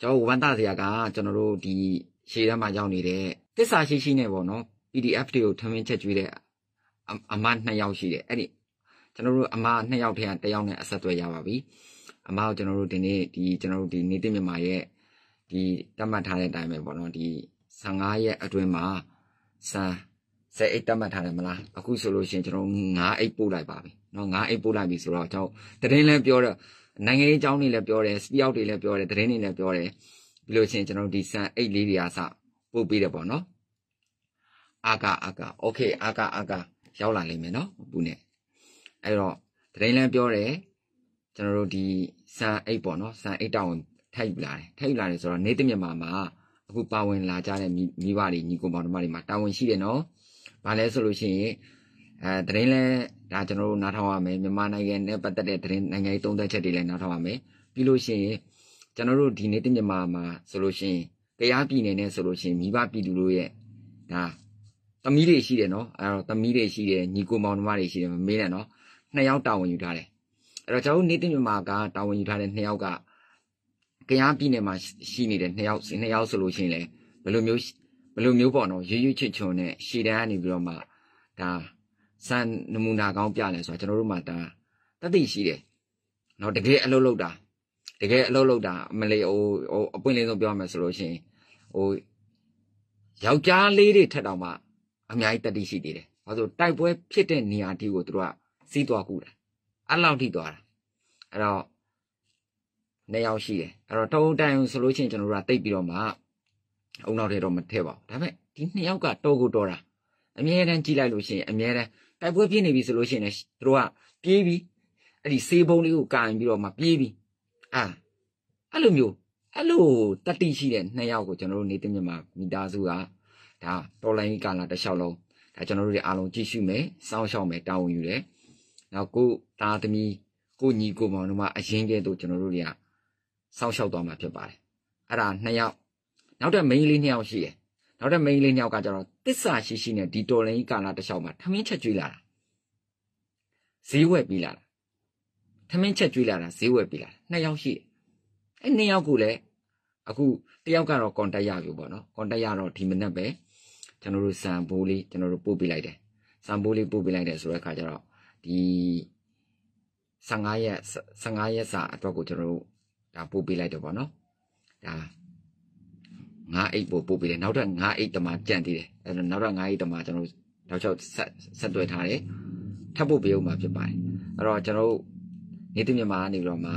ကျွန်တော်ဝမ်းသာစရာကကျွန်တော်တို့ဒီရှေ့တန်းမှာရောက်နေတဲ့တစ္ဆာရှိရှိနဲ့ပေါ့နော် PDF တွေကိုထမင်းချက်ကျွေးတဲ့အမနှစ်ယောက်ရှိတယ်အဲ့ဒီကျွန်တော်တို့အမနှစ်ယောက်ထဲကတစ်ယောက်နဲ့အဆက်အသွယ်ရပါပြီအမကိုကျွန်တော်တို့ဒီနေ့ဒီကျွန်တော်တို့ဒီနေတိမြန်မာရဲ့ဒီတတ်မှတ်ထားတဲ့အတိုင်းပဲပေါ့နော်ဒီ15ရက်အတွင်းမှာစံဆယ်အိတ်တတ်မှတ်ထားတယ်မလားအခုဆိုလို့ရှိရင်ကျွန်တော်9အိတ်ပို့လိုက်ပါပြီเนาะ9အိတ်ပို့လိုက်ပြီဆိုတော့ကျွန်တော်တရင်လည်းပြောတော့ နိုင်ငံရေးအကြောင်းတွေလည်းပြောတယ်စပီအောက်တွေလည်းပြောတယ်တရင်တွေလည်းပြောတယ်ပြီးလို့ရှိရင်ကျွန်တော်ဒီစံအိတ်လေးတွေအားစပို့ပေးတယ်ပေါ့နော်အာကာအာကာโอเคအာကာအာကာရောက်လာလိမ့်မယ်เนาะဘူးနဲ့အဲ့တော့တရင်လည်းပြောတယ်ကျွန်တော်တို့ဒီစံအိတ်ပေါ့နော်စံအိတ်တောင်းထိုက်လာတယ်ထိုက်လာတယ်ဆိုတော့နေတမြမှာမှာအခုပါဝင်လာကြတဲ့မိဘတွေညီကိုပေါင်းတို့မတွေမှာတာဝန်ရှိတယ်နော်။ဘာလဲဆိုလို့ရှိရင်အဲတရင်လဲ ဒါကျွန်တော်တို့နားထောင်ရမယ်မြန်မာနိုင်ငံနဲ့ပတ်သက်တဲ့တရင်နိုင်ငံရေးသုံးသပ်ချက်တွေလည်းနားထောင်ရမယ်။ပြီးလို့ရှိရင်ကျွန်တော်တို့ဒီနေ့တမြန်မာမှာဆိုလို့ရှိရင်တရားပြည်နယ်နဲ့ဆိုလို့ရှိရင်မိဘပြည်သူတို့ရဲ့ဒါသမီးတွေရှိတယ်နော်။အဲတော့သမီးတွေရှိတယ်ညီကိုမောင်နှမတွေရှိတယ်မမေးနဲ့နော်။နှစ်ယောက်တာဝန်ယူထားတယ်။အဲ့တော့ကျွန်တော်တို့နေ့တမြန်မာကတာဝန်ယူထားတဲ့နှစ်ယောက်ကကရားပြည်နယ်မှာရှိနေတဲ့နှစ်ယောက်နှစ်ယောက်ဆိုလို့ရှိရင်လည်းဘယ်လိုမျိုးဘယ်လိုမျိုးပေါ့နော်ရွရွချစ်ချွန်နဲ့ရှည်တန်းကနေပြီးတော့မှဒါ စံနမူနာကောင်းပြလဲဆိုတာကျွန်တော်တို့မှဒါတသိရှိတယ်နော်တကယ်အလုပ်လုပ်တာတကယ်အလုပ်လုပ်တာအမလေးဟိုဟိုအပွင့်လေးဆုံးပြောမယ်ဆိုလို့ရှိရင်ဟိုယောက်ျားလေးတွေထက်တော့မှအများကြီးတတိရှိသေးတယ်ဘာလို့တိုက်ပွဲဖြစ်တဲ့နေရာတီကိုသူတို့ကစီးသွားကူတာအဲ့လောက်ထိသွားတာအဲ့တော့နှစ်ယောက်ရှိတယ်အဲ့တော့တုံးတိုင်ဆိုလို့ရှိရင်ကျွန်တော်တို့ကတိတ်ပြီးတော့မှအုံနောက်ထဲတော့မထည့်ပါဘူးဒါပေမဲ့ဒီနှစ်ယောက်ကတော်ကိုတော်တာအမြဲတမ်းကြည့်လိုက်လို့ရှိရင်အမြဲတမ်း တိုက်ပွဲဖြစ်နေပြီဆိုလို့ရှိရင်လည်းသူတို့ကပြေးပြီးအဲ့ဒီစေးဘုံလေးကိုကန်ပြီးတော့မှပြေးပြီးအာအဲ့လိုမျိုးအဲ့လိုတတိရှိတဲ့နှစ်ယောက်ကိုကျွန်တော်တို့နေတဲ့မြန်မာမိသားစုကဒါတော်လိုင်းကာလာတစ်လျှောက်လုံးဒါကျွန်တော်တို့တွေအားလုံးကြည့်ရှုမယ်စောင့်ရှောက်မယ်တာဝန်ယူတယ်နောက်ကိုသားသမီးကိုညီကိုမောင်တို့မှအရင်ကဲ့သို့ကျွန်တော်တို့တွေကစောင့်ရှောက်သွားမှာဖြစ်ပါတယ်အဲ့ဒါနှစ်ယောက်နောက်တဲ့ main လေးနှစ်ယောက်ရှိတယ်နောက်တဲ့ main လေးနှစ်ယောက်ကကျတော့ တစ္ဆာရှိရှိနဲ့ဒီတော်လိုင်းကာလာတစ်လျှောက်မှာထမင်းချက်ကျွေးလာတာဈေးဝယ်ပြီးလာတာထမင်းချက်ကျွေးလာတာဈေးဝယ်ပြီးလာတာနှစ်ယောက်ရှိတယ်အဲ့နှစ်ယောက်ကိုလည်းအခုတယောက်ကတော့ contact ရပြီပေါ့နော် contact ရတော့ဒီမနက်ပဲကျွန်တော်တို့စံဘိုးလေးကျွန်တော်တို့ပို့ပေးလိုက်တယ်စံဘိုးလေးပို့ပေးလိုက်တယ်ဆိုတဲ့အခါကျတော့ဒီ15ရက်15ရက်စာအတွက်ကိုကျွန်တော်တို့ဒါပို့ပေးလိုက်တယ်ပေါ့နော်ဒါ 9အိတ်ပို့ပို့ပေးတယ်နောက်ထပ်9အိတ်တမကြံသေးတယ်အဲနောက်ထပ်9အိတ်တမကျွန်တော်တို့နောက်ချက်ဆက်ဆက်တွေ့ထားတယ်ထပ်ပို့ပေးဦးမှာဖြစ်ပါတယ်အဲ့တော့ကျွန်တော်တို့နေသိမြန်မာကနေပြီးတော့မှ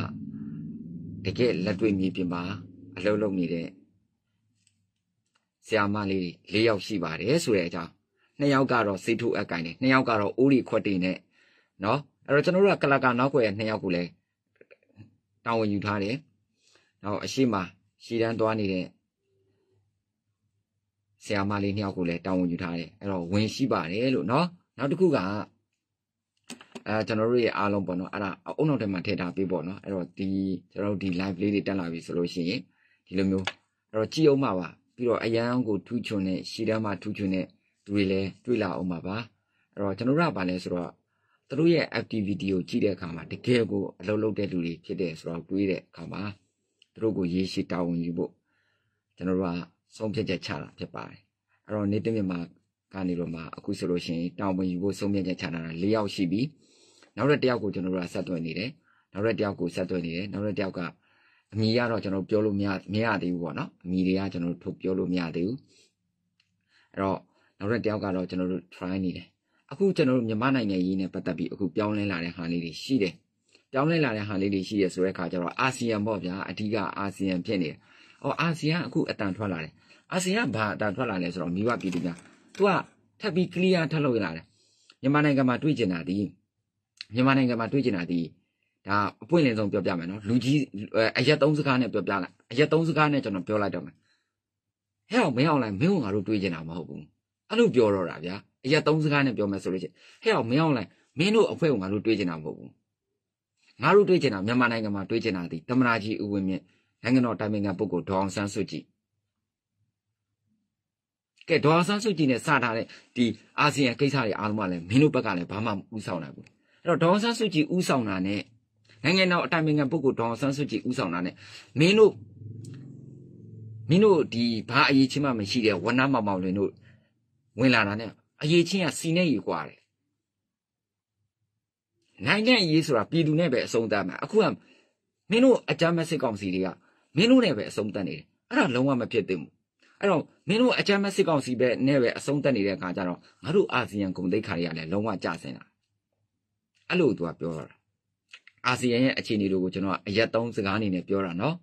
တကယ်လက်တွေ့မြေပြင်မှာအလုပ်လုပ်နေတဲ့ဆရာမလေး၄ယောက်ရှိပါတယ်ဆိုတဲ့အကြောင်းနှစ်ယောက်ကတော့စေထုအကိုင်တယ်နှစ်ယောက်ကတော့အိုးရီခွက်တွေနဲ့နော်အဲ့တော့ကျွန်တော်တို့ကကလကာနောက်ွယ်နှစ်ယောက်ကိုလည်းတာဝန်ယူထားတယ်နောက်အရှိမရှည်တန်းသွားနေတဲ့ ဆရာမလေးနှစ်ယောက်ကိုလည်းတာဝန်ယူထားတယ်အဲ့တော့ဝင်ရှိပါတယ်လို့နော်နောက်တစ်ခုကအဲကျွန်တော်တို့ရဲ့အားလုံးပေါ့နော်အဲ့ဒါအုံနောက်ထဲမှာထည့်ထားပေးပေါ့နော်အဲ့တော့ဒီကျွန်တော်တို့ဒီ live လေးတွေတက်လာပြီဆိုလို့ရှိရင်ဒီလိုမျိုးအဲ့တော့ကြည့်အောင်ပါပါပြီးတော့အရန်ကိုထူးချွန်တဲ့ရှည်တန်းမှာထူးချွန်တဲ့သူတွေလည်းတွေ့လာအောင်ပါပါအဲ့တော့ကျွန်တော်တို့ကဘာလဲဆိုတော့သူတို့ရဲ့ activity ကိုကြည့်တဲ့အခါမှာတကယ်ကိုအလုပ်လုပ်တဲ့လူတွေဖြစ်တယ်ဆိုတော့တွေးတဲ့အခါမှာသူတို့ကိုရေးရှိတာဝန်ယူဖို့ကျွန်တော်တို့က ဆုံးဖြတ်ချက်ချတာဖြစ်ပါတယ်အဲ့တော့နေတဲ့မြန်မာကနေတော့မှအခုဆိုလို့ရှိရင်တာဝန်ယူဖို့ဆုံးဖြတ်ချက်ချတာ၄ယောက်ရှိပြီနောက်တစ်တယောက်ကိုကျွန်တော်တို့ကဆက်သွယ်နေတယ်နောက်တစ်တယောက်ကိုဆက်သွယ်နေတယ်နောက်တစ်တယောက်ကအမည်ကတော့ကျွန်တော်ပြောလို့မရမရသေးဘူးပေါ့နော်အမည်တွေကကျွန်တော်တို့ထုတ်ပြောလို့မရသေးဘူးအဲ့တော့နောက်တစ်တယောက်ကတော့ကျွန်တော်တို့ try နေတယ်အခုကျွန်တော်တို့မြန်မာနိုင်ငံရေးနဲ့ပတ်သက်ပြီးအခုပြောင်းလဲလာတဲ့ဟာလေးတွေရှိတယ်ပြောင်းလဲလာတဲ့ဟာလေးတွေရှိရဆိုတဲ့ခါကျတော့အာဆီယံပေါ့ဗျာအဓိကအာဆီယံဖြစ်နေတယ်။ အော်အာဆီယံအခုအတန်ထွက်လာတယ်။အာဆီယံဘာအတန်ထွက်လာလဲဆိုတော့မိဘပြည်သူများသူကထပ်ပြီး clear ထပ်လုပ်လာတယ်။မြန်မာနိုင်ငံမှာတွေ့ကျင်တာဒီမြန်မာနိုင်ငံမှာတွေ့ကျင်တာဒီဒါအပွင့်လင်းဆုံးပြောပြမယ်နော်လူကြီးအရက်သုံးစကားနဲ့ပြောပြလိုက်အရက်သုံးစကားနဲ့ကျွန်တော်ပြောလိုက်တော့မယ်ဟဲ့အောင်မင်းအောင်လိုက်မင်းကငါတို့တွေ့ကျင်တာမဟုတ်ဘူးအဲ့လိုပြောတော့တာဗျာအရက်သုံးစကားနဲ့ပြောမယ်ဆိုလို့ချင်းဟဲ့အောင်မင်းအောင်လိုက်မင်းတို့အဖွဲ့ကငါတို့တွေ့ကျင်တာမဟုတ်ဘူးငါတို့တွေ့ကျင်တာမြန်မာနိုင်ငံမှာတွေ့ကျင်တာဒီတမနာကြီးဦးဝင်းမြင့် နိုင်ငံတော်တိုင်ပင်ခံပုဂ္ဂိုလ်ဒေါအောင်ဆန်းစုကြည်ကဲဒေါအောင်ဆန်းစုကြည်နဲ့စထားတဲ့ဒီအာဆီယံကိစ္စတွေအားလုံးကလည်းမင်းတို့ဘက်ကလည်းဘာမှဥဆောင်နိုင်ဘူးအဲ့တော့ဒေါအောင်ဆန်းစုကြည်ဥဆောင်တာနဲ့နိုင်ငံတော်အတိုင်ပင်ခံပုဂ္ဂိုလ်ဒေါအောင်ဆန်းစုကြည်ဥဆောင်တာနဲ့မင်းတို့မင်းတို့ဒီဘာအရေးချင်းမှမရှိတဲ့ဝနမောင်မောင်လင်တို့ဝင်လာတာနဲ့အရေးချင်းကစီနဲ့ရေကွာတယ်နိုင်ငံရေးဆိုတာပြည်သူနဲ့ပဲအဆုံးသတ်မှာအခုကမင်းတို့အကြမ်းမဲ့စစ်ကောင်စီတွေက မင်းတို့နဲ့ပဲအဆုံးသတ်နေတယ်အဲ့ဒါလုံးဝမဖြစ်သင့်ဘူးအဲ့တော့မင်းတို့အကြမ်းမဲ့စစ်ကောင်စီပဲနဲ့ပဲအဆုံးသတ်နေတဲ့အခါကျတော့ငါတို့အာဆီယံဂုံတိတ်ခါတွေကလည်းလုံးဝကျဆင်းတာအဲ့လိုသူကပြောတာအာဆီယံရဲ့အခြေအနေတွေကိုကျွန်တော်အရက်သုံးစကားအနေနဲ့ပြောတာနော်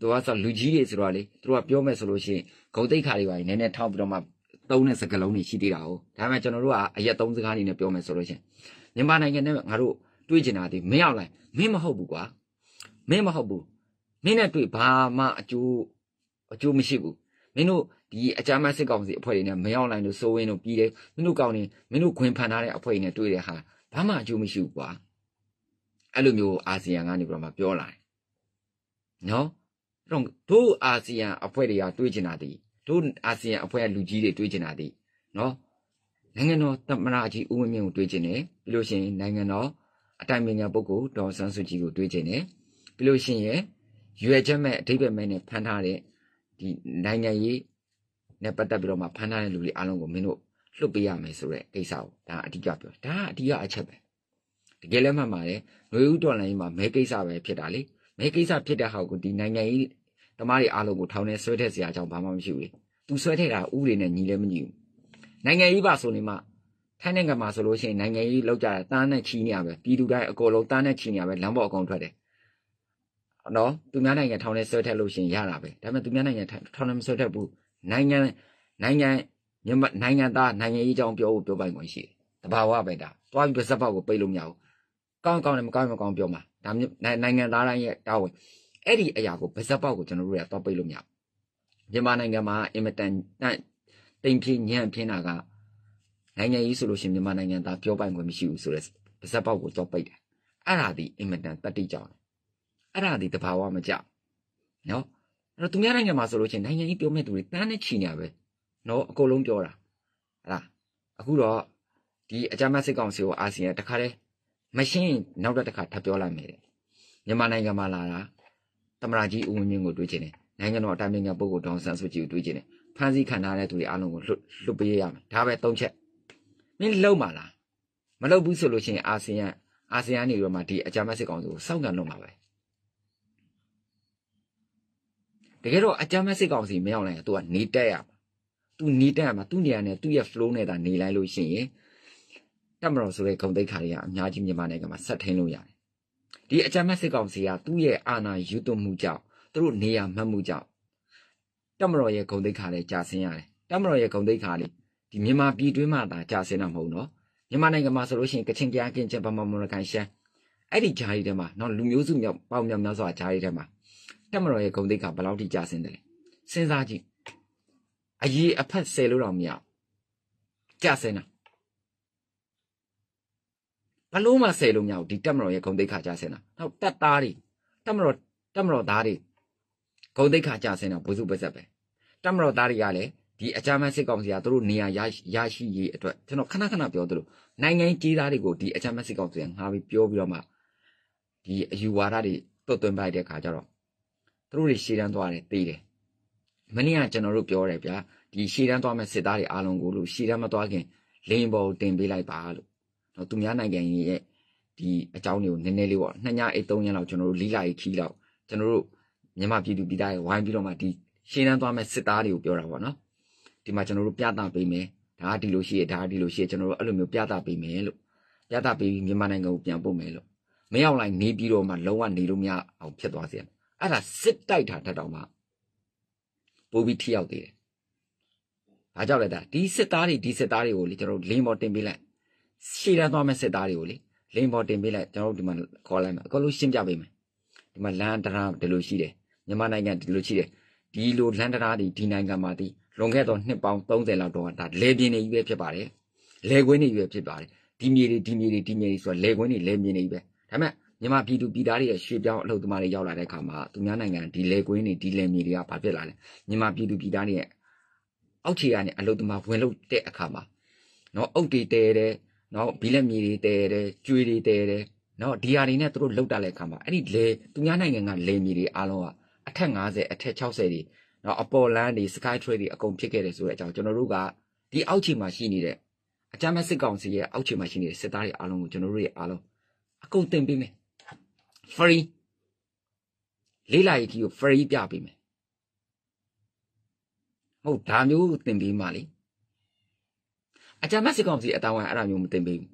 သူကဆိုလူကြီးတွေဆိုတော့လေသူကပြောမယ်ဆိုလို့ရှိရင်ဂုံတိတ်ခါတွေပါနည်းနည်းထောက်ပြီးတော့မှသုံးတဲ့စကားလုံးတွေရှိသေးတာ哦ဒါပေမဲ့ကျွန်တော်တို့ကအရက်သုံးစကားအနေနဲ့ပြောမယ်ဆိုလို့ရှိရင်မြန်မာနိုင်ငံနဲ့ငါတို့တွေးကျင်တာဒီမင်းအောင်လိုက်မင်းမဟုတ်ဘူးကွာမင်းမဟုတ်ဘူး မင်းနဲ့တွေ့ဘာမှအကျိုးအကျိုးမရှိဘူးမင်းတို့ဒီအကြမ်းမဲ့စစ်ကောင်စီအဖွဲ့တွေနဲ့မင်းအောင်လိုက်တို့စိုးဝင်းတို့ပြီးတယ်မင်းတို့ကောင်းနေမင်းတို့ခွင်ဖန်ထားတဲ့အဖွဲ့တွေနဲ့တွေ့တဲ့ဟာဘာမှအကျိုးမရှိဘူးကွာအဲ့လိုမျိုးအာဆီယံကနေပြီးတော့မှပြောလာတယ်နော်တော့တို့အာဆီယံအဖွဲ့တွေကတွေးကျင်တာဒီတို့အာဆီယံအဖွဲ့ကလူကြီးတွေတွေးကျင်တာဒီနော်နိုင်ငံတော်သမ္မတကြီးဦးဝင်းမြင့်ကိုတွေးကျင်တယ်ပြီးလို့ရှိရင်နိုင်ငံတော်အတိုင်ပင်ခံပုဂ္ဂိုလ်ဒေါ်ဆန်းစုကြည်ကိုတွေးကျင်တယ်ပြီးလို့ရှိရင် ရွယ်ချက်မဲ့အဓိပ္ပာယ်မဲ့နဲ့ဖန်ထားတဲ့ဒီနိုင်ငံရေးနဲ့ပတ်သက်ပြီးတော့မှဖန်ထားတဲ့လူတွေအားလုံးကိုမင်းတို့လွတ်ပေးရမယ်ဆိုတဲ့ကိစ္စကိုဒါအဓိကပြောဒါအဓိကအချက်ပဲတကယ်လည်းမှတ်ပါတယ်ຫນွေဦးတော်လိုင်းမှာမဲကိစ္စပဲဖြစ်တာလေမဲကိစ္စဖြစ်တဲ့ဟာကိုဒီနိုင်ငံရေးတမားတွေအားလုံးကိုထောင်ထဲဆွဲထည့်စရာအကြောင်းဘာမှမရှိဘူးလေသူဆွဲထည့်တာဥပဒေနဲ့ညီလည်းမညီဘူးနိုင်ငံရေးပါဆိုနေမှထိုင်းနိုင်ငံမှာဆိုလို့ရှိရင်နိုင်ငံရေးလောက်ကြတာတန်းနဲ့ချီနေရပဲပြည်သူတိုင်းအကုန်လုံးတန်းနဲ့ချီနေရပဲလမ်းပေါ်အကုန်ထွက်တယ် နော်သူများနိုင်ငံထောင်ထဲဆွဲထည့်လို့ရှိရင်ရတာပဲဒါပေမဲ့သူများနိုင်ငံထောင်ထဲမဆွဲထည့်ဘူးနိုင်ငံနိုင်ငံမြန်မာနိုင်ငံသားနိုင်ငံရေးအကြောင်းပြောဖို့ပြောပိုင်ခွင့်ရှိတယ်တဘာဝပဲဒါသွားပြီးပါစက်ပေါက်ကိုပိတ်လို့မရဘူးကောင်းကောင်းနဲ့မကောင်းမကောင်းပြောမှာဒါနိုင်ငံသားတိုင်းရဲ့တာဝန်အဲ့ဒီအရာကိုပါစက်ပေါက်ကိုကျွန်တော်တို့ကသွားပိတ်လို့မရဘူးမြန်မာနိုင်ငံမှာအင်မတန်တိမ်ဖြစ်ညံ့ဖြစ်တာကနိုင်ငံရေးဆိုလို့ရှိရင်မြန်မာနိုင်ငံသားပြောပိုင်ခွင့်မရှိဘူးဆိုတော့ပါစက်ပေါက်ကိုတော့ပိတ်တယ်အဲ့ဒါဒီအင်မတန်တတိကြောင် အဲ့ဒါဒီတဘာဝမကြောက်နော်အဲ့တော့သူများနိုင်ငံမှာဆိုလို့ချင်းနိုင်ငံကြီးပြောမဲ့သူတွေတန်းနဲ့ချီနေရပဲနော်အကုန်လုံးပြောတာဟလားအခုတော့ဒီအကြမ်းဖက်စစ်ကောင်စီကိုအာဆီယံတခါတည်းမရှင်းနောက်တစ်ခါထပ်ပြောလိုက်မယ်တဲ့မြန်မာနိုင်ငံမှာလာတာတမရကြီးဦးဝင်းမြင့်ကိုတွေးချင်တယ်နိုင်ငံတော်အတိုင်ပင်ခံပုဂ္ဂိုလ်ဒေါန်ဆန်းစုကြည်ကိုတွေးချင်တယ်ဖမ်းဆီးခံထားတဲ့သူတွေအားလုံးကိုလွတ်လွတ်ပေးရမယ်ဒါပဲသုံးချက်မင်းလုံပါလားမလုံဘူးဆိုလို့ရှိရင်အာဆီယံအာဆီယံနေပြီးတော့မှဒီအကြမ်းဖက်စစ်ကောင်စီကိုစောင့်ကန်လုပ်မှာပဲ တကယ်တော့အကြမ်းမဲ့စစ်ကောင်စီမရောက်နိုင်ရင် तू ကနေတက်ရမှာ तू နေတက်ရမှာသူ့နေရာနဲ့သူ့ရဲ့ flow နဲ့သာနေလိုက်လို့ရှိရင်တက်မတော်ဆိုတဲ့ဂုံတိတ်ခါတွေကအများကြီးမြန်မာနိုင်ငံမှာဆက်ထင်းလို့ရတယ်ဒီအကြမ်းမဲ့စစ်ကောင်စီကသူ့ရဲ့အာဏာယူသွမှုကြောင့်သူတို့နေရာမှတ်မှုကြောင့်တက်မတော်ရဲ့ဂုံတိတ်ခါတွေကြာဆင်းရတယ်တက်မတော်ရဲ့ဂုံတိတ်ခါတွေဒီမြန်မာပြည်တွင်းမှာသာကြာဆင်းတာမဟုတ်နော်မြန်မာနိုင်ငံမှာဆိုလို့ရှိရင်ကချင်ကြားကင်ချင်ဗမာမွန်ကန်ရှမ်းအဲ့ဒီဂျာရီထဲမှာနော်လူမျိုးစုမြောက်ပေါင်းမြောက်များစွာဂျာရီထဲမှာ တက်မတော်ရဲ့ဂုံတိတ်ကဘယ်လောက်ထိကျဆင်းတယ်လဲစဉ်းစားကြည့်အရေးအဖက်ဆယ်လို့တော့မရကျဆင်းတာဘလို့မှဆယ်လို့မရဘူးဒီတက်မတော်ရဲ့ဂုံတိတ်ခါကျဆင်းတာနောက်တက်သားတွေတက်မတော်တက်မတော်သားတွေဂုံတိတ်ခါကျဆင်းတာဘုစုပစက်ပဲတက်မတော်သားတွေကလည်းဒီအကြမ်းဖက်စစ်ကောင်စီကသူတို့နေရာရရရှိရေးအတွက်ကျွန်တော်ခဏခဏပြောသလိုနိုင်ငံကြီးသားတွေကိုဒီအကြမ်းဖက်စစ်ကောင်စီကငှားပြီးပြောပြီးတော့မှဒီအယူဝါဒတွေတွတ်သွင်းလိုက်တဲ့ခါကျတော့ သူတို့တွေရှေ့တန်းသွားတယ်တေးတယ်မနေ့ကကျွန်တော်တို့ပြောတယ်ဗျာဒီရှေ့တန်းသွားမဲ့စစ်သားတွေအားလုံးကိုလို့ရှေ့တန်းမသွားခင်လင်းပေါ်တင်ပေးလိုက်ပါလို့တော့သူများနိုင်ငံရဲ့ဒီအကြောင်းတွေကိုနည်းနည်းလေးပေါ့နှစ်ညအိတ်သုံးညလောက်ကျွန်တော်တို့လီလာကြီးခီးလောက်ကျွန်တော်တို့မြန်မာပြည်သူပြည်သားတွေဝိုင်းပြီးတော့မှဒီရှင်းတန်းသွားမဲ့စစ်သားတွေကိုပြောတာပေါ့နော်ဒီမှာကျွန်တော်တို့ပြသပေးမယ်ဒါကဒီလိုရှိရဒါကဒီလိုရှိရကျွန်တော်တို့အဲ့လိုမျိုးပြသပေးမယ်လို့ပြသပေးပြီးမြန်မာနိုင်ငံကိုပြန်ပို့မယ်လို့မရောက်လိုက်နေပြီးတော့မှလုံးဝနေလို့မရအောင်ဖြစ်သွားစေတယ် အဲ့ဒါစစ်တိုက်တာတတ်တော့မှပို့ပြီးထိရောက်သေးတယ်။ဘာကြောင့်လဲဒါဒီစစ်သားတွေဒီစစ်သားတွေကိုလေကျွန်တော်တို့လင်းပေါ်တင်ပေးလိုက်ရှေ့တန်းသွားမဲ့စစ်သားတွေကိုလေလင်းပေါ်တင်ပေးလိုက်ကျွန်တော်တို့ဒီမှာခေါ်လိုက်မယ်အကုန်လုံးရှင်းပြပေးမယ်ဒီမှာလန်တရာဒီလိုရှိတယ်မြန်မာနိုင်ငံဒီလိုရှိတယ်ဒီလိုလန်တရာဒီဒီနိုင်ငံမှာဒီလွန်ခဲ့သောနှစ်ပေါင်း30လောက်တော့ဒါလေပြင်းနေကြီးပဲဖြစ်ပါတယ်လေကွင်းနေကြီးပဲဖြစ်ပါတယ်ဒီမြေတွေဒီမြေတွေဒီမြေတွေဆိုတော့လေကွင်းတွေလေမြင်းနေကြီးပဲဒါပေမဲ့ မြန်မာပြည်သူပြည်သားတွေရဲ့ရွှေပြောင်းအလုပ်သမားတွေရောက်လာတဲ့အခါမှာသူများနိုင်ငံဒီလေကွင်းတွေဒီလေမြေတွေကဘာဖြစ်လာလဲမြန်မာပြည်သူပြည်သားတွေရဲ့အောက်ခြေကနေအလုပ်သမားဝင်လို့တဲ့အခါမှာနော်အုတ်တွေတဲတယ်နော်ဘီလက်မြေတွေတဲတယ်ကျွေးတွေတဲတယ်နော်ဒီဟာတွေနဲ့သူတို့လောက်တာတဲ့အခါမှာအဲ့ဒီလေသူများနိုင်ငံကလေမြေတွေအားလုံးကအထက်50အထက်60တွေနော်အပေါ်လန်းတွေ sky trade တွေအကုန်ဖြစ်ခဲ့တယ်ဆိုတဲ့အကြောင်းကျွန်တော်တို့ကဒီအောက်ခြေမှာရှိနေတဲ့အကြမ်းမဲ့စစ်ကောင်စီရဲ့အောက်ခြေမှာရှိနေတဲ့စစ်သားတွေအားလုံးကိုကျွန်တော်တို့ရဲ့အားလုံးအကုန်တင်ပေးမယ် free လေးလာရီကြီးကို free ပြပေးမယ်ဟုတ်ဒါမျိုးတင်ပေးမှလေအကြမ်းမဲ့စစ်ကောင်စီအတောင်ဝိုင်းအဲ့ဒါမျိုးမတင်ပေးဘူး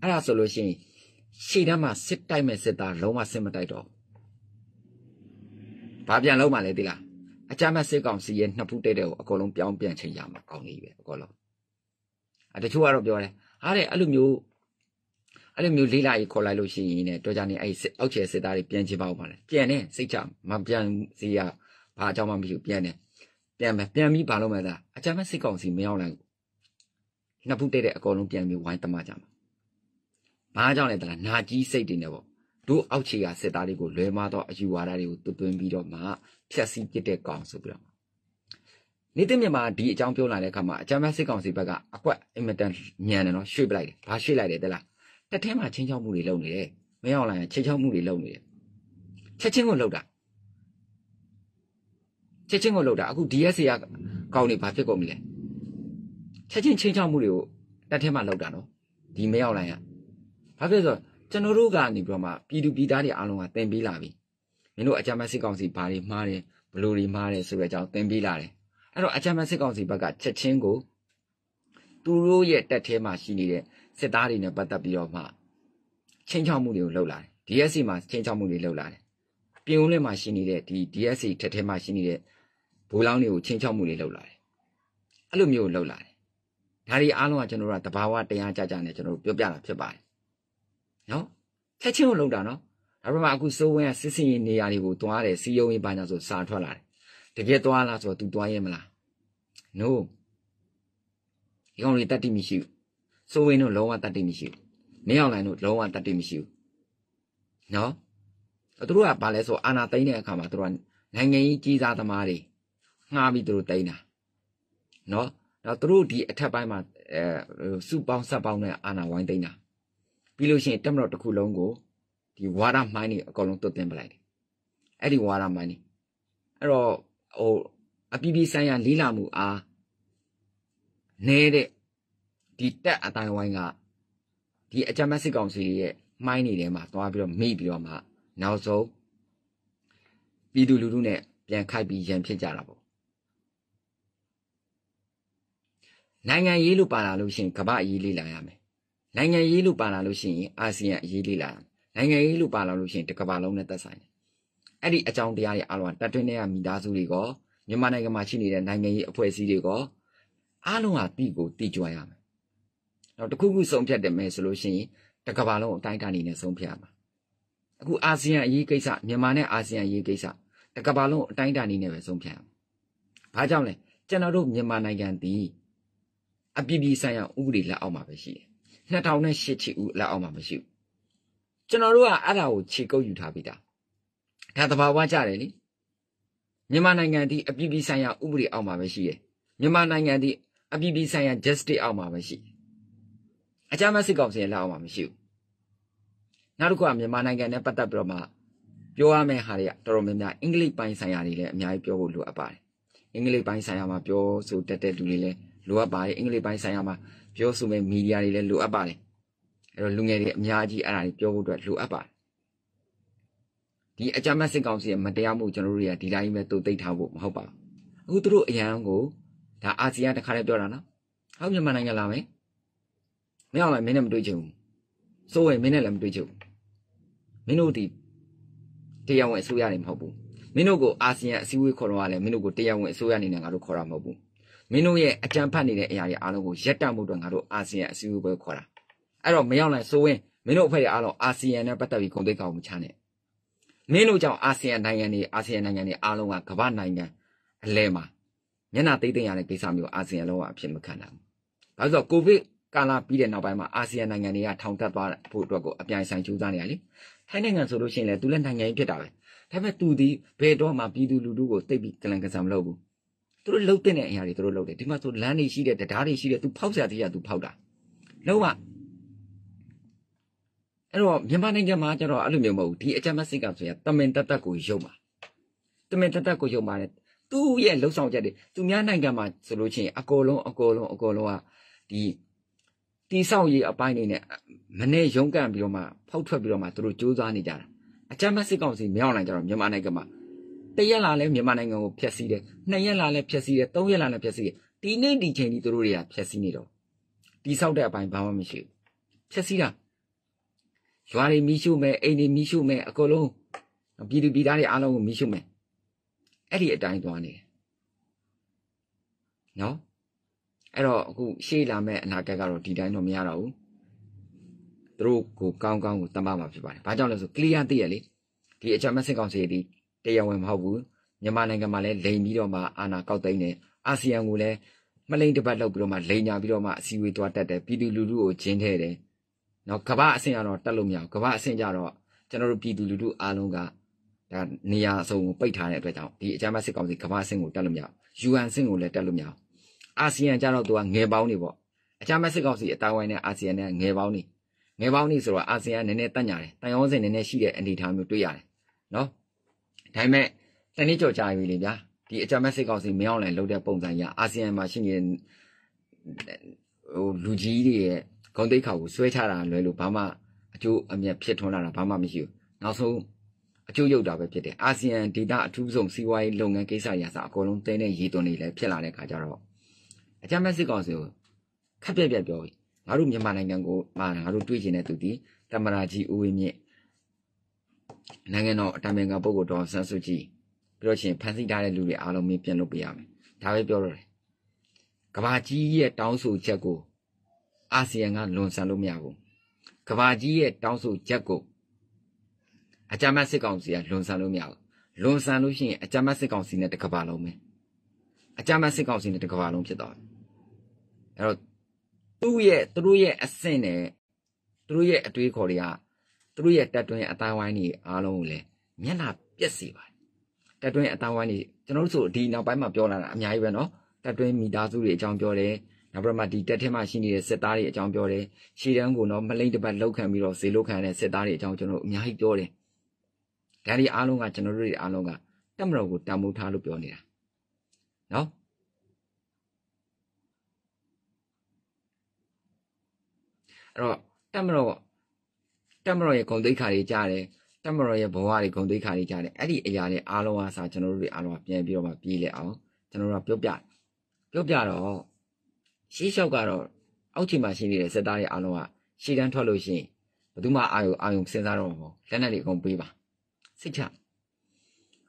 အဲ့ဒါဆိုလို့ရှိရင်ရှေ့တန်းမှာစစ်တိုက်မဲ့စစ်သားလုံးဝစစ်မတိုက်တော့ဘာပြန်လုံးမှလဲသိလားအကြမ်းမဲ့စစ်ကောင်စီရဲ့နှစ်ဖူးတိတ်တဲ့ကိုအကုန်လုံးပြောင်းပြန်ချိန်ရမှာကောင်းနေပြီအကုန်လုံးအတချို့ကတော့ပြောတယ်ဟာတဲ့အဲ့လိုမျိုး အဲ့လိုမျိုးလေးလာကြီးခေါ်လိုက်လို့ရှိရင်ねတော်ကြနေအဲ့အောက်ခြေစစ်သားတွေပြန်ချင်ပါဦးပါလေပြန်နေစိတ်ချမပြန်စီရဘာအကြောင်းမှမရှိဘူးပြန်နေပြန်မယ်ပြန်ပြီးဘာလုပ်မလဲအကြမ်းမဲ့စစ်ကောင်စီမရောက်လိုက်နှစ်ဖူးတိတ်တဲ့အကုန်လုံးပြန်ပြီးဝိုင်းတမကြမှာဘာကြောင့်လဲတလားနာကြီးစိတ်တွေနဲ့ပေါ့တို့အောက်ခြေကစစ်သားတွေကိုလွဲမားတော့အယူဝါဒတွေကိုတွသွင်းပြီးတော့မှဖြက်စီးပစ်တဲ့ကောင်ဆိုပြီးတော့နေတဲ့မြန်မာဒီအကြောင်းပြောလာတဲ့အခါမှာအကြမ်းဖက်စစ်ကောင်စီဘက်ကအကွက်အင်မတန်ညံတယ်နော်ရွှေ့ပလိုက်တယ်ဘာရွှေ့လိုက်တယ်တလား တက်ထဲမှာချင်းချောက်မှုတွေလုပ်နေတယ်မရောက်လာရင်ချင်းချောက်မှုတွေလုပ်နေတယ်ချက်ချင်းကိုလုပ်တာချက်ချင်းကိုလုပ်တာအခု DSC ကကောင်းနေဘာဖြစ်ကုန်ပြီလဲချက်ချင်းချင်းချောက်မှုတွေကိုတက်ထဲမှာလုပ်တာနော်ဒီမရောက်လာရင်ဘာဖြစ်ဆိုကျွန်တော်တို့ကနေပြီးတော့မှပြည်သူပြည်သားတွေအားလုံးကတင်ပေးလာပြီမင်းတို့အကြမ်းဖက်စစ်ကောင်စီဘာတွေမှားတယ်ဘလို့တွေမှားတယ်ဆိုတဲ့အကြောင်းတင်ပေးလာတယ်အဲ့တော့အကြမ်းဖက်စစ်ကောင်စီဘက်ကချက်ချင်းကိုသူတို့ရဲ့တက်ထဲမှာရှိနေတဲ့ စစ်သားတွေနဲ့ပတ်သက်ပြီးတော့မှချင်းချောက်မှုတွေကိုလှုပ်လာတယ် DSC မှာချင်းချောက်မှုတွေလှုပ်လာတယ်ပြင်ဦးလင်းမှာရှိနေတဲ့ဒီ DSC ထက်ထဲမှာရှိနေတဲ့ဘိုးလောင်းတွေကိုချင်းချောက်မှုတွေလှုပ်လာတယ်အဲ့လိုမျိုးလှုပ်လာတယ်ဒါတွေအားလုံးကကျွန်တော်တို့ကတဘာဝတရားကြကြနဲ့ကျွန်တော်တို့ပြောပြတာဖြစ်ပါတယ်နော်ချက်ချင်းကိုလှုပ်တာနော်ဒါပေမဲ့အခုစိုးဝင်းကစစ်စင်ရင်နေရာတွေကိုတွားတယ်စီယုံရေးပါညာဆိုစာထွက်လာတယ်တကယ်တွားလားဆိုတော့ तू တွားရဲမလား no ဒီကောင်တွေတတ်တိမရှိဘူး စိုးဝင်းတို့လုံးဝတတ်တိမရှိဘူးမင်းအောင်လိုင်းတို့လုံးဝတတ်တိမရှိဘူးနော်သူတို့ကဘာလဲဆိုအာနာသိမ့်တဲ့အခါမှာသူတို့ကနိုင်ငံကြီးကြီးစားသမားတွေငှားပြီးသူတို့တိမ့်တာနော်တော့သူတို့ဒီအထက်ပိုင်းမှာအဲစုပေါင်းဆက်ပေါင်းနဲ့အာနာဝိုင်းတိမ့်တာပြီးလို့ရှိရင်တက်မတော်တစ်ခုလုံးကိုဒီဝါဒမိုင်းတွေအကုန်လုံးသွတ်တင်ပလိုက်တယ်အဲ့ဒီဝါဒမိုင်းတွေအဲ့တော့ဟိုအပီးပီးဆိုင်ရာလေးလာမှုအားနေတဲ့ ဒီတက်အတိုင်းဝိုင်းကဒီအကြမ်းဖက်စစ်ကောင်စီရဲ့မိုင်းနေထဲမှာသွားပြီးတော့မိပြီးတော့မှနောက်ဆုံးပြည်သူလူထုနဲ့ပြန်ခိုက်ပြီးရန်ဖြစ်ကြတာပေါ့နိုင်ငံရေးလို့ပါလာလို့ရှိရင်ကမ္ဘာအရေးလေးလာရမယ်နိုင်ငံရေးလို့ပါလာလို့ရှိရင်အာဆီယံအရေးလေးလာရမယ်နိုင်ငံရေးလို့ပါလာလို့ရှိရင်တစ်ကမ္ဘာလုံးနဲ့သက်ဆိုင်တယ်အဲ့ဒီအကြောင်းတရားတွေအလုံးကတတွင်းတဲ့မိသားစုတွေကမြန်မာနိုင်ငံမှာရှိနေတဲ့နိုင်ငံရေးအဖွဲ့အစည်းတွေကအားလုံးဟာတိကိုတိကြွရမယ် နောက်တစ်ခုခုဆုံးဖြတ်တယ်မယ်ဆိုလို့ရှိရင်တစ်ကမ္ဘာလုံးအတိုင်းအတာနေနဲ့ဆုံးဖြတ်ရမှာအခုအာဆီယံအရေးကိစ္စမြန်မာနဲ့အာဆီယံအရေးကိစ္စတစ်ကမ္ဘာလုံးအတိုင်းအတာနေနဲ့ပဲဆုံးဖြတ်ရမှာဘာကြောင့်လဲကျွန်တော်တို့မြန်မာနိုင်ငံဒီအပြည်ပြည်ဆိုင်ရာဥပဒေလက်အောက်မှာပဲရှိတယ်2008ချီဦးလက်အောက်မှာမရှိဘူးကျွန်တော်တို့ကအဲ့ဒါကိုခြေကုပ်ယူထားပြီးသားဒါသဘာဝကြတယ်လေမြန်မာနိုင်ငံဒီအပြည်ပြည်ဆိုင်ရာဥပဒေအောက်မှာပဲရှိတယ်မြန်မာနိုင်ငံဒီအပြည်ပြည်ဆိုင်ရာ justice အောက်မှာပဲရှိတယ် အကြမ်းဖက်စစ်ကောင်စီရဲ့လက်အောက်မှာမရှိဘူးနောက်တစ်ခုကမြန်မာနိုင်ငံနဲ့ပတ်သက်ပြီးတော့မှပြောရမယ့်ဟာတွေကတော်တော်များများအင်္ဂလိပ်ပိုင်းဆိုင်ရာတွေလည်းအများကြီးပြောဖို့လိုအပ်ပါတယ်အင်္ဂလိပ်ပိုင်းဆိုင်ရာမှာပြောဆိုတတ်တဲ့လူတွေလည်းလိုအပ်ပါတယ်အင်္ဂလိပ်ပိုင်းဆိုင်ရာမှာပြောဆိုမဲ့မီဒီယာတွေလည်းလိုအပ်ပါတယ်အဲ့တော့လူငယ်တွေအများကြီးအဲ့ဒါတွေပြောဖို့အတွက်လိုအပ်ပါတယ်ဒီအကြမ်းဖက်စစ်ကောင်စီရဲ့မတရားမှုကျွန်တော်တို့တွေကဒီတိုင်းပဲတူသိထားဖို့မဟုတ်ပါဘူးအခုသူတို့အရန်ကိုဒါအာဆီယံတခါတည်းပြောတာနော်ဟောမြန်မာနိုင်ငံလာမယ် မင်းအောင်လည်းမင်းနဲ့မတွေ့ချင်ဘူးစိုးဝင်မင်းနဲ့လည်းမတွေ့ချင်ဘူးမင်းတို့ဒီတရားဝင်အစိုးရနေမဟုတ်ဘူးမင်းတို့ကိုအာဆီယံအစည်းအဝေးခေါ်တော့ကလည်းမင်းတို့ကိုတရားဝင်အစိုးရအနေနဲ့ငါတို့ခေါ်တာမဟုတ်ဘူးမင်းတို့ရဲ့အကြံဖတ်နေတဲ့အရာတွေအားလုံးကိုရက်တမှုအတွက်ငါတို့အာဆီယံအစည်းအဝေးပွဲခေါ်တာအဲ့တော့မရောက်နိုင်စိုးဝင်မင်းတို့အဖွဲ့တွေအားလုံးအာဆီယံနဲ့ပတ်သက်ပြီးဂုဏ်သိက္ခာကိုမချနဲ့မင်းတို့ကြောင့်အာဆီယံနိုင်ငံတွေအာဆီယံနိုင်ငံတွေအားလုံးကကမ္ဘာနိုင်ငံအလဲမှာမျက်နှာသိမ့်သိမ့်ရတဲ့ကိစ္စမျိုးအာဆီယံလုံးဝအဖြစ်မခံနိုင်ဘူး။ဒါဆိုတော့ကိုဗစ် ကာလပြီးတဲ့နောက်ပိုင်းမှာအာဆီယံနိုင်ငံတွေကထောင်တက်သွားဖို့အတွက်ကိုအပြိုင်ဆိုင်ကြိုးစားနေရလေ။ထိုင်းနိုင်ငံဆိုလို့ရှိရင်လည်းသူလည်းနိုင်ငံကြီးဖြစ်တာပဲ။ဒါပေမဲ့သူဒီဘယ်တော့မှပြည်သူလူထုကိုတိတ်ပြီးကလန်ကစားမလုပ်ဘူး။သူတို့လှုပ်တဲ့အရာတွေသူတို့လှုပ်တယ်။ဒီမှာဆိုလမ်းတွေရှိတယ်တရားတွေရှိတယ်သူဖောက်ဆရာတရားသူဖောက်တာ။လုံးဝအဲ့တော့မြန်မာနိုင်ငံမှာကျတော့အဲ့လိုမျိုးမဟုတ်ဘူးဒီအကြမ်းဖက်စစ်ကဆိုရင်တမင်တက်တက်ကိုရုပ်မှာတမင်တက်တက်ကိုယုံပါတယ်သူ့ရဲ့လှုပ်ဆောင်ချက်တွေသူများနိုင်ငံမှာဆိုလို့ချင်းအကောလုံးအကောလုံးအကောလုံးကဒီ တီဆောက်ရေးအပိုင်းနေနဲ့မနေ့ရုံးကန်ပြီးတော့မှဖောက်ထွက်ပြီးတော့မှသူတို့စူးစမ်းနေကြတာအကြမ်းမဲ့စစ်ကောင်စီမြောက်နိုင်ကြတော့မြန်မာနိုင်ငံမှာတရက်လာလဲမြန်မာနိုင်ငံကိုဖျက်ဆီးတယ်နှစ်ရက်လာလဲဖျက်ဆီးတယ်သုံးရက်လာလဲဖျက်ဆီးတယ်ဒီနေ့ဒီချိန်ဒီသူတို့တွေကဖျက်ဆီးနေတော့တီဆောက်တဲ့အပိုင်းဘာမှမရှိဘူးဖျက်ဆီးတာရွာတွေမီးရှို့မယ်အိမ်တွေမီးရှို့မယ်အကုန်လုံးပြည်သူပြည်သားတွေအားလုံးကိုမီးရှို့မယ်အဲ့ဒီအတိုင်းသွားနေတယ်နော် အဲ့တော့အခုရှေ့လာမဲ့အနာဂတ်ကတော့ဒီတိုင်းတော့မရတော့ဘူးသူတို့ကိုကောင်းကောင်းကိုတမမှာဖြစ်ပါတယ်ဘာကြောင့်လဲဆို clear သိရလေဒီအကြမ်းမစစ်ကောင်စီဒီတရားဝင်မဟုတ်ဘူးမြန်မာနိုင်ငံမှာလည်းလိန်ပြီးတော့မှအာဏာကောက်သိမ်းတယ်အာဆီယံကိုလည်းမလိန်တပတ်လောက်ပြီးတော့မှလိန်ညာပြီးတော့မှအစည်းအဝေးသွားတက်တယ်ပြည်သူလူထုကိုဂျင်းထဲတယ်နော်ကမ္ဘာအဆင့်ကတော့တက်လို့မရဘူးကမ္ဘာအဆင့်ကြတော့ကျွန်တော်တို့ပြည်သူလူထုအားလုံးကဒါနေရာအစုံကိုပိတ်ထားတဲ့အတွက်ကြောင့်ဒီအကြမ်းဖက်စစ်ကောင်စီကမ္ဘာအဆင့်ကိုတက်လို့မရဘူး UN အဆင့်ကိုလည်းတက်လို့မရဘူး အာဆီယံကြတော့သူကငယ်ပေါင်းနေပေါ့အကြမ်းဖက်စစ်ကောင်စီအတိုင်းဝိုင်းနဲ့အာဆီယံနဲ့ငယ်ပေါင်းနေငယ်ပေါင်းနေဆိုတော့အာဆီယံနည်းနည်းတက်ညာတယ်တန်ရုံးစင်နည်းနည်းရှိတဲ့အနေအထားမျိုးတွေ့ရတယ်နော်ဒါပေမဲ့တနေ့ကြော်ကြာပြီလေဗျာဒီအကြမ်းဖက်စစ်ကောင်စီမင်းအောင်လှိုင်လုပ်တဲ့ပုံစံကြီးအာဆီယံမှာရှိနေတဲ့ဟိုလူကြီးတွေရဲ့ဂုံတိတ်ခါကိုဆွဲချတာလွယ်လို့ဘာမှအကျိုးအမြတ်ဖြစ်ထွန်းလာတာဘာမှမရှိဘူးနောက်ဆုံးအကျိုးရုပ်တာပဲဖြစ်တယ်အာဆီယံဒေတာအထူးဆုံးစီးပွားရေးလုပ်ငန်းကိစ္စရာစအကုန်လုံးတင်းတဲ့ရည်သွန်းနေလဲဖြစ်လာတဲ့ခါကျတော့ အကြမ်းဖက်စစ်ကောင်စီကိုခက်ပြက်ပြက်ပြောပြီးငါတို့မြန်မာနိုင်ငံကိုမာငါတို့တွေးချင်တဲ့သူဒီတမရာကြီးဦးဝင်းမြင့်နိုင်ငံတော်အတိုင်ပင်ခံပုဂ္ဂိုလ်တော်ဆန်းစုကြည်ပြီးတော့ချင်းဖန်ဆီးထားတဲ့လူတွေအားလုံးမင်းပြန်လုပ်ပေးရမယ်ဒါပဲပြောတော့တယ်ကဘာကြီးရဲ့တောင်းဆိုချက်ကိုအာဆီယံကလွန်ဆန်လို့မရဘူးကဘာကြီးရဲ့တောင်းဆိုချက်ကိုအကြမ်းဖက်စစ်ကောင်စီကလွန်ဆန်လို့မရဘူးလွန်ဆန်လို့ရှိရင်အကြမ်းဖက်စစ်ကောင်စီနဲ့တကဘာလုံးပဲအကြမ်းဖက်စစ်ကောင်စီနဲ့တကဘာလုံးဖြစ်သွားတယ် အဲ့တော့သူ့ရဲ့သူတို့ရဲ့အဆင့်နဲ့သူတို့ရဲ့အတွေးခေါ်တွေကသူတို့ရဲ့တက်တွင်းအတိုင်းဝိုင်းတွေအားလုံးကိုလည်းမျက်နှာပြက်စေပါတယ်တက်တွင်းအတိုင်းဝိုင်းတွေကျွန်တော်တို့ဆိုဒီနောက်ပိုင်းမှာပြောလာတာအများကြီးပဲเนาะတက်တွင်းမိသားစုတွေအကြောင်းပြောတယ်နောက်ပြီးမှဒီတက်ထဲမှာရှိနေတဲ့စစ်သားတွေအကြောင်းပြောတယ်ရှီတန်းကိုတော့မလိမ့်တပတ်လောက်ခံပြီးတော့ဈေးလောက်ခံတဲ့စစ်သားတွေအကြောင်းကျွန်တော်အများကြီးပြောတယ်ဒါတွေအားလုံးကကျွန်တော်တို့တွေအားလုံးကတက်မတော်ကိုတံမိုးထားလို့ပြောနေတာနော် အဲ့တော့တက်မတော်တက်မတော်ရဲ့ဂုံတိတ်ခါတွေကြားတယ်တက်မတော်ရဲ့ဘဝတွေဂုံတိတ်ခါတွေကြားတယ်အဲ့ဒီအရာတွေအားလုံးအစားကျွန်တော်တို့တွေအားလုံးပြန်ပြီးတော့မှပြေးလဲအောင်ကျွန်တော်တို့ကပြောပြပြောပြတော့ရှေးလျှောက်ကတော့အောက်ခြေမှာရှိနေတဲ့စက်သားတွေအားလုံးကရှေ့တန်းထွက်လို့ရှိရင်ဘယ်သူမှအာယုအာယုစဉ်းစားတော့မှာမဟုတ်လက်နက်တွေအကုန်ပေးပါစိတ်ချ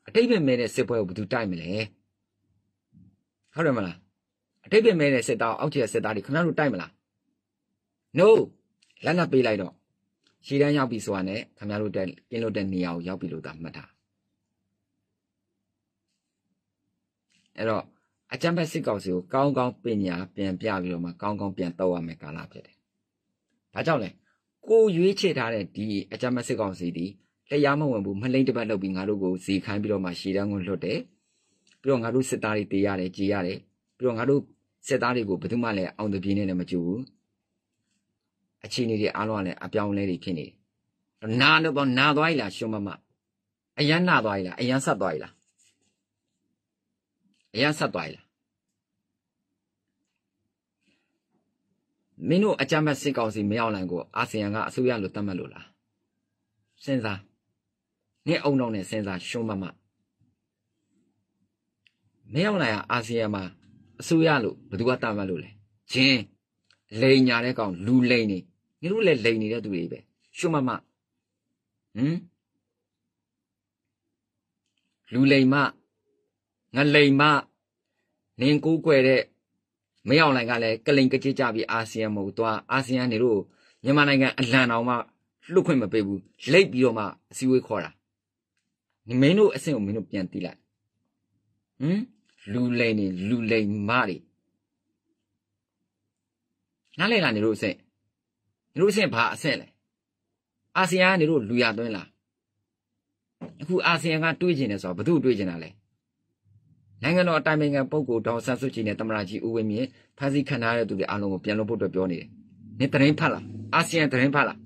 အတိတ်ပဲမဲ့တဲ့စစ်ပွဲကိုဘယ်သူတိုက်မလဲဟုတ်တယ်မလားအတိတ်ပဲမဲ့တဲ့စစ်သားအောက်ခြေစစ်သားတွေခင်ဗျားတို့တိုက်မလား no လက်နက်ပေးလိုက်တော့ရှည်တန်းရောက်ပြီဆိုတာနဲ့ခင်ဗျားတို့တက်ကင်းလို့တဲ့နေရာကိုရောက်ပြီလို့သာမှတ်တာအဲ့တော့အကြံဖက်စစ်ကောင်စီကိုကောင်းကောင်းပညာပြန်ပြပြီးတော့မှကောင်းကောင်းပြန်တော့ရမယ်ကာလဖြစ်တယ်။ဒါကြောင့်လေကိုရွေးချယ်ထားတဲ့ဒီအကြံဖက်စစ်ကောင်စီဒီတရားမဝင်ဘူးမလိမ့်တပတ်လုပ်ပြီးငါတို့ကိုဇီခိုင်းပြီးတော့မှရှည်တန်းကိုလွတ်တယ်။ပြီးတော့ငါတို့စစ်သားတွေတေးရတယ်ကြည်ရတယ်။ပြီးတော့ငါတို့စစ်သားတွေကိုဘယ်သူမှလည်းအောင်တပြေးနဲ့လည်းမကြည့်ဘူး။ အခြေအနေတွေအားလုံးကလည်းအပြောင်းလဲတွေဖြစ်နေတယ်နာတော့ပေါ့နာသွားပြီလားရှင်မမအရန်နာသွားပြီလားအရန်ဆက်သွားပြီလားအရန်ဆက်သွားပြီလားမင်းတို့အကြမ်းတ်စစ်ကောင်စီမရောက်နိုင်ကိုအာဆီယံကအစိုးရလိုတတ်မှတ်လို့လားစဉ်းစားနင့်အုံနောက်နဲ့စဉ်းစားရှုံးမမမရောက်နိုင်အာဆီယံမှာအစိုးရလို့ဘယ်သူကတတ်မှတ်လို့လဲဂျင်းလိန်ညာတဲ့ကောင်လူလိန်နေ ငါတို့လည်းလိန်နေတဲ့သူတွေပဲရှုံးမမဟမ်လူလိန်မငလိန်မနင်ကိုးကွယ်တဲ့မင်းအောင်လိုင်ကလည်းကလိန်ကကြစ်ကြပြီးအာဆီယံမဟုတ်သွားအာဆီယံနေတို့မြန်မာနိုင်ငံအလံတော်မှလွတ်ခွင့်မပေးဘူးလိတ်ပြီးတော့မှအစည်းအဝေးခေါ်တာမင်းတို့အဆင့်ကိုမင်းတို့ပြန်တီးလိုက်ဟမ်လူလိန်နေလူလိန်မတွေနားလေလားနေတို့အဆင့် နေတို့အဆင့်ဘာအဆင့်လဲအာဆီယံကနေတို့လူရသွင်းလားအခုအာဆီယံကတွေးကျင်တယ်ဆိုတော့ဘသူတွေးကျင်တာလဲနိုင်ငံတော်အတိုင်ပင်ခံပုဂ္ဂိုလ်ဒေါက်ဆန်းစုကြည်နဲ့သမ္မတကြီးဦးဝင်းမြင့်ဖမ်းဆီးခံထားရတဲ့သူတွေအားလုံးကိုပြန်လို့ဖို့အတွက်ပြောနေတယ်။နင်တရင်ဖတ်လားအာဆီယံတရင်ဖတ်လား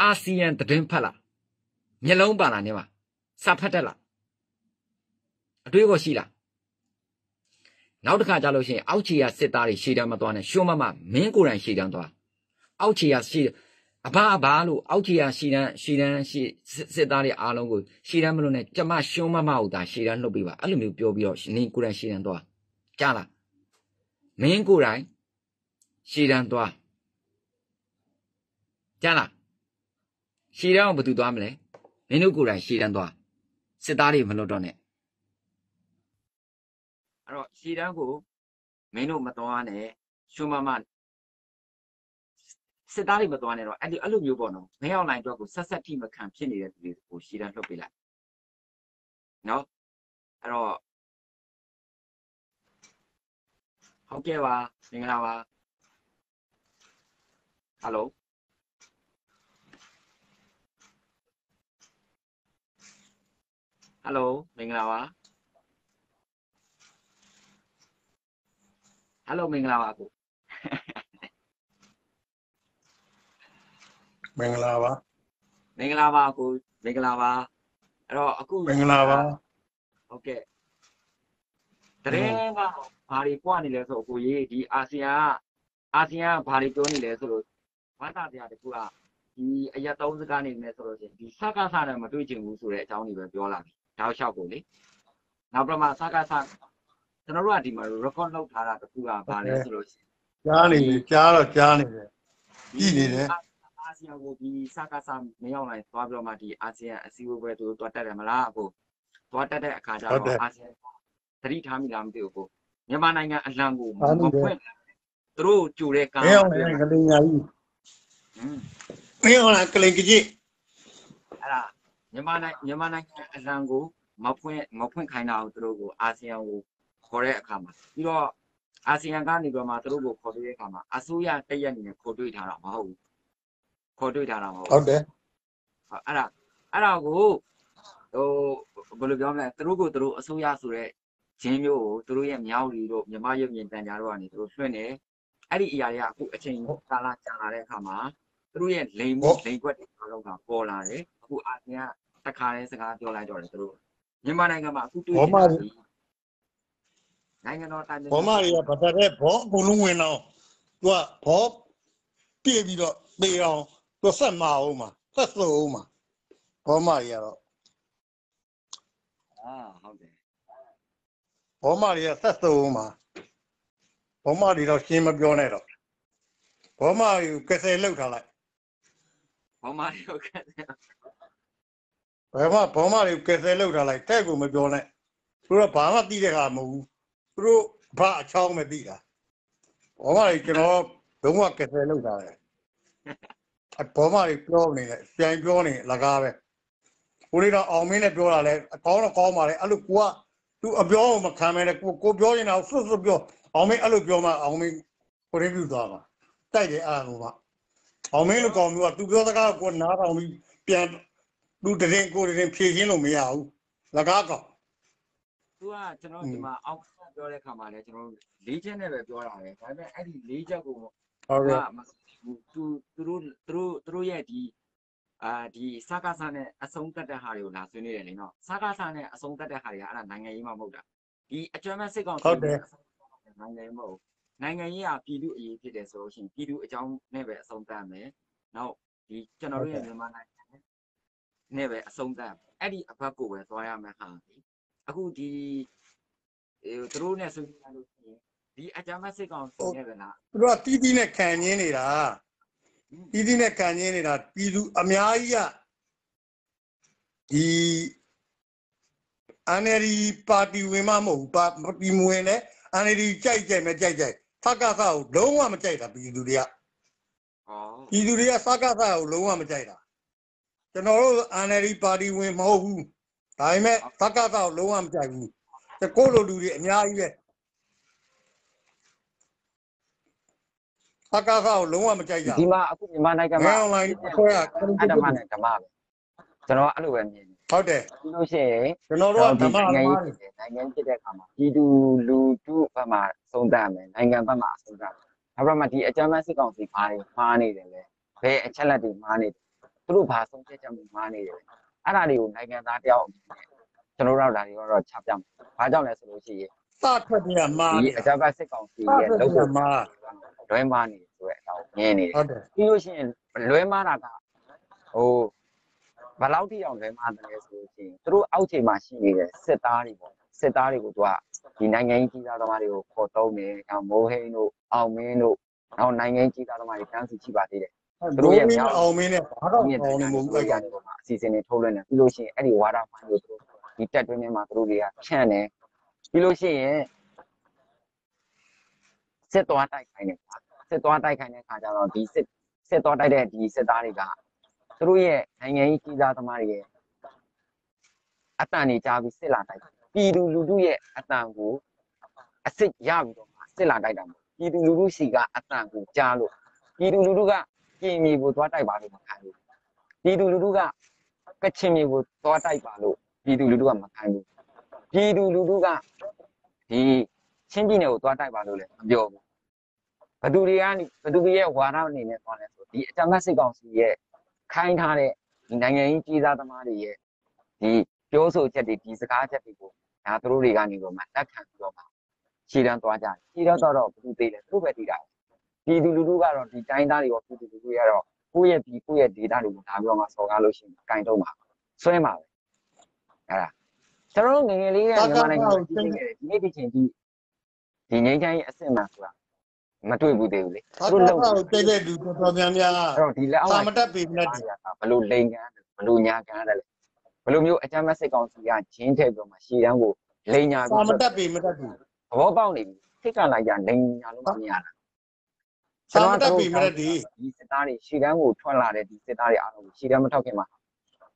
အာဆီယံတရင်ဖတ်လားမျက်လုံးပါလားနင်ပါစာဖတ်တတ်လားအတွေးကိုရှိလားနောက်တစ်ခါကြလို့ရှိရင်အောက်ခြေကစစ်သားတွေရှေ့တန်းမသွားနဲ့ရှုံးမမမင်းကိုယ်တိုင်ရှေ့တန်းသွား အောက်ခြေကရှေ့အဘအဘလို့အောက်ခြေကရှေ့တန်းရှေ့တန်းရှေ့စစ်သားတွေအားလုံးကိုရှေ့တန်းမလို့နဲ့ကျမရှုံးမမကိုဒါရှေ့တန်းလှုပ်ပေးပါအဲ့လိုမျိုးပြောပြီးတော့နင်းကိုယ်တိုင်ရှေ့တန်းသွားကြားလားမင်းကိုယ်တိုင်ရှေ့တန်းသွားကြားလားရှေ့တန်းကိုဘယ်သူသွားမလဲမင်းတို့ကိုယ်တိုင်ရှေ့တန်းသွားစစ်သားတွေမလွတ်တော့နဲ့အဲ့တော့ရှေ့တန်းကိုမင်းတို့မသွားနဲ့ရှုံးမမ စစ်သားတွေမသွားနဲ့တော့အဲ့ဒီအဲ့လိုမျိုးပေါ့နော်မင်းအောင်လိုင်းအတွက်ကိုဆက်ဆက်ထိမခံဖြစ်နေတဲ့သူတွေကိုရှေ့တန်းလှုပ်ပေးလိုက်နော်အဲ့တော့ဟုတ်ကဲ့ပါမင်္ဂလာပါဟယ်လိုဟယ်လိုမင်္ဂလာပါဟယ်လိုမင်္ဂလာပါကို မင်္ဂလာပါမင်္ဂလာပါကိုမင်္ဂလာပါအဲ့တော့အခုမင်္ဂလာပါဟုတ်ကဲ့တရင်ကဘာတွေပွားနေလဲဆိုတော့ကိုကြီးဒီအာဆီယံကအာဆီယံကဘာတွေပြောနေလဲဆိုလို့ဝမ်းသာစရာတခုကဒီအရက်သုံးစကားနေနေဆိုလို့ရှိရင်ဒီစကားစားနဲ့မတွေ့ချင်ဘူးဆိုတဲ့အကြောင်းတွေပဲပြောလာပြီတောက်လျှောက်ကိုလေနောက်ပြမစကားစားကျွန်တော်တို့ကဒီမှာ record လုပ်ထားတာတခုကဘာလဲဆိုလို့ရှိရင်ကြားနေပြီကြားတော့ကြားနေတယ်ကြည့်နေတယ်အာ ဆီယံကိုဒီစကားစားမရောက်နိုင်သွားပြီးတော့မှဒီအာဆီယံအစည်းအဝေးပွဲသူတို့တွားတက်တယ်မလားအခုတွားတက်တဲ့အခါကျတော့အာဆီယံသတိထားမိလားမသိဘူးကိုမြန်မာနိုင်ငံအလံကိုမဖွင့်သူတို့ကြိုတဲ့ကားမင်းအောင်လည်းကလေးညာကြီးဟင်းမင်းအောင်လည်းကလေးကြီးအဲ့ဒါမြန်မာနိုင်ငံမြန်မာနိုင်ငံအလံကိုမဖွင့်မဖွင့်ခိုင်းတာကိုသူတို့ကိုအာဆီယံကိုခေါ်တဲ့အခါမှာပြီးတော့အာဆီယံကနေပြီးတော့မှသူတို့ကိုခေါ်တွေ့တဲ့အခါမှာအစိုးရတည့်ရက်အနေနဲ့ခေါ်တွေ့ထားတာမဟုတ်ဘူး ခေါ်တွေ့ထားတာမဟုတ်ဘူးဟုတ်တယ်ဟုတ်အဲ့ဒါအဲ့ဒါကိုဟိုဘယ်လိုပြောမလဲသူတို့ကိုသူတို့အစိုးရဆိုတဲ့ဂျင်းမျိုးကိုသူတို့ရဲ့မြောက်လီတို့မြမရုပ်မြင်တန်ကြားတို့ကနေသူတို့လွှင့်နေအဲ့ဒီအရာတွေကအခုအချိန်ကာလကြာလာတဲ့အခါမှာသူတို့ရဲ့လိမ်မှုလိမ်ကွက်တွေအားလုံးကပေါ်လာတယ်အခုအာဆီယံကတခါတည်းစကားပြောလိုက်တော့တယ်သူတို့မြန်မာနိုင်ငံမှာအခုတွေ့နေတာဒီနိုင်ငံတော်တိုင်းဘောမတွေကဗတ်တဲ့ဘောအကုန်လုံးဝင်တော့သူကဘောပြည့်ပြီးတော့တေအောင် သူဆက်မအောင်မှာဆက်စုံအောင်မှာဘောမတွေကတော့အာဟုတ်တယ်ဘောမတွေကဆက်စုံအောင်မှာဘောမတွေတော့ရှင်းမပြောနဲ့တော့ဘောမတွေကိုကစဲလောက်ထားလိုက်ဘာမှရုပ်ခဲ့ဘယ်မှာဘောမတွေကိုကစဲလောက်ထားလိုက်တဲ့ကိုမပြောနဲ့သူတို့ဘာမှသိတဲ့ခါမဟုတ်ဘူးသူတို့ဘာအချောင်းမသိတာဘောမတွေကျွန်တော်လုံးဝကစဲလောက်ထားတယ် အပေါ်မှာပြောနေတယ်ပြန်ပြောနေလကားပဲကိုလေးတော့အောင်မင်းနဲ့ပြောတာလဲအကောင်းတော့ကောင်းပါလေအဲ့လိုကိုကသူအပြောကိုမခံမဲနဲ့ကိုကိုပြောနေတာဆွတ်ဆွတ်ပြောအောင်မင်းအဲ့လိုပြောမှအောင်မင်းကိုရင်းပြသွားမှာတိုက်တယ်အားလုံးကအောင်မင်းလိုကောင်းမျိုးကသူပြောစကားကိုနားထောင်ပြီးပြန်သူတရင်ကိုတရင်ဖြည့်ရှင်းလို့မရဘူးလကားကောင်းသူကကျွန်တော်ဒီမှာအောက်ပြောတဲ့ခါမှာလည်းကျွန်တော်လေးချက်နဲ့ပဲပြောတာပဲဒါပေမဲ့အဲ့ဒီလေးချက်ကို ဟုတ်ကဲ့သူသူတို့သူတို့သူတို့ရဲ့ဒီအာဒီစကားစားနဲ့အဆုံးတက်တဲ့ဟာတွေကိုလာဆွေးနွေးတယ်လေနော်စကားစားနဲ့အဆုံးတက်တဲ့ဟာတွေကအဲ့ဒါနိုင်ငံရေးမှမဟုတ်တာဒီအကြမ်းဖက်စစ်ကောင်စီနိုင်ငံရေးမဟုတ်နိုင်ငံရေးကပြည်သူအရေးဖြစ်တယ်ဆိုလို့ရှိရင်ပြည်သူအကြောင်းနဲ့ပဲအဆုံးသတ်မယ်နောက်ဒီကျွန်တော်တို့ရဲ့မြန်မာနိုင်ငံနဲ့ပဲအဆုံးသတ်အဲ့ဒီအဘက်ကိုပဲသွားရမယ်ဟာအခုဒီအဲသူတို့နဲ့ဆွေးနွေးရလို့ရှိရင် ဒီအကြမ်းဖက်စစ်ကောင်စီနဲ့ပဲလားသူတို့ကတီးတီးနဲ့ခံရင်းနေတာတီးတီးနဲ့ခံရင်းနေတာပြည်သူအများကြီးကဒီ NLD ပါတီဝင်မမဟုတ်ဘူးပါတီမဝင်နဲ့ NLD ကြိုက်ကြိုက်မကြိုက်ကြိုက်ဖကသကိုလုံးဝမကြိုက်တာပြည်သူတွေကဩပြည်သူတွေကဖကသကိုလုံးဝမကြိုက်တာကျွန်တော်တို့ NLD ပါတီဝင်မဟုတ်ဘူးဒါပေမဲ့ဖကသကိုလုံးဝမကြိုက်ဘူးတကိုယ့်လိုလူတွေအများကြီးပဲ ဖကသကိုလုံးဝမကြိုက်ကြဒီမှာအခုမြန်မာနိုင်ငံမမှာင်းအွန်လိုင်းအဖွဲ့ကအတ္တမနဲ့ဓမ္မပဲကျွန်တော်အဲ့လိုပဲမြင်တယ်ဟုတ်တယ်ပြီးလို့ရှိရင်ကျွန်တော်တို့ကဓမ္မနိုင်ငံသမားရေးတွေဖြစ်တယ်နိုင်ငံဖြစ်တဲ့အခါမှာပြည်သူလူထုဘက်မှာသုံးသပ်မယ်နိုင်ငံဘက်မှာသုံးသပ်မယ်နောက်ဘက်မှာဒီအကြမ်းဖက်စစ်ကောင်စီဘာတွေမှားနေတယ်လဲဘယ်အချက်လက်တွေမှားနေတယ်သူတို့ဘာဆုံးဖြတ်ချက်မှုမှားနေတယ်လဲအဲ့ဒါတွေကိုနိုင်ငံသားတယောက်အနေနဲ့ကျွန်တော်တို့ဒါတွေကတော့ချပြမယ်ဘာကြောင့်လဲဆိုလို့ရှိရင် စထွက်ပြမှားဒီတယ်အကြမ်းဖက်စစ်ကောင်စီစရဲ့ထွက်လုပ်ပြဖို့မှားလွဲမားနေဆိုတဲ့အကြောင်းမြင်နေတယ်ဟုတ်တယ်ပြီးလို့ရှိရင်လွဲမားတာကဟိုဘယ်လောက်ထိအောင်လွဲမားတယ်လဲဆိုလို့ရှိရင်သူတို့အောက်ခြေမှာရှိနေတဲ့စစ်သားတွေပေါ့စစ်သားတွေကိုသူကဒီနိုင်ငံရေးကြီးသားသမားတွေကိုခေါ်တုံးတယ်။နောက်မိုးဟိန်းတို့အောင်မင်းတို့နောက်နိုင်ငံရေးကြီးသားသမားတွေတန်းစီရှိပါသေးတယ်သူတို့ရဲ့အောင်မင်းနဲ့ဘာတော့။အောင်နေမို့အဲ့အဲ့ကကောင်ပုံမှာအစီအစဉ်တွေထုတ်လွှင့်တယ်ပြီးလို့ရှိရင်အဲ့ဒီဝါဒမှန်လို့သူတို့ဒီတက်တွင်းထဲမှာသူတို့တွေကဖြန့်တယ် ပြီးလို့ရှိရင်စစ်သွားတိုက်ခိုင်းတယ်ကွာစစ်သွားတိုက်ခိုင်းတဲ့ခါကျတော့ဒီစစ်စစ်သွားတိုက်တဲ့ဒီစစ်သားတွေကသူတို့ရဲ့နိုင်ငံရေးကြီးသားသမားတွေရဲ့အတန်နေကြပြီးစစ်လာတိုက်တယ်ပြည်သူလူထုရဲ့အတန်ကိုအစ်စ်ရပြီးတော့မှစစ်လာတိုက်တာမဟုတ်ပြည်သူလူထုစီကအတန်ကိုကြားလို့ပြည်သူလူထုကပြင်မြေကိုသွားတိုက်ပါလို့မခံဘူးပြည်သူလူထုကကချင်မြေကိုသွားတိုက်ပါလို့ပြည်သူလူထုကမခံဘူး ပြည်သူလူထုကဒီချင်းပြည်နယ်ကိုသွားတိုက်ပါလို့လည်းမပြောဘူးဘသူတွေကဘသူတွေရဲ့ဝါဒအနေနဲ့သွားလဲဆိုဒီအကြမ်းဖက်စစ်ကောင်စီရဲ့ခိုင်းထားတဲ့ဒီနိုင်ငံရေးကြီးစားသမားတွေရဲ့ဒီပြောဆိုချက်တွေဒီစကားချက်တွေကိုဒါသူတို့တွေကနေတော့မှတက်ခံပြီးတော့မှခြေတန်းသွားကြတယ်ခြေတန်းသွားတော့ဘသူသေးလဲသူတို့ပဲသိတာပြည်သူလူထုကတော့ဒီတိုင်းသားတွေရောပြည်သူလူထုရတော့ကိုယ့်ရဲ့ဒီကိုယ့်ရဲ့ data တွေကိုဒါပြီးတော့မှစော်ကားလို့ရှိရင်ကင်တော့မှာဆွဲမှာပဲအဲ့ဒါ ကျွန်တော်တို့ငယ်ငယ်လေးကမြန်မာနိုင်ငံကိုကြည့်နေတယ်ဒီနေ့ဒီချိန်ဒီဒီငိမ့်ချမ်းရေးအစစ်မှန်ဆိုတာမတွေ့ဘူးသေးဘူးလေဘာတော့ကိုတိတ်တဲ့လူတော်တော်များများအဲ့တော့ဒီလက်အောက်စာမတက်ပေမဲ့ဘလို့လိန်ကန်ဘလို့ညာကန်တယ်လေဘလို့မျိုးအကြမ်းဖက်စစ်ကောင်စီကဂျင်းထည့်ပြီးတော့မှရှည်တန်းကိုလိန်ညာစာမတက်ပေမတက်ဘူးသဘောပေါက်နေပြီထိတ်ကလိုက်ကြလိန်ညာလို့မမြင်ရတာစာမတက်ပေမဲ့ဒီဒီစစ်သားတွေရှည်တန်းကိုထွက်လာတဲ့ဒီစစ်သားတွေအားလုံးကိုရှည်တန်းမထောက်ခင်မှာ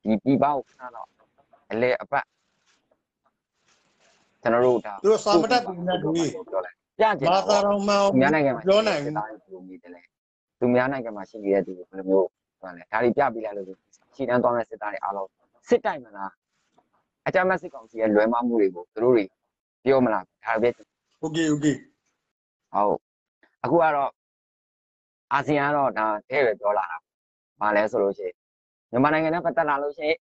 ဒီပြည်ပကိုခဏတော့အလေအပတ် ကျွန်တော်တို့ဒါ သူတို့စာမတက်ပေမဲ့ဒီ ပြောလိုက်ပြကြည့် ဘာသာတော်မှန် သူများနိုင်ငံမှာ ပြောနိုင် စစ် ဘူး သားတွေဘယ်လိုမြည်တယ်လဲသူများနိုင်ငံမှာရှိနေတဲ့သူတွေဘယ်လိုမျိုးပြောလဲဒါတွေပြပြလိုက်လို့ရှည်တန်းသွားမဲ့စစ်သားတွေအားလုံးစစ်တိုက်မလားအကြမ်းမဲ့စစ်ကောင်စီရဲ့လွဲမှားမှုတွေကိုသူတို့တွေပြောမလားဒါပဲ โอเคโอเค ဟုတ်အခုကတော့အာဆီယံကတော့ဒါတဲ့ပဲပြောလာတာ။ဘာလဲဆိုလို့ရှိရင်မြန်မာနိုင်ငံနဲ့ပတ်သက်လာလို့ရှိရင်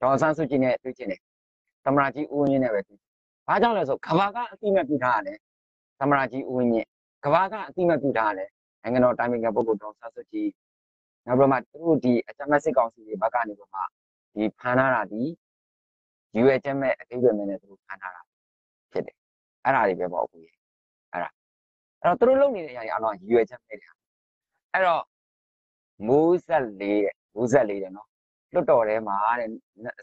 ဒေါ်ဆန်းစုကြည်နဲ့တွေ့ချင်တယ်။သမ္မတကြီးဦးဝင်းမြင့်နဲ့ပဲတွေ့။ ဘာကြောင့်လဲဆိုကဘာကအတိအမဲ့ပြုထားရတယ်။သမ္မတကြီးဦးဝင်းမြင့်ကဘာကအတိအမဲ့ပြုထားရတယ်။နိုင်ငံတော်တိုင်ပင်ခံပုဂ္ဂိုလ်ဒေါ်ဆန်းစုကြည်နောက်ပြီးမှသူတို့ဒီအကြမ်းဖက်စစ်ကောင်စီတွေဘက်ကနေပြီးမှဒီဖမ်းထားတာဒီရွေချက်မဲ့အတိအမဲ့နဲ့သူတို့ဖမ်းထားတာဖြစ်တယ်။အဲ့ဒါတွေပဲပေါ့အခုရေ။အဲ့ဒါအဲ့တော့သူတို့လုပ်နေတဲ့အရာတွေအလုံးရွေချက်မဲ့တယ်။အဲ့တော့မိုးဆက်လေးတဲ့မိုးဆက်လေးတဲ့နော်လွတ်တော်ထဲမှာတဲ့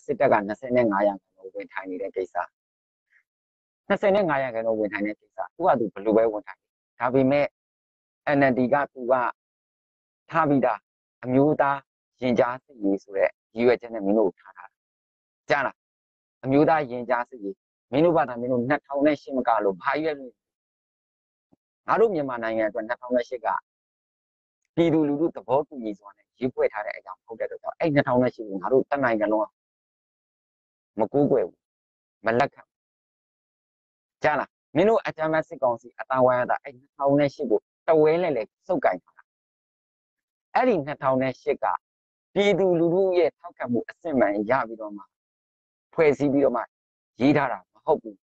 စစ်တပ်က25ရာခိုင်နှုန်းဝင်ထိုင်နေတဲ့ကိစ္စ 25ရာခိုင်နှုန်းဝင်ထိုင်တဲ့ကိစ္စသူကသူဘယ်လိုပဲဝင်ထိုင်ဒါပေမဲ့ NLD ကသူကထားပြီးသားအမျိုးသားရင်ကြားစစ်ရေးဆိုတဲ့ရည်ရွယ်ချက်နဲ့မင်းတို့ထားတာကြားလားအမျိုးသားရင်ကြားစစ်ရေးမင်းတို့ဘာသာမင်းတို့2008မကလို့ဘာရွက်လို့ငါတို့မြန်မာနိုင်ငံအတွက်2008ကပြည်သူလူထုသဘောတူညီစွာနဲ့ရေးဖွဲ့ထားတဲ့အကြောင်းဟုတ်တဲ့တော့အဲ့2008ကိုငါတို့တနိုင်ငံလုံးမကူးကွယ်ဘူးမလက်ခံ ကြားလားမင်းတို့အကြမ်းဖက်စစ်ကောင်စီအတန်ဝိုင်းရတာအဲ့2008ကိုတဝဲလဲလဲစုပ်ကင်ထားတာအဲ့ဒီ2008ကပြည်သူလူထုရဲ့ထောက်ခံမှုအစစ်မှန်ရပြီးတော့မှဖွဲ့စည်းပြီးတော့မှရေးထားတာမဟုတ်ဘူး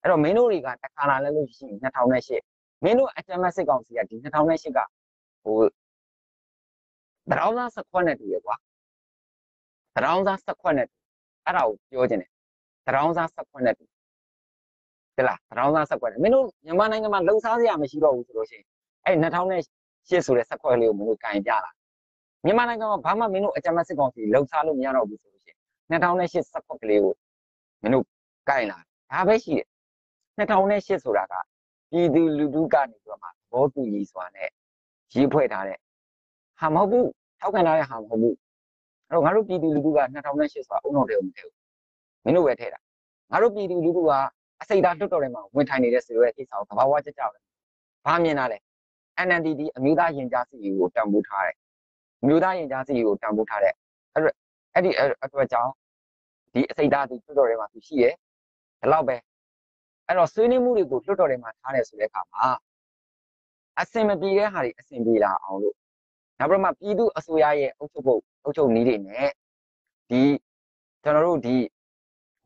အဲ့တော့မင်းတို့တွေကတခါလာလဲလို့ရှိရင်2008မင်းတို့အကြမ်းဖက်စစ်ကောင်စီကဒီ2008ကဟိုတရောင်းသားစခွက်နဲ့တူရကွာတရောင်းသားစခွက်နဲ့အဲ့ဒါကိုပြောခြင်းတယ်တရောင်းသားစခွက်နဲ့တူ တလားတရောင်းသားစခွက်နဲ့မင်းတို့မြန်မာနိုင်ငံမှာလုံစားစရာမရှိတော့ဘူးဆိုလို့ရှိရင်အဲ့2008ဆိုတဲ့စခွက်လေးကိုမင်းတို့ကင်ပြလာမြန်မာနိုင်ငံမှာဘာမှမင်းတို့အကြမ်းဖက်စစ်ကောင်စီလုံစားလို့မရတော့ဘူးဆိုလို့ရှိရင်2008စခွက်ကလေးကိုမင်းတို့ကင်လာဒါပဲရှိတယ်2008ဆိုတာကပြည်သူလူထုကနေပြီးတော့မှဘောတူညီစွာနဲ့ရေးဖွဲ့ထားတဲ့ဟာမဟုတ်ဘူးထောက်ခံထားတဲ့ဟာမဟုတ်ဘူးအဲ့တော့ငါတို့ပြည်သူလူထုက2008ဆိုတာအုံတော်တယ်မထည့်ဘူးမင်းတို့ပဲထည့်တာငါတို့ပြည်သူလူထုက အစိတ်ဓာတ်တွတ်တော်ထဲမှာဝင်ထိုင်နေတဲ့ဆိုတဲ့ကိစ္စကိုသဘာဝကြကြပဲဘာမြင်တာလဲ NNDD အမျိုးသားရင်ကြားစီကိုတံပိုးထားတယ်အမျိုးသားရင်ကြားစီကိုတံပိုးထားတဲ့အဲ့အဲ့ဒီအတွက်ကြောင့်ဒီအစိတ်ဓာတ်ဒီတွတ်တော်ထဲမှာသူရှိရဲ့ဒီလောက်ပဲအဲ့တော့ဆွေးနွေးမှုတွေကိုတွတ်တော်ထဲမှာထားတယ်ဆိုတဲ့အခါမှာအစင်မပြေတဲ့ဟာတွေအစင်ပြေလာအောင်လို့နောက်ပြီးမှပြည်သူအစိုးရရဲ့အုပ်ချုပ်ဖို့အုပ်ချုပ်နည်းတွေနဲ့ဒီကျွန်တော်တို့ဒီ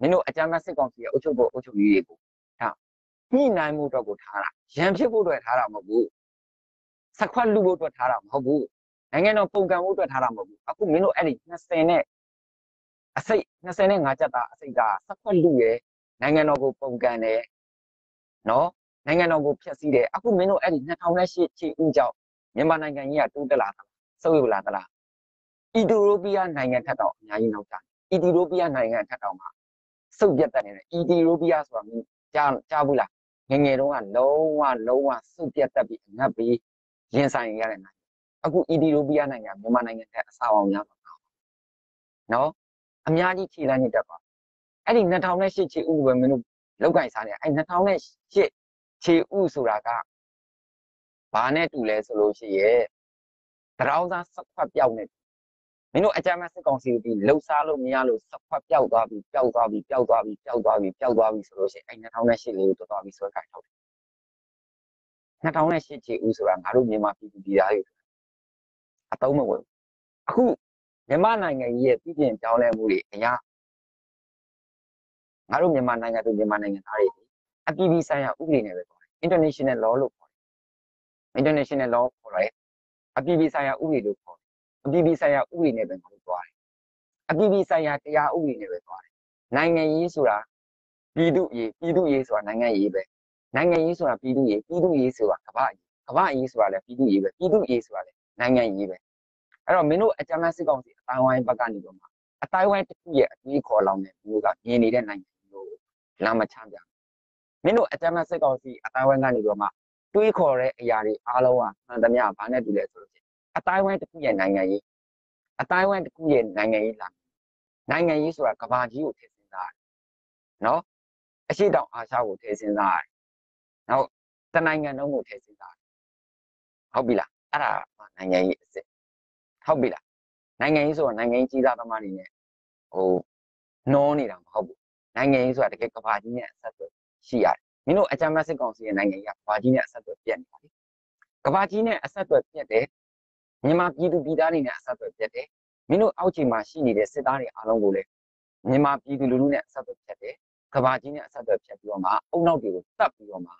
မင်းတို့အကြမ်းဖက်စစ်ကောင်စီရဲ့အုပ်ချုပ်ဖို့အုပ်ချုပ်ရေးတွေကိုဒါညှိနှိုင်းမှုအတွက်ကိုထားတာရန်ဖြစ်ဖို့အတွက်ထားတာမဟုတ်ဘူးစခွက်လူဖို့အတွက်ထားတာမဟုတ်ဘူးနိုင်ငံတော်ပုံကံဖို့အတွက်ထားတာမဟုတ်ဘူးအခုမင်းတို့အဲ့ဒီ20နဲ့အစိတ်20နဲ့5ချက်သားအစိတ်သားစခွက်လူရဲ့နိုင်ငံတော်ကိုပုံကံတယ်နော်နိုင်ငံတော်ကိုဖျက်ဆီးတယ်အခုမင်းတို့အဲ့ဒီ2008ချီဦးကြောင့်မြန်မာနိုင်ငံကြီးကတိုးတက်လာတာဆုပ်ယူလာသလားအီသီယိုးပီးယားနိုင်ငံထက်တော့အများကြီးနောက်ကျတယ်အီသီယိုးပီးယားနိုင်ငံထက်တော့မှ စုပ်ပြတ်တက်နေတယ်အီသီယိုးပီးယားဆိုတာမျိုးကြားကြားဘူးလားငယ်ငယ်တုန်းကလုံးဝလုံးဝစုပ်ပြတ်တက်ပြီးအငတ်ပြီးရင်ဆိုင်ရတဲ့နိုင်ငံအခုအီသီယိုးပီးယားနိုင်ငံမြန်မာနိုင်ငံထက်အဆအောင်များမှာနော်အများကြီးခြေလမ်းညစ်တက်ပါအဲ့ဒီ2008ခြေဥပပဲမင်းတို့လောက်ကင်စားနေအဲ့2008ခြေဥဆိုတာကဘာနဲ့တူလဲဆိုလို့ရှိရဲ့တရောင်းစားစက်ခွက်ပြောက်နေ မင်းတို့အကြမ်းမဲ့စစ်ကောင်စီပြီးလှုပ်ရှားလို့မရလို့စက်ခွက်ပြောက်သွားပြီပျောက်သွားပြီပျောက်သွားပြီပျောက်သွားပြီပျောက်သွားပြီဆိုလို့ရှိရင်အဲ့2008လေးကိုတော်တော်ပြီးဆွဲခိုင်းထုတ်တယ်2008ခြေဥဆိုတာငါတို့မြန်မာပြည်သူပြည်သားတွေအတုံးမဝင်အခုမြန်မာနိုင်ငံကြီးရဲ့ပြည်ပြင်ပြောင်းလဲမှုတွေအရာငါတို့မြန်မာနိုင်ငံသူမြန်မာနိုင်ငံသားတွေအပြည်ပြည်ဆိုင်ရာဥပဒေနဲ့ပဲပြောတယ် international law လို့ခေါ်တယ် international law ခေါ်တယ်အပြည်ပြည်ဆိုင်ရာဥပဒေလို့ခေါ်တယ် အပြည်ပြည်ဆိုင်ရာဥပဒေနဲ့ပဲငါတို့သွားတယ်အပြည်ပြည်ဆိုင်ရာတရားဥပဒေနဲ့ပဲသွားတယ်နိုင်ငံရေးဆိုတာပြည်သူရေးပြည်သူရေးဆိုတာနိုင်ငံရေးပဲနိုင်ငံရေးဆိုတာပြည်သူရေးပြည်သူရေးဆိုတာကမ္ဘာရေးကမ္ဘာရေးဆိုတာလည်းပြည်သူရေးပဲပြည်သူရေးဆိုတာလည်းနိုင်ငံရေးပဲအဲ့တော့မင်းတို့အကြမ်းဖက်စစ်ကောင်စီအတိုင်းဝိုင်းဘက်ကနေတော့မှအတိုင်းဝိုင်းတစ်ခုရဲ့အတွေးခေါ်လောင်တဲ့မျိုးကမြင်နေတဲ့နိုင်ငံမျိုးလမ်းမချပြမင်းတို့အကြမ်းဖက်စစ်ကောင်စီအတိုင်းဝိုင်းကနေတော့မှတွေးခေါ်တဲ့အရာတွေအားလုံးကမှန်သမျှဘာနဲ့တူလဲဆိုလို့ချင်း အတိုင်းဝိုင်းတစ်ခုရဲ့နိုင်ငံရေးအတိုင်းဝိုင်းတစ်ခုရဲ့နိုင်ငံရေးလာနိုင်ငံရေးဆိုတာကဘာကြီးကိုထည့်စဉ်းစားတယ်နော်အရှိတောင်အာရှကိုထည့်စဉ်းစားတယ်နောက်တနိုင်ငံလုံးကိုထည့်စဉ်းစားတယ်ဟုတ်ပြီလားအဲ့ဒါနိုင်ငံရေးအစစ်ဟုတ်ပြီလားနိုင်ငံရေးဆိုတာနိုင်ငံရေးကြီးသားသမားတွေနဲ့ဟိုနှောနေတာမဟုတ်ဘူးနိုင်ငံရေးဆိုတာတကယ်ကဘာကြီးနဲ့အဆက်အသွယ်ရှိရတယ်မင်းတို့အကြမ်းဖက်စစ်ကောင်စီရဲ့နိုင်ငံကြီးကကဘာကြီးနဲ့အဆက်အသွယ်ပြတ်နေတာလေကဘာကြီးနဲ့အဆက်အသွယ်ပြတ်တယ် မြန်မာပြည်သူပြည်သားတွေနဲ့အဆက်အသွယ်ပြတ်တယ်မင်းတို့အောက်ခြေမှာရှိနေတဲ့စစ်သားတွေအားလုံးကိုလည်းမြန်မာပြည်သူလူထုနဲ့အဆက်အသွယ်ပြတ်တယ်ကဘာကြီးနဲ့အဆက်အသွယ်ဖြတ်ပြီးတော့မှအုံနောက်တွေကိုတတ်ပြီးတော့မှ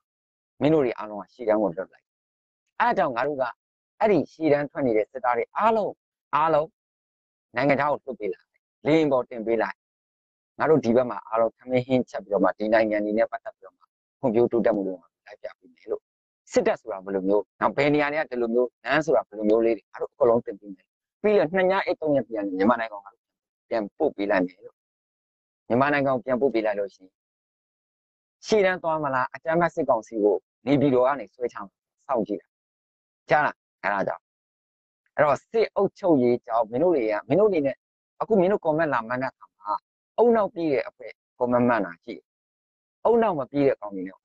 မင်းတို့တွေအားလုံးကရှေ့တန်းကိုလွတ်လိုက်အဲအကြောင်းငါတို့ကအဲ့ဒီရှေ့တန်းထွက်နေတဲ့စစ်သားတွေအားလုံးအားလုံးနိုင်ငံသားကိုလွတ်ပေးလိုက်လင်းပေါ်တင်ပေးလိုက်ငါတို့ဒီဘက်မှာအားလုံးခမင်းဟင်းချက်ပြီးတော့မှဒီနိုင်ငံကြီးနဲ့ပတ်သက်ပြီးတော့မှဖွံ့ဖြိုးတိုးတက်မှုတွေမှာလိုက်ပြပေးမယ်လို့ စစ်တပ်ဆိုတာဘယ်လိုမျိုးနောက်ဘယ်နေရာတွေကဒီလိုမျိုးနန်းဆိုတာဘယ်လိုမျိုးလေးတွေအားလုံးအကုန်လုံးတင်ပေးမယ်ပြီးတော့နှစ်ညအိတ်သုံးရက်ပြန်မြန်မာနိုင်ငံကပြန်ပို့ပေးလိုက်မယ်လို့မြန်မာနိုင်ငံကိုပြန်ပို့ပေးလိုက်လို့ရှိရင်ရှေ့တန်းသွားမလားအကြမ်းဖက်စစ်ကောင်စီကိုနေပြည်တော်ကနေဆွဲချောင်းစောင့်ကြည့်တာကြားလားအဲ့ဒါကြောင့်အဲ့တော့စစ်အုပ်ချုပ်ရေးကြောင့်မင်းတို့တွေကမင်းတို့တွေနဲ့အခုမင်းတို့ comment လာမှန်းတဲ့အခါမှာအုံနောက်ပြီးတဲ့အဖွဲ comment မှန်းတာရှိအုံနောက်မပြီးတဲ့ကောင်တွေနဲ့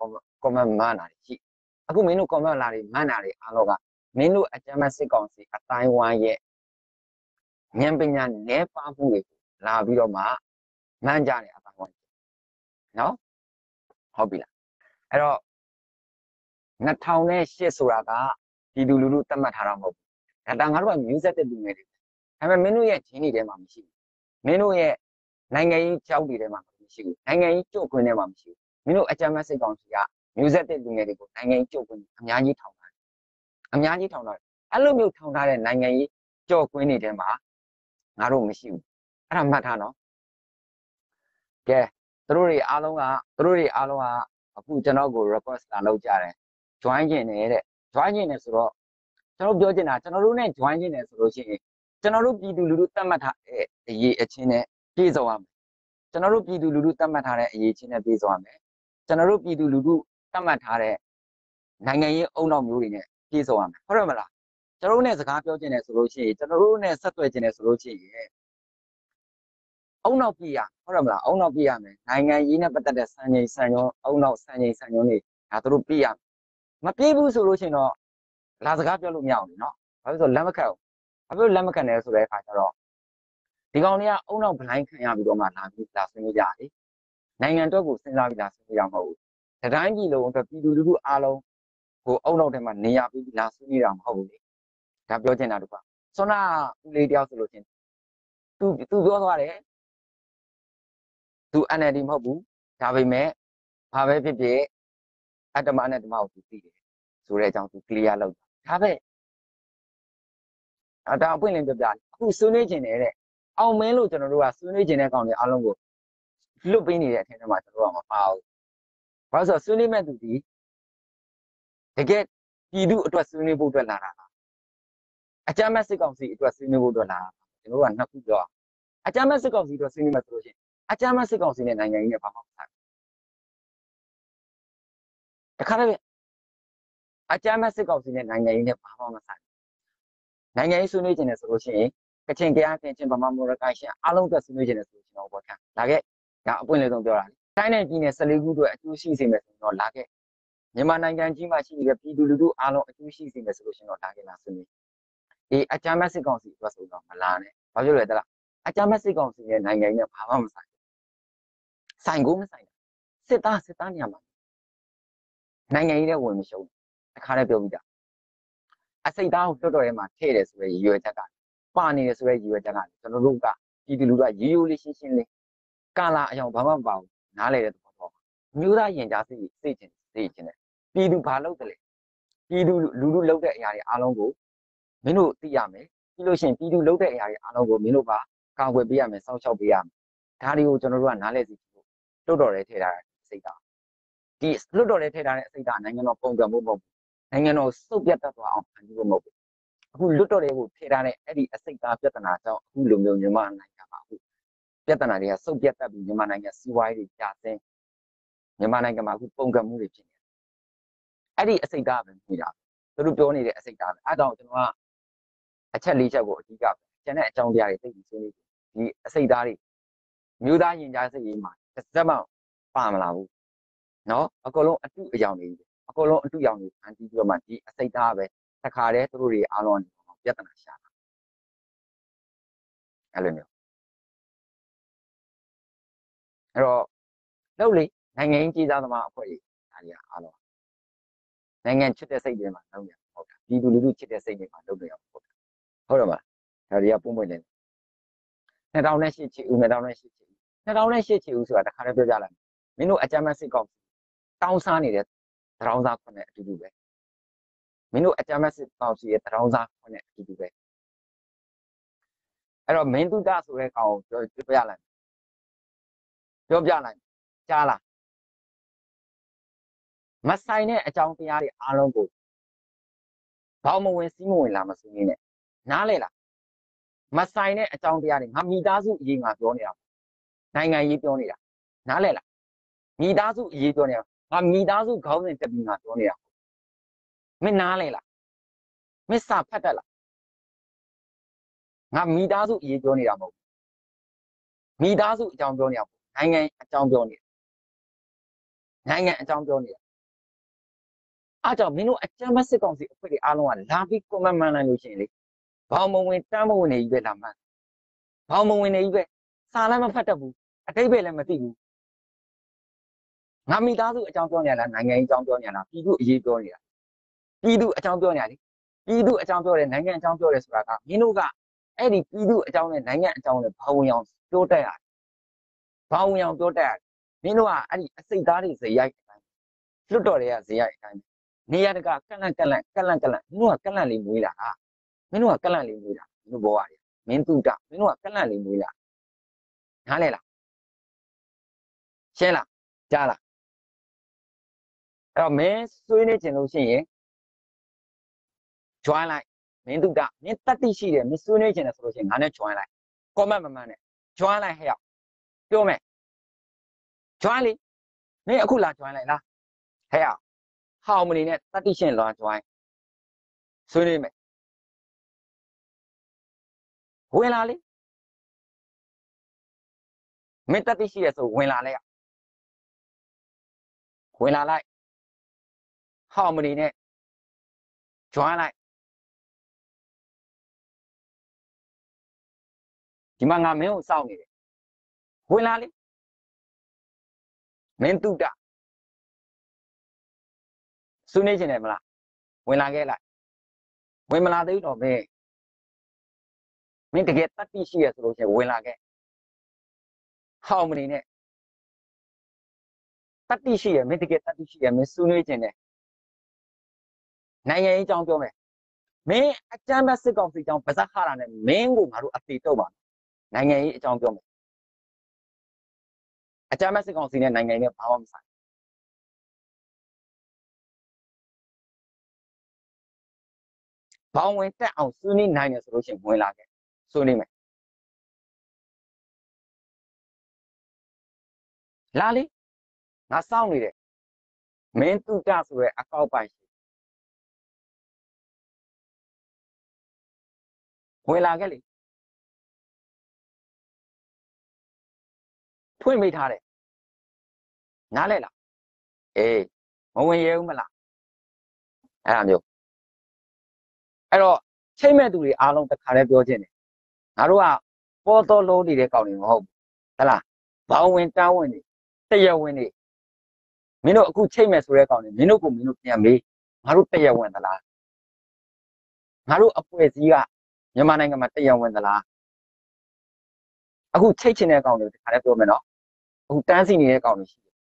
comment မှန်းတာရှိ အခုမင်းတို့ comment လာတွေမှန်းတာတွေအားလုံးကမင်းတို့အကြမ်းဖက်စစ်ကောင်စီအတိုင်းဝိုင်းရဲ့ဉာဏ်ပညာနည်းပါးမှုတွေလာပြီးတော့မှမှန်းကြတယ်အတိုင်းဝိုင်းနော်ဟုတ်ပြီလားအဲ့တော့2008ဆိုတာကပြည်သူလူထုသတ်မှတ်ထားတာမဟုတ်ဘူးဒါတငါတို့ကမျိုးဆက်တဲ့လူငယ်တွေဒါပေမဲ့မင်းတို့ရဲ့ဂျင်းတွေထဲမှာမရှိဘူးမင်းတို့ရဲ့နိုင်ငံရေးကြောက်တွေထဲမှာမရှိဘူးနိုင်ငံရေးကြို့ခွင်းထဲမှာမရှိဘူးမင်းတို့အကြမ်းဖက်စိတ်ကောင်စီက မျိုးဆက်တဲ့လူငယ်တွေကိုနိုင်ငံရေးကြို့ခွင်းအများကြီးထောင်ထားတယ်အများကြီးထောင်ထားတယ်အဲ့လိုမျိုးထောင်ထားတဲ့နိုင်ငံရေးကြော့ခွင်းတွေထဲမှာငါတို့မရှိဘူးအဲ့ဒါမှတ်ထားနော်ကဲသူတို့တွေအားလုံးကသူတို့တွေအားလုံးကအခုကျွန်တော်ကို request လာလုပ်ကြတယ် join ကျင်တယ်တဲ့ join ကျင်တယ်ဆိုတော့ကျွန်တော်ပြောချင်တာကျွန်တော်တို့နဲ့ join ကျင်တယ်ဆိုလို့ရှိရင်ကျွန်တော်တို့ပြည်သူလူထုသတ်မှတ်ထားတဲ့အရေးအချင်းနဲ့ပြည့်စုံရမယ်ကျွန်တော်တို့ပြည်သူလူထုသတ်မှတ်ထားတဲ့အရေးချင်းနဲ့ပြည့်စုံရမယ်ကျွန်တော်တို့ပြည်သူလူထု သတ်မှတ်ထားတဲ့နိုင်ငံရေးအုံနောက်မျိုးတွေနဲ့ပြည့်စုံရမယ်ဟုတ်တယ်မလားကျွန်တော်တို့နဲ့စကားပြောချင်တယ်ဆိုလို့ရှိရင်ကျွန်တော်တို့နဲ့ဆက်သွယ်ချင်တယ်ဆိုလို့ရှိရင်အုံနောက်ပြရဟုတ်တယ်မလားအုံနောက်ပြရမယ်နိုင်ငံရေးနဲ့ပတ်သက်တဲ့စံချိန်စံညွှန်းအုံနောက်စံချိန်စံညွှန်းတွေဒါတို့ပြရမပြဘူးဆိုလို့ရှိရင်တော့လာစကားပြောလို့မရအောင်နော်ဘာလို့ဆိုလက်မခတ်ဘူးဘာလို့လက်မခံလဲဆိုတဲ့အခါကျတော့ဒီကောင်တွေကအုံနောက်ဘလိုင်းခံရပြီးတော့မှလာပြီးလာဆွေးနွေးကြတယ်နိုင်ငံအတွက်ကိုစဉ်းစားပြီးလာဆွေးနွေးရမှာမဟုတ်ဘူး တတိုင်းပြည်လုံးအတွက်ပြည်သူလူထုအားလုံးကိုအုံနောက်ထဲမှာနေရပြီးလာဆွေးနွေးတာမဟုတ်ဘူးလေဒါပြောချင်တာတူပါဆွမ်းနာဦးလေးတယောက်ဆိုလို့ချင်းသူသူပြောသွားတယ်သူ NLD မဟုတ်ဘူးဒါပေမဲ့ဘာပဲဖြစ်ဖြစ်အတ္တမနဲ့ဓမ္မကိုသူသိတယ်ဆိုတဲ့အကြောင်းသူ clear လုပ်တာဒါပဲအတောင်အပွင့်လင်းပြပြအခုဆွေးနွေးခြင်းတဲ့အောင်မင်းလို့ကျွန်တော်တို့ကဆွေးနွေးခြင်းတဲ့ကောင်တွေအားလုံးကိုလွတ်ပေးနေတဲ့အထက်ထဲမှာကျွန်တော်တို့ကမပါဘူး ဘာလို့ဆိုဆွေးနွေးမဲ့သူဒီတကယ်ပြည်သူအတွက်ဆွေးနွေးဖို့အတွက်လာတာအကြမ်းမဲ့စစ်ကောင်စီအတွက်ဆွေးနွေးဖို့အတွက်လာတာကျွန်တော်တို့ကနှစ်ခုပြောအကြမ်းမဲ့စစ်ကောင်စီအတွက်ဆွေးနွေးမယ်ဆိုလို့ရှိရင်အကြမ်းမဲ့စစ်ကောင်စီနဲ့နိုင်ငံရေးနဲ့ဘာမှမဆိုင်တခါတည်းအကြမ်းမဲ့စစ်ကောင်စီနဲ့နိုင်ငံရေးနဲ့ဘာမှမဆိုင်နိုင်ငံရေးဆွေးနွေးခြင်းနဲ့ဆိုလို့ရှိရင်ကချင်ကြမ်းတင်ချင်းဗမာမော်ရကိုင်ရှင်အားလုံးသက်ဆွေးနွေးခြင်းနဲ့ဆိုလို့ရှိရင်တော့ဘောခံလာခဲ့ဒါအပွင့်လေးဆုံးပြောတာ တိုင်းနယ်ပြည်နယ်14ခုအတွက်အကျိုးရှိစေမယ်ဆိုရင်တော့လာခဲ့မြန်မာနိုင်ငံကြီးမှာရှိနေတဲ့ပြည်သူလူထုအားလုံးအကျိုးရှိစေမယ်ဆိုလို့ရှိရင်တော့လာခဲ့လာဆွေးနွေးအေးအကြမ်းမဲ့စစ်ကောင်စီအတွက်ဆိုတော့မလာနဲ့ဘာဖြစ်လို့လဲတလားအကြမ်းမဲ့စစ်ကောင်စီရဲ့နိုင်ငံရေးနဲ့ဘာမှမဆိုင်ဆိုင်ကိုမဆိုင်စစ်သားစစ်သားနေရာမှာနိုင်ငံရေးနဲ့ဝင်မရှုံးအခါနဲ့ပြောပြီးသားအစိတ်သားကိုတော်တော်ရဲမှာထည့်တယ်ဆိုရဲရည်ရွယ်ချက်ကပါနေတယ်ဆိုရဲရည်ရွယ်ချက်ကကျွန်တော်တို့ကပြည်သူလူထုကရိုးရိုးလေးရှင်းရှင်းလေးကာလာအယောင်ဘာမှမပါဘူး နားလေတဲ့သဘောတော့မျိုးသားရင်ကြားစိတ်စိတ်ချင်းစိတ်ချင်းနဲ့ပြည်သူဘာလုပ်တယ်လဲပြည်သူလူထုလုပ်တဲ့အရာတွေအားလုံးကိုမင်းတို့သိရမယ်ပြီးလို့ရှိရင်ပြည်သူလုပ်တဲ့အရာတွေအားလုံးကိုမင်းတို့ကကာကွယ်ပေးရမယ်စောင့်ရှောက်ပေးရမယ်ဒါတွေကိုကျွန်တော်တို့ကနားလဲစီဖို့လွတ်တော်ရဲထည့်ထားတဲ့စိတ်သားဒီလွတ်တော်ရဲထည့်ထားတဲ့အစိတ်သားနိုင်ငံတော်ပုံကံမှုမဟုတ်ဘူးနိုင်ငံတော်စုပ်ပြတ်တတ်သွားအောင်ဖန်တီးဖို့မဟုတ်ဘူးအခုလွတ်တော်ရဲကိုထည့်ထားတဲ့အဲ့ဒီအစိတ်သားပြဿနာကြောင့်အခုလိုမျိုးမြန်မာနိုင်ငံမှာအခု ပြဿနာတွေကစုပ်ပြတ်တတ်ပြီးမြန်မာနိုင်ငံစီးပွားရေးတွေကျဆင်းမြန်မာနိုင်ငံမှာအခုပုံကံမှုတွေဖြစ်နေတယ်အဲ့ဒီအစိတ်သားပဲမြည်တာသူတို့ပြောနေတဲ့အစိတ်သားပဲအဲ့တော့ကျွန်တော်ကအချက်လေးချက်ကိုအဓိကပဲကျန်တဲ့အကြောင်းတရားတွေသိပြီးဆွေးနွေးဒီအစိတ်သားတွေမျိုးသားရင်ကြားစိတ်ရေးမှာတစ်စက်မှပါမလာဘူးเนาะအကုန်လုံးအတုအယောင်တွေအကုန်လုံးအတုအယောင်တွေဖန်တီးပြီးတော့မှဒီအစိတ်သားပဲတခါတည်းသူတို့တွေအားလုံးပြဿနာရှာတာအဲ့လိုမျိုး အဲ့တော့လုပ်လေနိုင်ငံရေးကြီးစားသမားအဖွဲ့ကြီးဒါကြီးအားလုံးနိုင်ငံချစ်တဲ့စိတ်တွေမှာလုပ်ရဟုတ်တာပြည်သူလူထုချစ်တဲ့စိတ်တွေမှာလုပ်ရဟုတ်တာဟုတ်တယ်မလားဒါတွေကပုံပွင့်နေ2008ချီဦး2008ချီဦး2008ချီဦးဆိုတာတခါတည်းပြောကြလိုက်မင်းတို့အကြမ်းမဲ့စစ်ကောင်တောင်းစားနေတဲ့တရောင်းစားခွနဲ့အတူတူပဲမင်းတို့အကြမ်းမဲ့စစ်ကောင်စီရဲ့တရောင်းစားခွနဲ့အတူတူပဲအဲ့တော့မင်းတုဒဆိုတဲ့ကောင်ကိုပြောပြောပြလိုက် ပြောပြလိုက်ကြားလားမဆိုင်တဲ့အကြောင်းတရားတွေအားလုံးကိုဘောင်မဝင်စီးမဝင်လာမစင်းနေနဲ့နားလဲလားမဆိုင်တဲ့အကြောင်းတရားတွေငါမိသားစုအရေးငါပြောနေတာနိုင်ငံရေးပြောနေတာနားလဲလားမိသားစုအရေးပြောနေတာငါမိသားစုခေါင်းစဉ်တက်ပြီးငါပြောနေတာမင်းနားလဲလားမင်းစာဖတ်တတ်လားငါမိသားစုအရေးပြောနေတာမဟုတ်မိသားစုအကြောင်းပြောနေတာ နိုင်ငံအကြောင်းပြောနေတာနိုင်ငံအကြောင်းပြောနေတာအားကြောင့်မင်းတို့အကြမ်းမစစ်ကောင်စီအဖွဲ့တွေအားလုံးကလာပြီးကွန်မန့်မှန်လိုက်လို့ရှိရင်လေဘောင်မဝင်တမ်းမဝင်နေကြီးပဲလာမှန်ဘောင်မဝင်နေကြီးပဲစာလည်းမဖတ်တတ်ဘူးအတိတ်ပဲလည်းမသိဘူးငါမိသားစုအကြောင်းပြောနေလားနိုင်ငံရေးအကြောင်းပြောနေလားပြည်သူအရေးပြောနေတာပြည်သူအကြောင်းပြောနေရလေပြည်သူအကြောင်းပြောတယ်နိုင်ငံအကြောင်းပြောတယ်ဆိုတာကမင်းတို့ကအဲ့ဒီပြည်သူအကြောင်းနဲ့နိုင်ငံအကြောင်းနဲ့ဘာဝင်အောင်ပြောတတ်ရတယ် ဘာဝင်အောင်ပြောတတ်ရတယ်မင်းတို့ကအဲ့ဒီအစိတ်သားတွေဇေယိုက်အတိုင်းလွတ်တော်တွေကဇေယိုက်အတိုင်းနေရာတကကလန့်ကလန့်ကလန့်ကလန့်မင်းတို့ကကလန့်လေးမွေးလာတာမင်းတို့ကကလန့်လေးမွေးလာမင်းတို့ဘောရတယ်မင်းတုတမင်းတို့ကကလန့်လေးမွေးလာနားလဲလားရှင်းလားကြားလားအဲ့တော့မင်းဆွေးနေချင်လို့ရှိရင် join လိုက်မင်းတုတမင်းတတိရှိတယ်မင်းဆွေးနေချင်တယ်ဆိုလို့ရှိရင်ငါနဲ့ join လိုက် comment မမှန်နဲ့ join လိုက်ဟဲ့ရောက် ပြောမယ် join လေမင်းအခုလာ join လိုက်လားဟဲ့ရောက်ဟောင်မနေနဲ့တတိရှင်လွာ join ဆွေးနေမယ်ဝင်လာလေမင်းတတိရှိရဆိုဝင်လာလိုက်ရဝင်လာလိုက်ဟောင်မနေနဲ့ join လိုက်ဒီမှာငါမင်းကိုစောင့်နေတယ် ဝင်လာလေမင်းတုတဆွေးနွေးချင်တယ်မလားဝင်လာခဲ့လိုက်ဝင်မလာသေးတော့မင်းမင်းတကယ်တတ်သိရှိရဆိုလို့ရှိရင်ဝင်လာခဲ့ဟောင်းမနေနဲ့တတိရှိရမင်းတကယ်တတိရှိရမင်းဆွေးနွေးခြင်းနဲ့နိုင်ငံရေးအကြောင်းပြောမယ်မင်းအကြမ်းဖက်စစ်ကောင်စီအကြောင်းဗဇက်ခါတာနဲ့မင်းကိုငါတို့အသေးတော့ပါနိုင်ငံရေးအကြောင်းပြောမယ် အကြမ်းဖက်စစ်ကောင်စီနဲ့နိုင်ငံရေးနဲ့ဘာမှမဆိုင်ဘောင်းဝင်တက်အောင်ဆွေးနွေးနိုင်တယ်ဆိုလို့ရှိရင်ဝင်လာခဲ့ဆွေးနွေးမယ်လာလေငါစောင့်နေတယ်မင်းတုတဆိုရဲအကောက်ပိုင်ရှိဝင်လာခဲ့လေ ဖွင့်မိထားတယ်နားလဲလားအေးမဝင်ရဲဘူးမလားအဲ့ဒါမျိုးအဲ့တော့ချိန်မဲ့သူတွေအားလုံးတစ်ခါတည်းပြောခြင်းတယ်ငါတို့ကပေါ်တော်လုံးနေတဲ့ကောင်တွေမဟုတ်ဘူးဟလားဘောင်းဝင်တားဝင်နေတရားဝင်နေမင်းတို့အခုချိန်မဲ့ဆိုတဲ့ကောင်တွေမင်းတို့ကိုမင်းတို့ပြန်မေးငါတို့တရားဝင်သလားငါတို့အဖွဲ့အစည်းကမြန်မာနိုင်ငံမှာတရားဝင်သလားအခုချိတ်ချင်တဲ့ကောင်တွေတခါတည်းပြောမယ်နော် အခုတန်းစီနေတဲ့ကောင်တွေရှိတယ်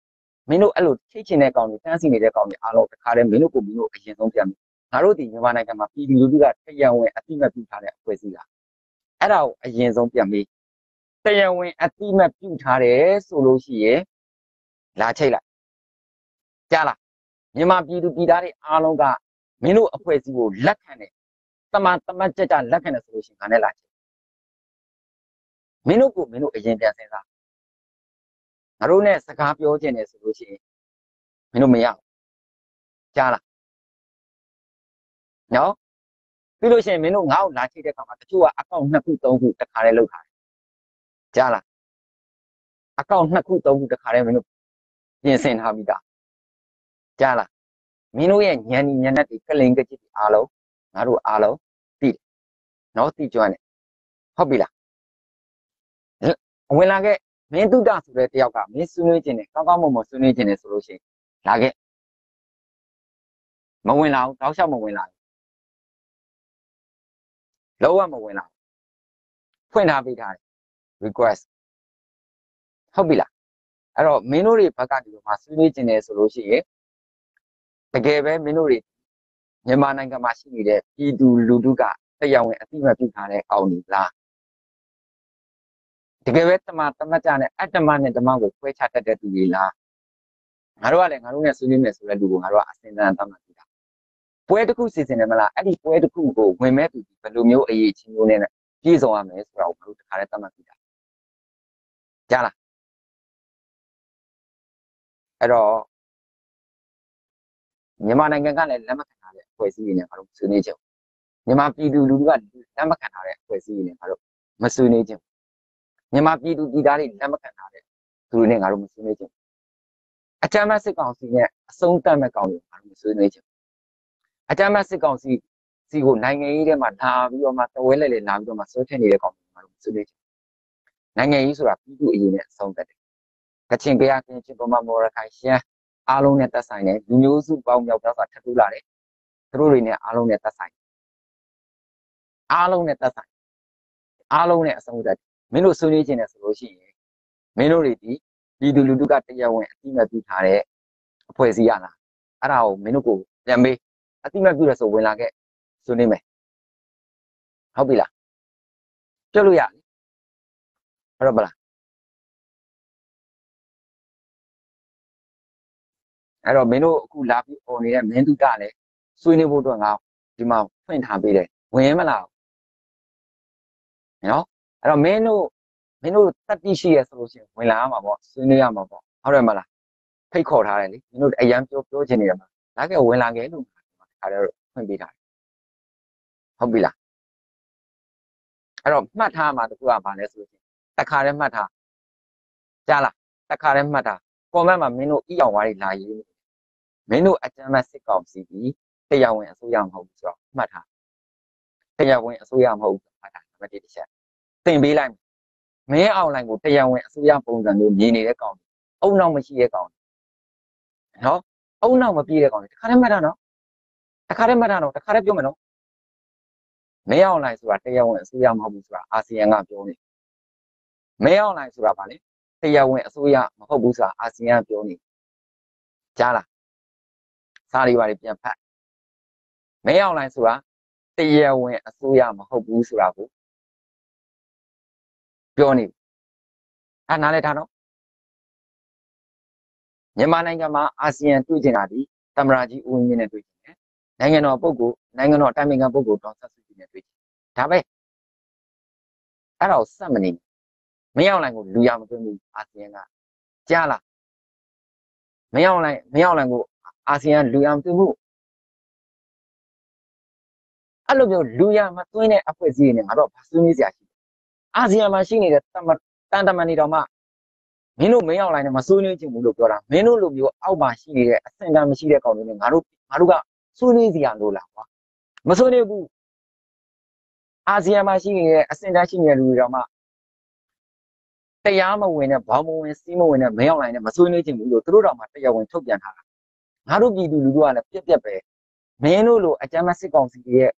မင်းတို့အဲ့လိုချိတ်ချင်တဲ့ကောင်တွေတန်းစီနေတဲ့ကောင်တွေအားလုံးတခါတည်းမင်းတို့ကိုမင်းတို့အရင်ဆုံးပြန်မယ်ငါတို့ဒီမြန်မာနိုင်ငံမှာပြည်သူလူထုကတရားဝင်အတိမတ်ပြုထားတဲ့အဖွဲ့အစည်းကအဲ့ဒါကိုအရင်ဆုံးပြန်မေးတရားဝင်အတိမတ်ပြုထားတယ်ဆိုလို့ရှိရင်လာချိတ်လိုက်ကြားလားမြန်မာပြည်သူပြည်သားတွေအားလုံးကမင်းတို့အဖွဲ့အစည်းကိုလက်ခံတယ်တမန်တမတ်ကြကြလက်ခံတယ်ဆိုလို့ရှိရင်ငါနဲ့လာချိတ်မင်းတို့ကိုမင်းတို့အရင်ပြန်စဉ်းစား ငါတို့နဲ့စကားပြောခြင်းတယ်ဆိုလို့ရှိရင်မင်းတို့မရဘူးကြားလားနော်ပြီးလို့ရှိရင်မင်းတို့ငါ့ကိုလာချိတ်တဲ့အခါမှာတချို့ကအကောင့်နှစ်ခုသုံးခုတစ်ခါတည်းလောက်ထားတယ်ကြားလားအကောင့်နှစ်ခုသုံးခုတစ်ခါတည်းမင်းတို့ပြင်ဆင်ထားပြီးသားကြားလားမင်းတို့ရဲ့ညံဒီညံနဲ့ကလင်ကကြည့်အားလုံးငါတို့အားလုံးသိတယ်နော်သိကြွတယ်ဟုတ်ပြီလားဝင်လာခဲ့ မင်းတုဒ္ဒဆိုတဲ့တယောက်ကမင်းဆွေးနွေးခြင်းနဲ့ကောင်းကောင်းမွန်မွန်ဆွေးနွေးခြင်းနဲ့ဆိုလို့ရှိရင်လာခဲ့မဝင်လာဘူးတောက်လျှောက်မဝင်လာဘူးလုံးဝမဝင်လာဘူးဖွင့်ထားပေးထားတယ် request ဟုတ်ပြီလားအဲ့တော့မင်းတို့တွေဘက်ကဒီလိုမှဆွေးနွေးခြင်းနဲ့ဆိုလို့ရှိရင်တကယ်ပဲမင်းတို့တွေမြန်မာနိုင်ငံမှာရှိနေတဲ့ပြည်သူလူထုကတရားဝင်အသိမှတ်ပြုထားတဲ့အောင်ဒီလား တကယ်ပဲတမတမကြနဲ့အတ္တမနဲ့ဓမ္မကိုခွဲခြားတတ်တဲ့သူတွေလားငါတို့ကလည်းငါတို့နဲ့ဆွေးနွေးမယ်ဆိုတဲ့လူကိုငါတို့ကအစင်တန်သတ်မှတ်ပြီးတာပွဲတစ်ခုစီစဉ်တယ်မလားအဲ့ဒီပွဲတစ်ခုကိုဝင်မဲ့သူဘယ်လိုမျိုးအရေးချင်းမျိုးနဲ့ပြည့်စုံရမယ်ဆိုတာကိုငါတို့တခါတည်းသတ်မှတ်ပြီးတာကြားလားအဲ့တော့မြန်မာနိုင်ငံကလည်းလက်မခံထားတဲ့အဖွဲ့အစည်းတွေနဲ့ငါတို့ဆွေးနွေးကြအောင်မြန်မာပြည်သူလူထုကလက်မခံထားတဲ့အဖွဲ့အစည်းတွေနဲ့ငါတို့မဆွေးနွေးကြအောင် မြန်မာပြည်သူပြည်သားတွေလက်မခံထားတဲ့သူတွေနဲ့ငါတို့မဆွေးနွေးချင်အကြမ်းဖက်စစ်ကောင်စီနဲ့အဆုံးတတ်မဲ့ကောင်တွေငါတို့မဆွေးနွေးချင်အကြမ်းဖက်စစ်ကောင်စီစီကိုနိုင်ငံရေးထဲမှာလာပြီးတော့မှတဝဲလဲလဲလာပြီးတော့မှဆွဲထည့်နေတဲ့ကောင်တွေငါတို့မဆွေးနွေးချင်နိုင်ငံရေးဆိုတာပြည်သူအရေးနဲ့အဆုံးတတ်တယ်ကချင်ကရကင်းချင်းပမာမော်ရခိုင်ရှမ်းအားလုံးနဲ့သက်ဆိုင်တယ်လူမျိုးစုပေါင်းမြောက်ပြောက်စွာထပ်ထူလာတယ်သူတို့တွေနဲ့အားလုံးနဲ့သက်ဆိုင်အားလုံးနဲ့သက်ဆိုင်အားလုံးနဲ့အဆုံးတတ် မင်းတို့ဆွေးနွေးခြင်းနဲ့ဆိုလို့ရှိရင်မင်းတို့တွေဒီပြည်သူလူထုကတရားဝင်အတိမတ်ပြုထားတဲ့အဖွဲ့အစည်းရလားအဲ့ဒါကိုမင်းတို့ကိုပြန်မေးအတိမတ်ပြုရဆိုဝင်လာခဲ့ဆွေးနွေးမယ်ဟုတ်ပြီလားပြောလို့ရဟုတ်တော့ဗလားအဲ့တော့မင်းတို့အခုလာပြီးអော်နေတဲ့မင်းတုတလည်းဆွေးနွေးဖို့အတွက်ငါဒီမှာဖွင့်ထားပေးတယ်ဝင်မလားနော် အဲ့တော့မင်းတို့မင်းတို့တတိရှိရဆိုလို့ရှိရင်ဝင်လာရမှာပေါ့ဆွေးနွေးရမှာပေါ့ဟုတ်တယ်မလားဖိတ်ခေါ်ထားတယ်လေမင်းတို့အရန်ပြောပြောချင်နေတယ်မှာလာခဲ့ဝင်လာခဲ့လို့ခါတော့ဖွင့်ပေးထားတယ်ဟုတ်ပြီလားအဲ့တော့မှတ်ထားမှာတခုကဘာလဲဆိုလို့ရှိရင်တခါတည်းမှတ်ထားကြားလားတခါတည်းမှတ်ထားကွန်မန့်မှာမင်းတို့အီအောင်ဝါးတွေလာရေးမင်းတို့အကြမ်းမဲ့စစ်ကောင်စီပြီးတရားဝင်အစိုးရမဟုတ်ဘူးဆိုတော့မှတ်ထားတရားဝင်အစိုးရမဟုတ်ဘူးမှတ်ထားနံပါတ်1တစ်ချက် တင်ပေးလိုက်မင်းအွန်လိုင်းကိုတရားဝင်အစိုးရပုံစံမျိုးမြင်နေတဲ့ကောင်အုံနောက်မရှိတဲ့ကောင်နော်အုံနောက်မပြေးတဲ့ကောင်တခါတည်းမှတ်တာနော်တခါတည်းမှတ်တာနော်တခါတည်းပြောမယ်နော်မင်းအွန်လိုင်းဆိုတာတရားဝင်အစိုးရမဟုတ်ဘူးဆိုတာအာဆီယံကပြောနေမင်းအွန်လိုင်းဆိုတာဗာလေတရားဝင်အစိုးရမဟုတ်ဘူးဆိုတာအာဆီယံကပြောနေကြားလားစာတွေပါတွေပြန်ဖတ်မဲအောင်လိုင်းဆိုတာတရားဝင်အစိုးရမဟုတ်ဘူးဆိုတာကို ပြောနေအဲ့နားလဲထားတော့မြန်မာနိုင်ငံမှာအာဆီယံတွေ့ကျင်တာဒီတမရာကြီးဦးဝင်းမြင့်နဲ့တွေ့ကျင်တယ်နိုင်ငံတော်ပုဂ္ဂိုလ်နိုင်ငံတော်အတိုင်ပင်ခံပုဂ္ဂိုလ်ဒေါ်ဆက်စုကြည်နဲ့တွေ့ကျင်ဒါပဲအဲ့တော့စက်မနေမရောက်နိုင်ကိုလူရမသွင်းဘူးအာဆီယံကကြားလားမရောက်နိုင်မရောက်နိုင်ကိုအာဆီယံလူရမသွင်းဘူးအဲ့လိုမျိုးလူရမသွင်းတဲ့အဖွဲ့အစည်းတွေနဲ့ငါတို့ဘာဆွေးနွေးစရာရှိလဲ အာဆီယံမှာရှိနေတဲ့တမတန်တမန်တွေတော့မှမင်းတို့မင်းအောင်လိုင်းနဲ့မဆွေးနွေးချင်ဘူးလို့ပြောတာမင်းတို့လိုမျိုးအောက်မှာရှိနေတဲ့အဆင့်တန်းမရှိတဲ့ကောင်တွေနဲ့ငါတို့ငါတို့ကဆွေးနွေးစရာလိုလားကွာမဆွေးနွေးဘူးအာဆီယံမှာရှိနေတဲ့အဆင့်တန်းရှိနေတဲ့လူတွေတော့မှတရားမဝင်တဲ့ဘောင်မဝင်စီးမဝင်တဲ့မင်းအောင်လိုင်းနဲ့မဆွေးနွေးချင်ဘူးလို့သူတို့တော့မှတရားဝင်ထုတ်ပြန်ထားတာငါတို့ပြည်သူလူထုကလည်းပြက်ပြက်ပဲမင်းတို့လိုအကြမ်းဖက်စစ်ကောင်စီရဲ့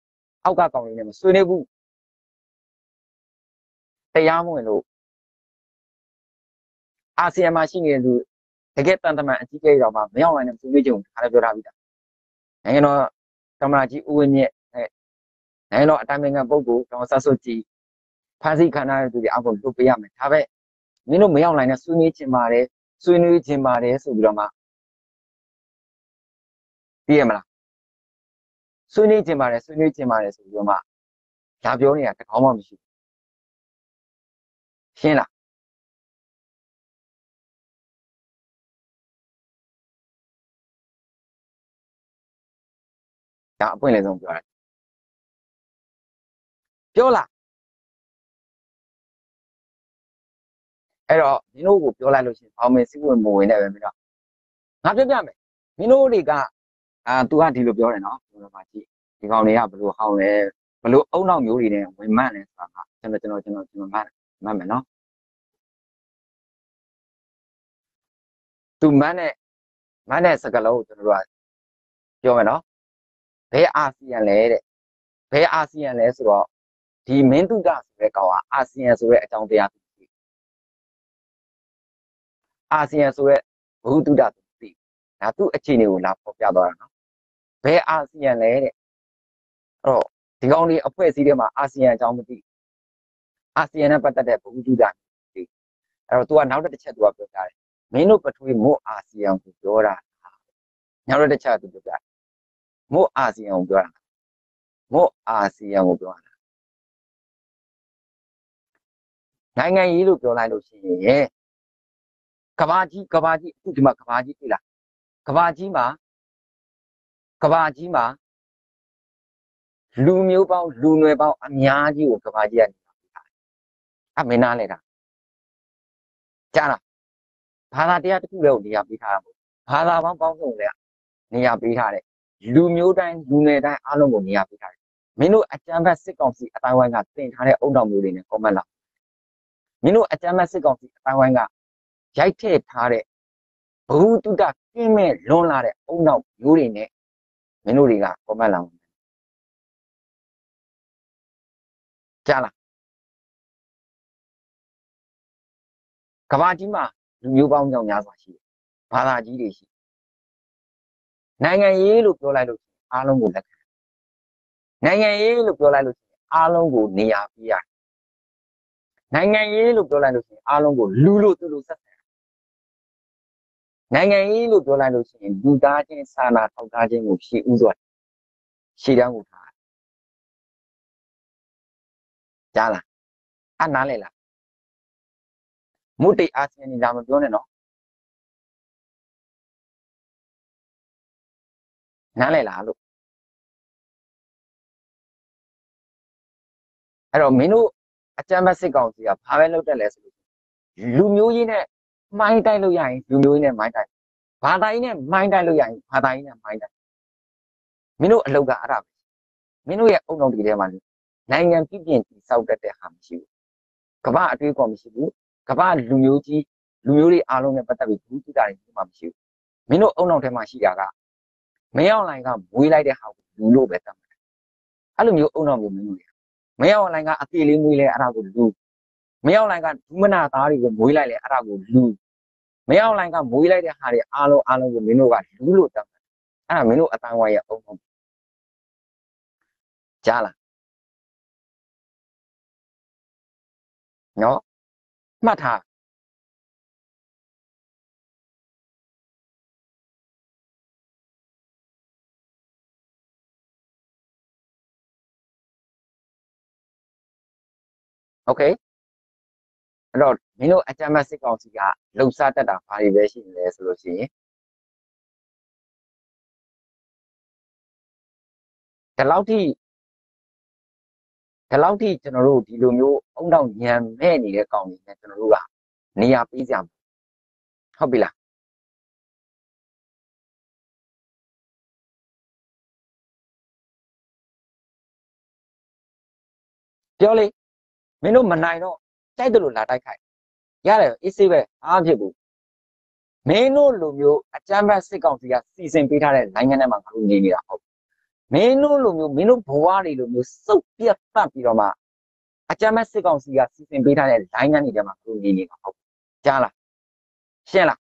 အောက်ကကောင်တွေနဲ့မဆွေးနွေးဘူး တရားမဝင်လို့အာဆီယံမှာရှိနေတဲ့လူတကယ်တန်တမန်အကြီးကြီးတော့မှမရောက်နိုင်တဲ့ဆွေးနွေးကြုံခါလည်းပြောထားပြီးသားနိုင်ငံတော်ကမ္ဘာကြီးဦးဝင်းမြင့်အဲနိုင်ငံတော်အတိုင်ပင်ခံပုဂ္ဂိုလ်ဒေါ်ဆတ်စွတ်ကြီးဖန်စီခန္ဓာတဲ့သူတွေအောက်ကိုလွတ်ပေးရမယ်ဒါပဲမင်းတို့မရောက်နိုင်တဲ့ဆွေးနွေးခြင်းပါတယ်ဆွေးနွေးခြင်းပါတယ်ဆိုပြီးတော့မှသိရမလားဆွေးနွေးခြင်းပါတယ်ဆွေးနွေးခြင်းပါတယ်ဆိုပြီးတော့မှဒါပြောနေတာတကောင်းမှမရှိဘူး ရှင်းလားဒါအပွင့်လည်းဆုံးပြောတာပြောလားအဲ့တော့မင်းတို့ကိုပြောလိုက်လို့ရှိရင်ဘောင်မင်းစီးဝင်မဝင်နဲ့ပဲမင်းတို့ငါပြောပြမယ်မင်းတို့တွေကအာ तू ကဒီလိုပြောတယ်နော်ဘယ်လိုမှကြည့်ဒီကောင်တွေကဘယ်လိုဟောင်းလဲဘယ်လိုအုံနောက်မျိုးတွေနဲ့ဝင်မှန်းလဲဆိုတာကကျွန်တော်ကျွန်တော်ကျွန်တော်ကျွန်တော်မှတ် မှတ်မယ်နော်သူမန်းနဲ့မန်းနဲ့စကလုံးကိုကျွန်တော်တို့ကပြောမယ်နော်ဘယ်အာဆီယံလဲတဲ့ဘယ်အာဆီယံလဲဆိုတော့ဒီမင်းတုဒဆိုတဲ့ကောင်ကအာဆီယံဆိုတဲ့အကြောင်းတရားသိတယ်အာဆီယံဆိုတဲ့ဘုတုဒသိတယ်ဒါသူ့အခြေအနေကိုလာဖော်ပြသွားတာနော်ဘယ်အာဆီယံလဲတဲ့အဲ့တော့ဒီကောင်တွေအဖွဲ့အစည်းတွေမှာအာဆီယံအကြောင်းမသိ အာဆီယံနဲ့ပတ်သက်တဲ့ဘုတုဒသိအဲ့တော့ तू ကနောက်တစ်ချက် तू ကပြောပြတယ်မင်းတို့ပထွေးမို့အာဆီယံကိုပြောတာနောက်တစ်ချက် तू ပြောပြတယ်မို့အာဆီယံကိုပြောတာမို့အာဆီယံကိုပြောတာနိုင်ငံရေးလို့ပြောလိုက်လို့ရှိရင်ကဘာကြီးကဘာကြီးအခုဒီမှာကဘာကြီးတွေ့လားကဘာကြီးမှာကဘာကြီးမှာလူမျိုးပေါင်းလူနွယ်ပေါင်းအများကြီးကိုကဘာကြီးကနေ အမင်းနားလေတာကြားလားဘာသာတရားတစ်ခုလည်းကိုနေရာပေးထားတာပေါ့ဘာသာပေါင်းပေါင်းစုံလည်းနေရာပေးထားတယ်လူမျိုးတိုင်းလူငယ်တိုင်းအားလုံးကိုနေရာပေးထားတယ်မင်းတို့အကြမ်းဖက်စစ်ကောင်စီအတိုင်းဝိုင်းကတင်ထားတဲ့အုံတော်မျိုးတွေနဲ့ comment လာမင်းတို့အကြမ်းဖက်စစ်ကောင်စီအတိုင်းဝိုင်းကရိုက်ထည့်ထားတဲ့ဘဝတုဒ္ဒကင်းမဲ့လွန်လာတဲ့အုံတော်မျိုးတွေနဲ့မင်းတို့တွေက comment လာကြားလား ကဘာကြီးမှာလူမျိုးပေါင်းကြောင်များစွာရှိတယ်။ဘာသာကြီးတွေရှိ။နိုင်ငံရေးလို့ပြောလိုက်လို့အားလုံးကိုလက်ခံ။နိုင်ငံရေးလို့ပြောလိုက်လို့အားလုံးကိုနေရာပေးရတယ်။နိုင်ငံရေးလို့ပြောလိုက်လို့ရှိရင်အားလုံးကိုလူလို့သူလို့ဆက်ဆံ။နိုင်ငံရေးလို့ပြောလိုက်လို့ရှိရင်လူသားချင်းစာနာထောက်ထားခြင်းကိုရှေ့ဦးစွာရှေ့တန်းကိုထား။ကြားလား။အနားလေလား မုတ်တိတ်အာဆီယံနေလာမပြောနဲ့နော်နားလဲလားလို့အဲ့တော့မင်းတို့အကြမ်းဖက်စစ်ကောင်စီကဘာပဲလုပ်တတ်လဲဆိုလို့လူမျိုးကြီးနဲ့မိုင်းတိုက်လို့ရရင်လူမျိုးကြီးနဲ့မိုင်းတိုက်ဘာသာကြီးနဲ့မိုင်းတိုက်လို့ရရင်ဘာသာကြီးနဲ့မိုင်းတိုက်မင်းတို့အလုပ်ကအဲ့ဒါပဲမင်းတို့ရဲ့အုံနောက်တွေထဲမှာနိုင်ငံပြည်ပြင်တည်ဆောက်တတ်တဲ့ဟာမရှိဘူးကမ္ဘာအတွေးကောမရှိဘူး ကမ္ဘာလူမျိုးကြီးလူမျိုးတွေအားလုံးနဲ့ပတ်သက်ပြီးဘူးတိတာတွေမှမရှိဘူးမင်းတို့အုံနောက်ထဲမှာရှိတာကမင်းအောင်လိုင်းကမွေးလိုက်တဲ့ဟာကိုလူလို့ပဲတတ်မှာအဲ့လိုမျိုးအုံနောက်မျိုးမင်းတို့ရမင်းအောင်လိုင်းကအသေးလေးမွေးလဲအဲ့ဒါကိုလူမင်းအောင်လိုင်းကဒုမနာသားတွေကိုမွေးလိုက်လဲအဲ့ဒါကိုလူမင်းအောင်လိုင်းကမွေးလိုက်တဲ့ဟာတွေအားလုံးအားလုံးကိုမင်းတို့ကလူလို့တတ်တယ်အဲ့ဒါမင်းတို့အတန်းဝိုင်းရဲ့အုံအုံကြားလားနော် မှတ်ထားโอเคအဲ့တော့မင်းတို့အကြမ်းဖက်စစ်ကောင်စီကလှုပ်ရှားတတ်တာဘာတွေပဲရှိနေလဲဆိုလို့ရှိရင်ဒီလောက်ထိ ဒီလောက်ထိကျွန်တော်တို့ဒီလိုမျိုးအုံတောင်ညံမဲ့နေတဲ့ကောင်တွေနဲ့ကျွန်တော်တို့ကနေရာပေးကြမှာဟုတ်ပြီလားပြောလေမင်းတို့မနိုင်တော့တိုက်တယ်လို့လာတိုက်ခိုက်ရတယ်အေးဆေးပဲအားဖြစ်ဘူးမင်းတို့လိုမျိုးအကြမ်းဖက်စစ်ကောင်စီကစီစဉ်ပေးထားတဲ့နိုင်ငံထဲမှာငါတို့နေနေတာဟုတ် မင်းတို့လိုမျိုးမင်းတို့ဘဝတွေလိုမျိုးစုပ်ပြတ်ပတ်ပြီးတော့မှအကြမ်းဖက်စစ်ကောင်စီကစီစဉ်ပေးထားတဲ့နိုင်ငံတွေထဲမှာငါတို့နေနေတာဟုတ်ကြားလားရှင်းလား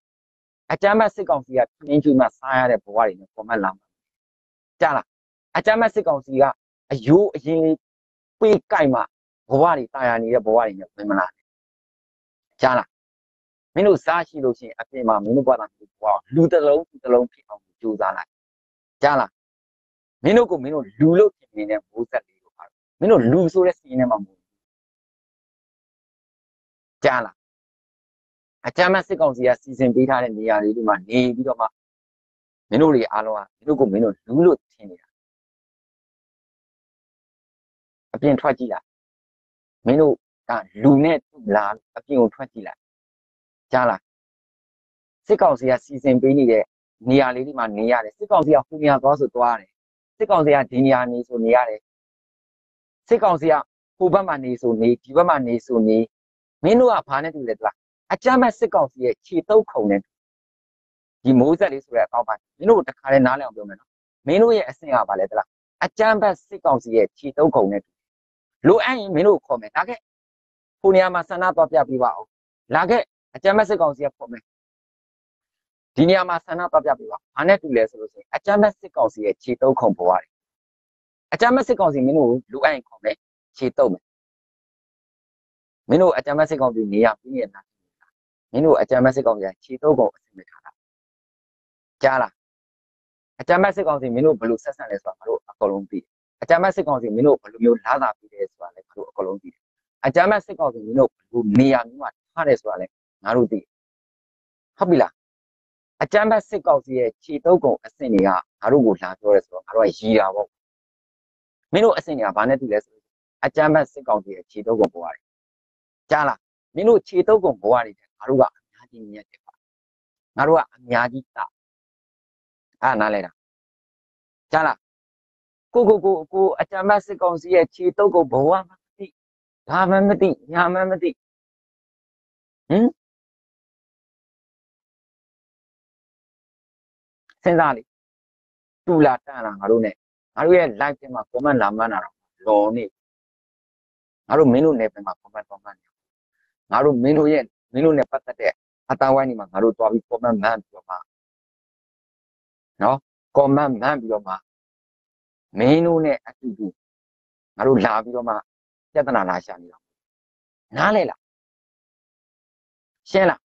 အကြမ်းဖက်စစ်ကောင်စီကထင်းချူမှစားရတဲ့ဘဝတွေနဲ့ကွန်မန့်လာမှာကြားလားအကြမ်းဖက်စစ်ကောင်စီကအယိုးအရင်ပေးကြိုက်မှဘဝတွေတာယာနေတဲ့ဘဝတွေနဲ့ဝင်မလာနဲ့ကြားလားမင်းတို့စားရှိလို့ရှိရင်အပြင်မှာမင်းတို့ဘဝတာမျိုးဘဝလူတစ်လုံးလူတစ်လုံးဖြစ်အောင်ကြိုးစားလိုက်ကြားလား မင်းတို့ကိုမင်းတို့လူလို့ဖြစ်နေတဲ့မိုးဆက်လေးကိုပါမင်းတို့လူဆိုတဲ့စီးနေမှာမဟုတ်ဘူးကြားလားအကြမ်းမဲ့စစ်ကောင်စီကစီစဉ်ပေးထားတဲ့နေရာလေးတွေမှာနေပြီးတော့မှမင်းတို့တွေအားလုံးကမင်းတို့ကိုမင်းတို့လူလို့ထင်နေတာအပြင်ထွက်ကြည့်လိုက်မင်းတို့ကလူနဲ့လာအပြင်ကိုထွက်ကြည့်လိုက်ကြားလားစစ်ကောင်စီကစီစဉ်ပေးနေတဲ့နေရာလေးတွေမှာနေရတယ်စစ်ကောင်စီကဟိုနေရာသွားဆိုသွားတယ် စစ်ကောင်စီကဒီနေရာနေဆိုနေရတယ်စစ်ကောင်စီကဟိုဘက်မှာနေဆိုနေဒီဘက်မှာနေဆိုနေမင်းတို့ကဘာနဲ့တူလဲတလားအကြမ်းမဲ့စစ်ကောင်စီရဲ့ခြေတုပ်ခုံနဲ့ဒီမိုးဆက်လေးဆိုတဲ့အကောက်ပိုင်းမင်းတို့တခါလဲနားလည်အောင်ပြောမယ်နော်မင်းတို့ရဲ့အဆင့်ကဘာလဲတလားအကြမ်းဖက်စစ်ကောင်စီရဲ့ခြေတုပ်ခုံနဲ့လိုအပ်ရင်မင်းတို့ခေါ်မယ်ဒါကဲခိုနေရာမှာဆန္ဒသွားပြပေးပါအောင်လာခဲ့အကြမ်းမဲ့စစ်ကောင်စီကခေါ်မယ် ဒီနေရာမှာဆန္ဒသွားပြပေးပါဘာနဲ့တူလဲဆိုလို့ရှိရင်အကြမ်းမဲ့စစ်ကောင်စီရဲ့ခြေတုပ်ခုံပေါ်ရတယ်အကြမ်းမဲ့စစ်ကောင်စီမင်းတို့လိုအပ်ရင်ခေါ်မယ်ခြေတုပ်မယ်မင်းတို့အကြမ်းမဲ့စစ်ကောင်စီနေရာပြီးနေလားမင်းတို့အကြမ်းမဲ့စစ်ကောင်စီခြေတုပ်ကုန်အဆင်မထားတာကြားလားအကြမ်းမဲ့စစ်ကောင်စီမင်းတို့ဘယ်လိုဆက်ဆံလဲဆိုတာငါတို့အကုန်လုံးသိတယ်အကြမ်းမဲ့စစ်ကောင်စီမင်းတို့ဘယ်လိုမျိုးလာတာပြီးတယ်ဆိုတာလည်းငါတို့အကုန်လုံးသိတယ်အကြမ်းမဲ့စစ်ကောင်စီမင်းတို့ဘယ်လိုနေရာမျိုးမှာထားတယ်ဆိုတာလည်းငါတို့သိဟုတ်ပြီလား အကြမ်းဖက်စစ်ကောင်စီရဲ့ခြေတုပ်ကုန်အဆင့်တွေကငါတို့ကိုလာပြောရဲဆိုတော့ငါတို့ကရည်တာပေါ့မင်းတို့အဆင့်တွေကဘာနဲ့တူလဲဆိုတော့အကြမ်းဖက်စစ်ကောင်စီရဲ့ခြေတုပ်ကုန်ဘဝတွေကြားလားမင်းတို့ခြေတုပ်ကုန်ဘဝတွေငါတို့ကအများကြီးမြတ်တယ်ပါငါတို့ကအများကြီးတာအာနားလဲတာကြားလားကိုကိုကိုကိုအကြမ်းဖက်စစ်ကောင်စီရဲ့ခြေတုပ်ကုန်ဘဝမှာမသိဘာမှမသိညာမှမသိဟင် စဉ်းစားလေတူလာတန်လာငါတို့နဲ့ငါတို့ရဲ့ live ထဲမှာ comment လာမှန်းတာတော့လော်နေငါတို့မင်းတို့နယ်ပယ်မှာ comment တော့မှန်းနေငါတို့မင်းတို့ရဲ့မင်းတို့နဲ့ပတ်သက်တဲ့အသားဝိုင်းဒီမှာငါတို့တွားပြီး comment မှန်းပြီးတော့မှနော် comment မှန်းပြီးတော့မှမင်းတို့နဲ့အတူတူငါတို့လာပြီးတော့မှပြဿနာလာရှာနေတာနားလဲလားရှင်းလား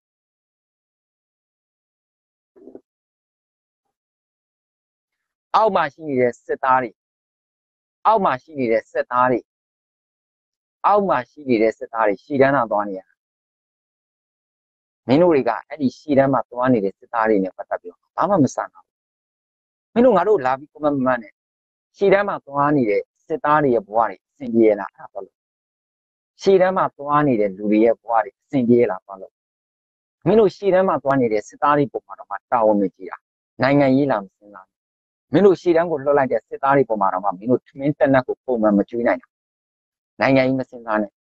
အောက်မှာရှိနေတဲ့စစ်သားတွေအောက်မှာရှိနေတဲ့စစ်သားတွေအောက်မှာရှိနေတဲ့စစ်သားတွေရှီတန်းသာသွားနေရမင်းတို့တွေကအဲ့ဒီရှီတန်းမှာသွားနေတဲ့စစ်သားတွေနဲ့ပတ်သက်ပြီးဘာမှမဆန်ဘူးမင်းတို့ငါတို့လာပြီးကွန်မန့်မန့်နဲ့ရှီတန်းမှာသွားနေတဲ့စစ်သားတွေရဲ့ဘဝတွေအဆင်ပြေလားအဲ့ဒါပေါ့လို့ရှီတန်းမှာသွားနေတဲ့လူတွေရဲ့ဘဝတွေအဆင်ပြေလားပေါ့လို့မင်းတို့ရှီတန်းမှာသွားနေတဲ့စစ်သားတွေပုံမှာတော့တာဝန်မကြီးတာနိုင်ငံရေးလာမစင်လား မင်းတို့ရှေ့တန်းကိုလွှတ်လိုက်တဲ့စစ်သားတွေပေါ်မှာတော့မင်းတို့ထမင်းတက်နက်ကိုပုံမှန်မကျွေးနိုင်တာနိုင်ငံကြီးမစင်စားနဲ့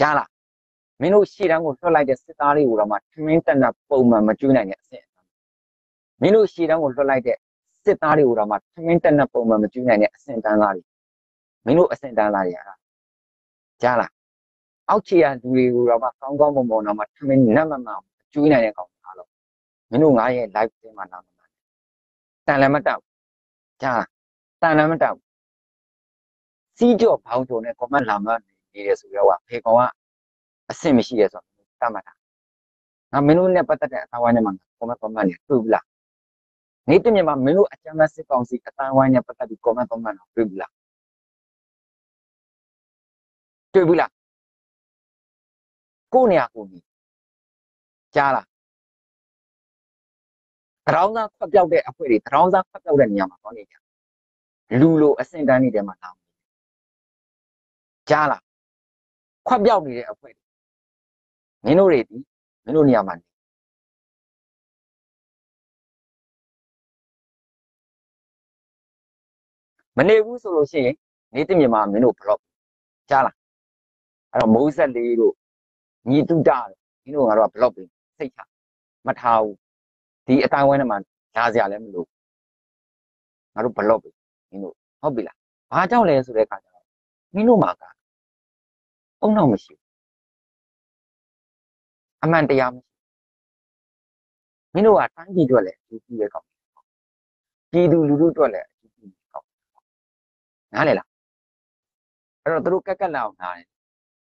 ကြားလားမင်းတို့ရှေ့တန်းကိုလွှတ်လိုက်တဲ့စစ်သားတွေကိုတော့မှထမင်းတက်နက်ပုံမှန်မကျွေးနိုင်တဲ့အဆင့်မင်းတို့ရှေ့တန်းကိုလွှတ်လိုက်တဲ့စစ်သားတွေကိုတော့မှထမင်းတက်နက်ပုံမှန်မကျွေးနိုင်တဲ့အဆင့်တန်းသားတွေမင်းတို့အဆင့်တန်းသားတွေအားကြားလားအောက်ခြေရလူတွေကိုတော့မှကောင်းကောင်းမွန်မွန်တော့မှထမင်းနတ်မမှန်ကျွေးနိုင်တဲ့ကောင်အားလုံးမင်းတို့ငါရဲ့ live ထဲမှာလာမှာ တန်လည်းမတောက်ကြာတန်လည်းမတောက်စီးကြော့ဘောင်းကြော်နဲ့ comment လာမှနေတယ်ဆိုတော့ကဖေကောင်ကအဆင်မရှိရဲဆိုတော့တတ်မှတ်တာငါမင်းတို့နဲ့ပတ်သက်တဲ့အသားဝိုင်းထဲမှာ comment comment နေတွေ့ဘူးလားနေတမြင်မှာမင်းတို့အကြမ်းဖက်စစ်ကောင်စီအသားဝိုင်းနဲ့ပတ်သက်ပြီး comment comment တော့တွေ့ဘူးလားတွေ့ဘူးလားကိုနေရာကိုနေကြားလား တရောင်းသားခွက်ပြောက်တဲ့အဖွဲ့တွေတရောင်းသားခွက်ပြောက်တဲ့နေရာမှာသွားနေကြလူလိုအဆင့်တန်းနေတဲ့မှာတောင်းကြားလားခွက်ပြောက်နေတဲ့အဖွဲ့တွေမင်းတို့တွေဒီမင်းတို့နေရာမှာမနေဘူးဆိုလို့ရှိရင်နေတမြင်မှာမင်းတို့ဘလော့ကြားလားအဲ့တော့မိုးဆက်လေးတို့ညီတုတတို့မင်းတို့ကတော့ဘလော့ပဲစိတ်ချမထားဘူး ဒီအတိုင်းဝိုင်းထဲမှာညာစရာလည်းမလိုငါတို့ဘလော့ပဲမင်းတို့ဟုတ်ပြီလားဘာကြောင့်လဲဆိုတဲ့အခါကျတော့မင်းတို့မှာကအုံနောက်မရှိဘူးအမှန်တရားမရှိမင်းတို့ကတိုင်းပြည်အတွက်လည်းအကျိုးပြုရကောင်းပြည်သူလူထုအတွက်လည်းအကျိုးပြုရကောင်းနားလည်လားအဲ့တော့သူတို့ကက်ကက်လောက်နားတယ်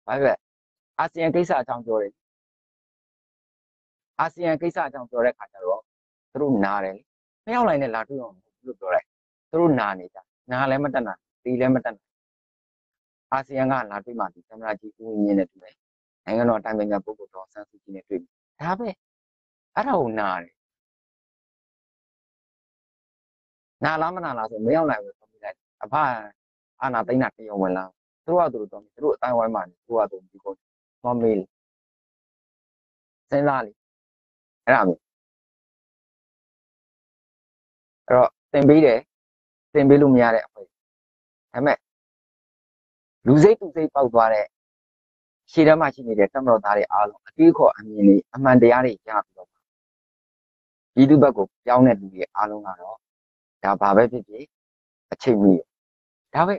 ဘာပဲအာဆီယံကိစ္စအကြောင်းပြောတယ် အာဆီယံကိစ္စအကြောင်းပြောတဲ့ခါကျတော့သူတို့နားတယ်လေမရောက်နိုင်တဲ့လာတွေ့အောင်လို့ပြောတယ်သူတို့နားနေကြနားလည်းမတက်နိုင်ဒီလည်းမတက်နိုင်အာဆီယံကလာတွေ့မှဒီကင်မရာကြီးဦးဝင်းမြင့်နဲ့တွေ့တယ်နိုင်ငံတော်အတိုင်ပင်ခံပုဂ္ဂိုလ်တော်ဆန်းစုကြည်နဲ့တွေ့ပြီဒါပဲအဲ့ဒါကိုနားတယ်နားလားမနာလားဆိုမရောက်နိုင်ဘူးဆိုပြီးလိုက်အဖအာနာသိန်းတာတရုံဝင်လားသူတို့ကသူတို့တော်သူတို့အတိုင်းဝိုင်းမှာသူတို့ကသူဒီကိုသွားမေးလေစဉ်းစားလေ အဲ့ဒါမျိုးအဲ့တော့သင်ပေးတယ်သင်ပေးလို့မရတဲ့အဖွဲ့ဒါပေမဲ့လူစိတ်သူစိတ်ပေါက်သွားတဲ့ရှေ့တန်းမှာရှိနေတဲ့တမတော်သားတွေအားလုံးအတွေးခေါ်အမြင်တွေအမှန်တရားတွေကြားပြီးတော့ဒီသူဘက်ကိုပြောင်းတဲ့လူတွေအားလုံးကတော့ဒါဘာပဲဖြစ်ဖြစ်အချိန်မီဒါပဲ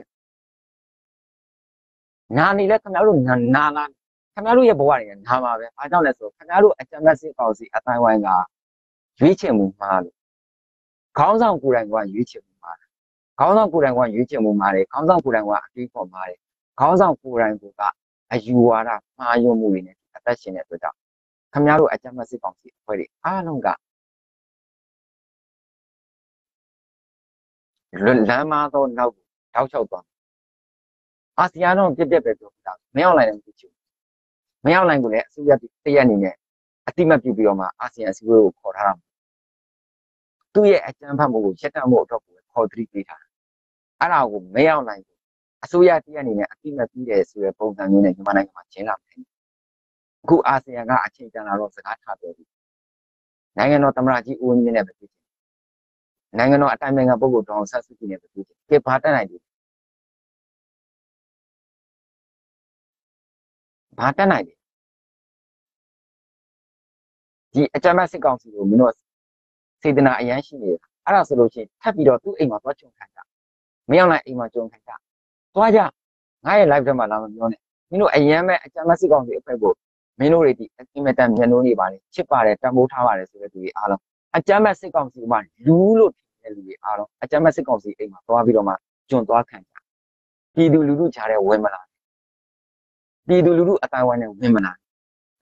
နာနေလဲခင်ဗျားတို့နာနာလား ခင်ဗျားတို့ရဲ့ဘဝတွေနာမှာပဲအားကြောင့်လဲဆိုခင်ဗျားတို့အကြမ်းဖက်စစ်ကောင်စီအတိုင်းဝိုင်းကရွေးချယ်မှုမှားလို့ခေါင်းဆောင်ကိုယ်တိုင်ကရွေးချယ်မှုမှားတယ်ခေါင်းဆောင်ကိုယ်တိုင်ကရွေးချယ်မှုမှားတယ်ခေါင်းဆောင်ကိုယ်တိုင်ကအတွေးခေါ်မှားတယ်ခေါင်းဆောင်ကိုယ်တိုင်ကအယူဝါဒမှားယွင်းမှုတွေနဲ့အသက်ရှင်တဲ့အတွက်ကြောင့်ခင်ဗျားတို့အကြမ်းဖက်စစ်ကောင်စီအဖွဲ့တွေအားလုံးကလမ်းမသောနောက်ကိုတောက်ချောက်သွားအာဆီယံတော့ပြက်ပြက်ပဲပြောတာမရောက်နိုင်တဲ့မဖြစ်ဘူး မရောက်နိုင်ဘူးလေအစိုးရတရက်အနေနဲ့အတိမတ်ပြုပြီးတော့မှအာဆီယံအစည်းအဝေးကိုခေါ်ထားတာသူ့ရဲ့အကြမ်းဖက်မှုကိုရက်တမှုအတွက်ကိုခေါ်သတိပေးထားအဲ့ဒါကိုမရောက်နိုင်ဘူးအစိုးရတရက်အနေနဲ့အတိမတ်ပြီးတယ်ဆိုတဲ့ပုံစံမျိုးနဲ့မြန်မာနိုင်ငံမှာကျင်းလာတယ်အခုအာဆီယံကအချိန်တန်လာတော့စကားထားပြောပြီနိုင်ငံတော်သမ္မတကြီးဦးဝင်းမြင့်နဲ့ပဲဖြစ်တယ်နိုင်ငံတော်အတိုင်ပင်ခံပုဂ္ဂိုလ်ဒေါအောင်ဆန်းစုကြည်နဲ့ပဲဖြစ်တယ်ကဲဘာတက်နိုင်တယ် ဘာတက်နိုင်လဲဒီအကြမ်းဖက်စစ်ကောင်စီကိုမင်းတို့စေတနာအရန်ရှိနေတာအဲ့ဒါဆိုလို့ရှိရင်ထပ်ပြီးတော့သူ့အိမ်မှာသွားကြုံခံကြမရောက်နိုင်အိမ်မှာကြုံခံကြသွားကြငါရဲ့ live ထဲမှာလာမပြောနဲ့မင်းတို့အရန်မဲ့အကြမ်းဖက်စစ်ကောင်စီအဖက်ကိုမင်းတို့တွေဒီအင်မတန်မြန်လို့နေပါလေချစ်ပါတယ်တန်ဖိုးထားပါတယ်ဆိုတဲ့သူတွေအားလုံးအကြမ်းဖက်စစ်ကောင်စီကလူလို့ထင်တဲ့လူတွေအားလုံးအကြမ်းဖက်စစ်ကောင်စီအိမ်မှာသွားပြီးတော့မှကြုံသွားခံကြပြည်သူလူထုကြားထဲဝင်မလာ ပြည်သူလူထုအတိုင်းဝိုင်းနဲ့ဝင်မလာ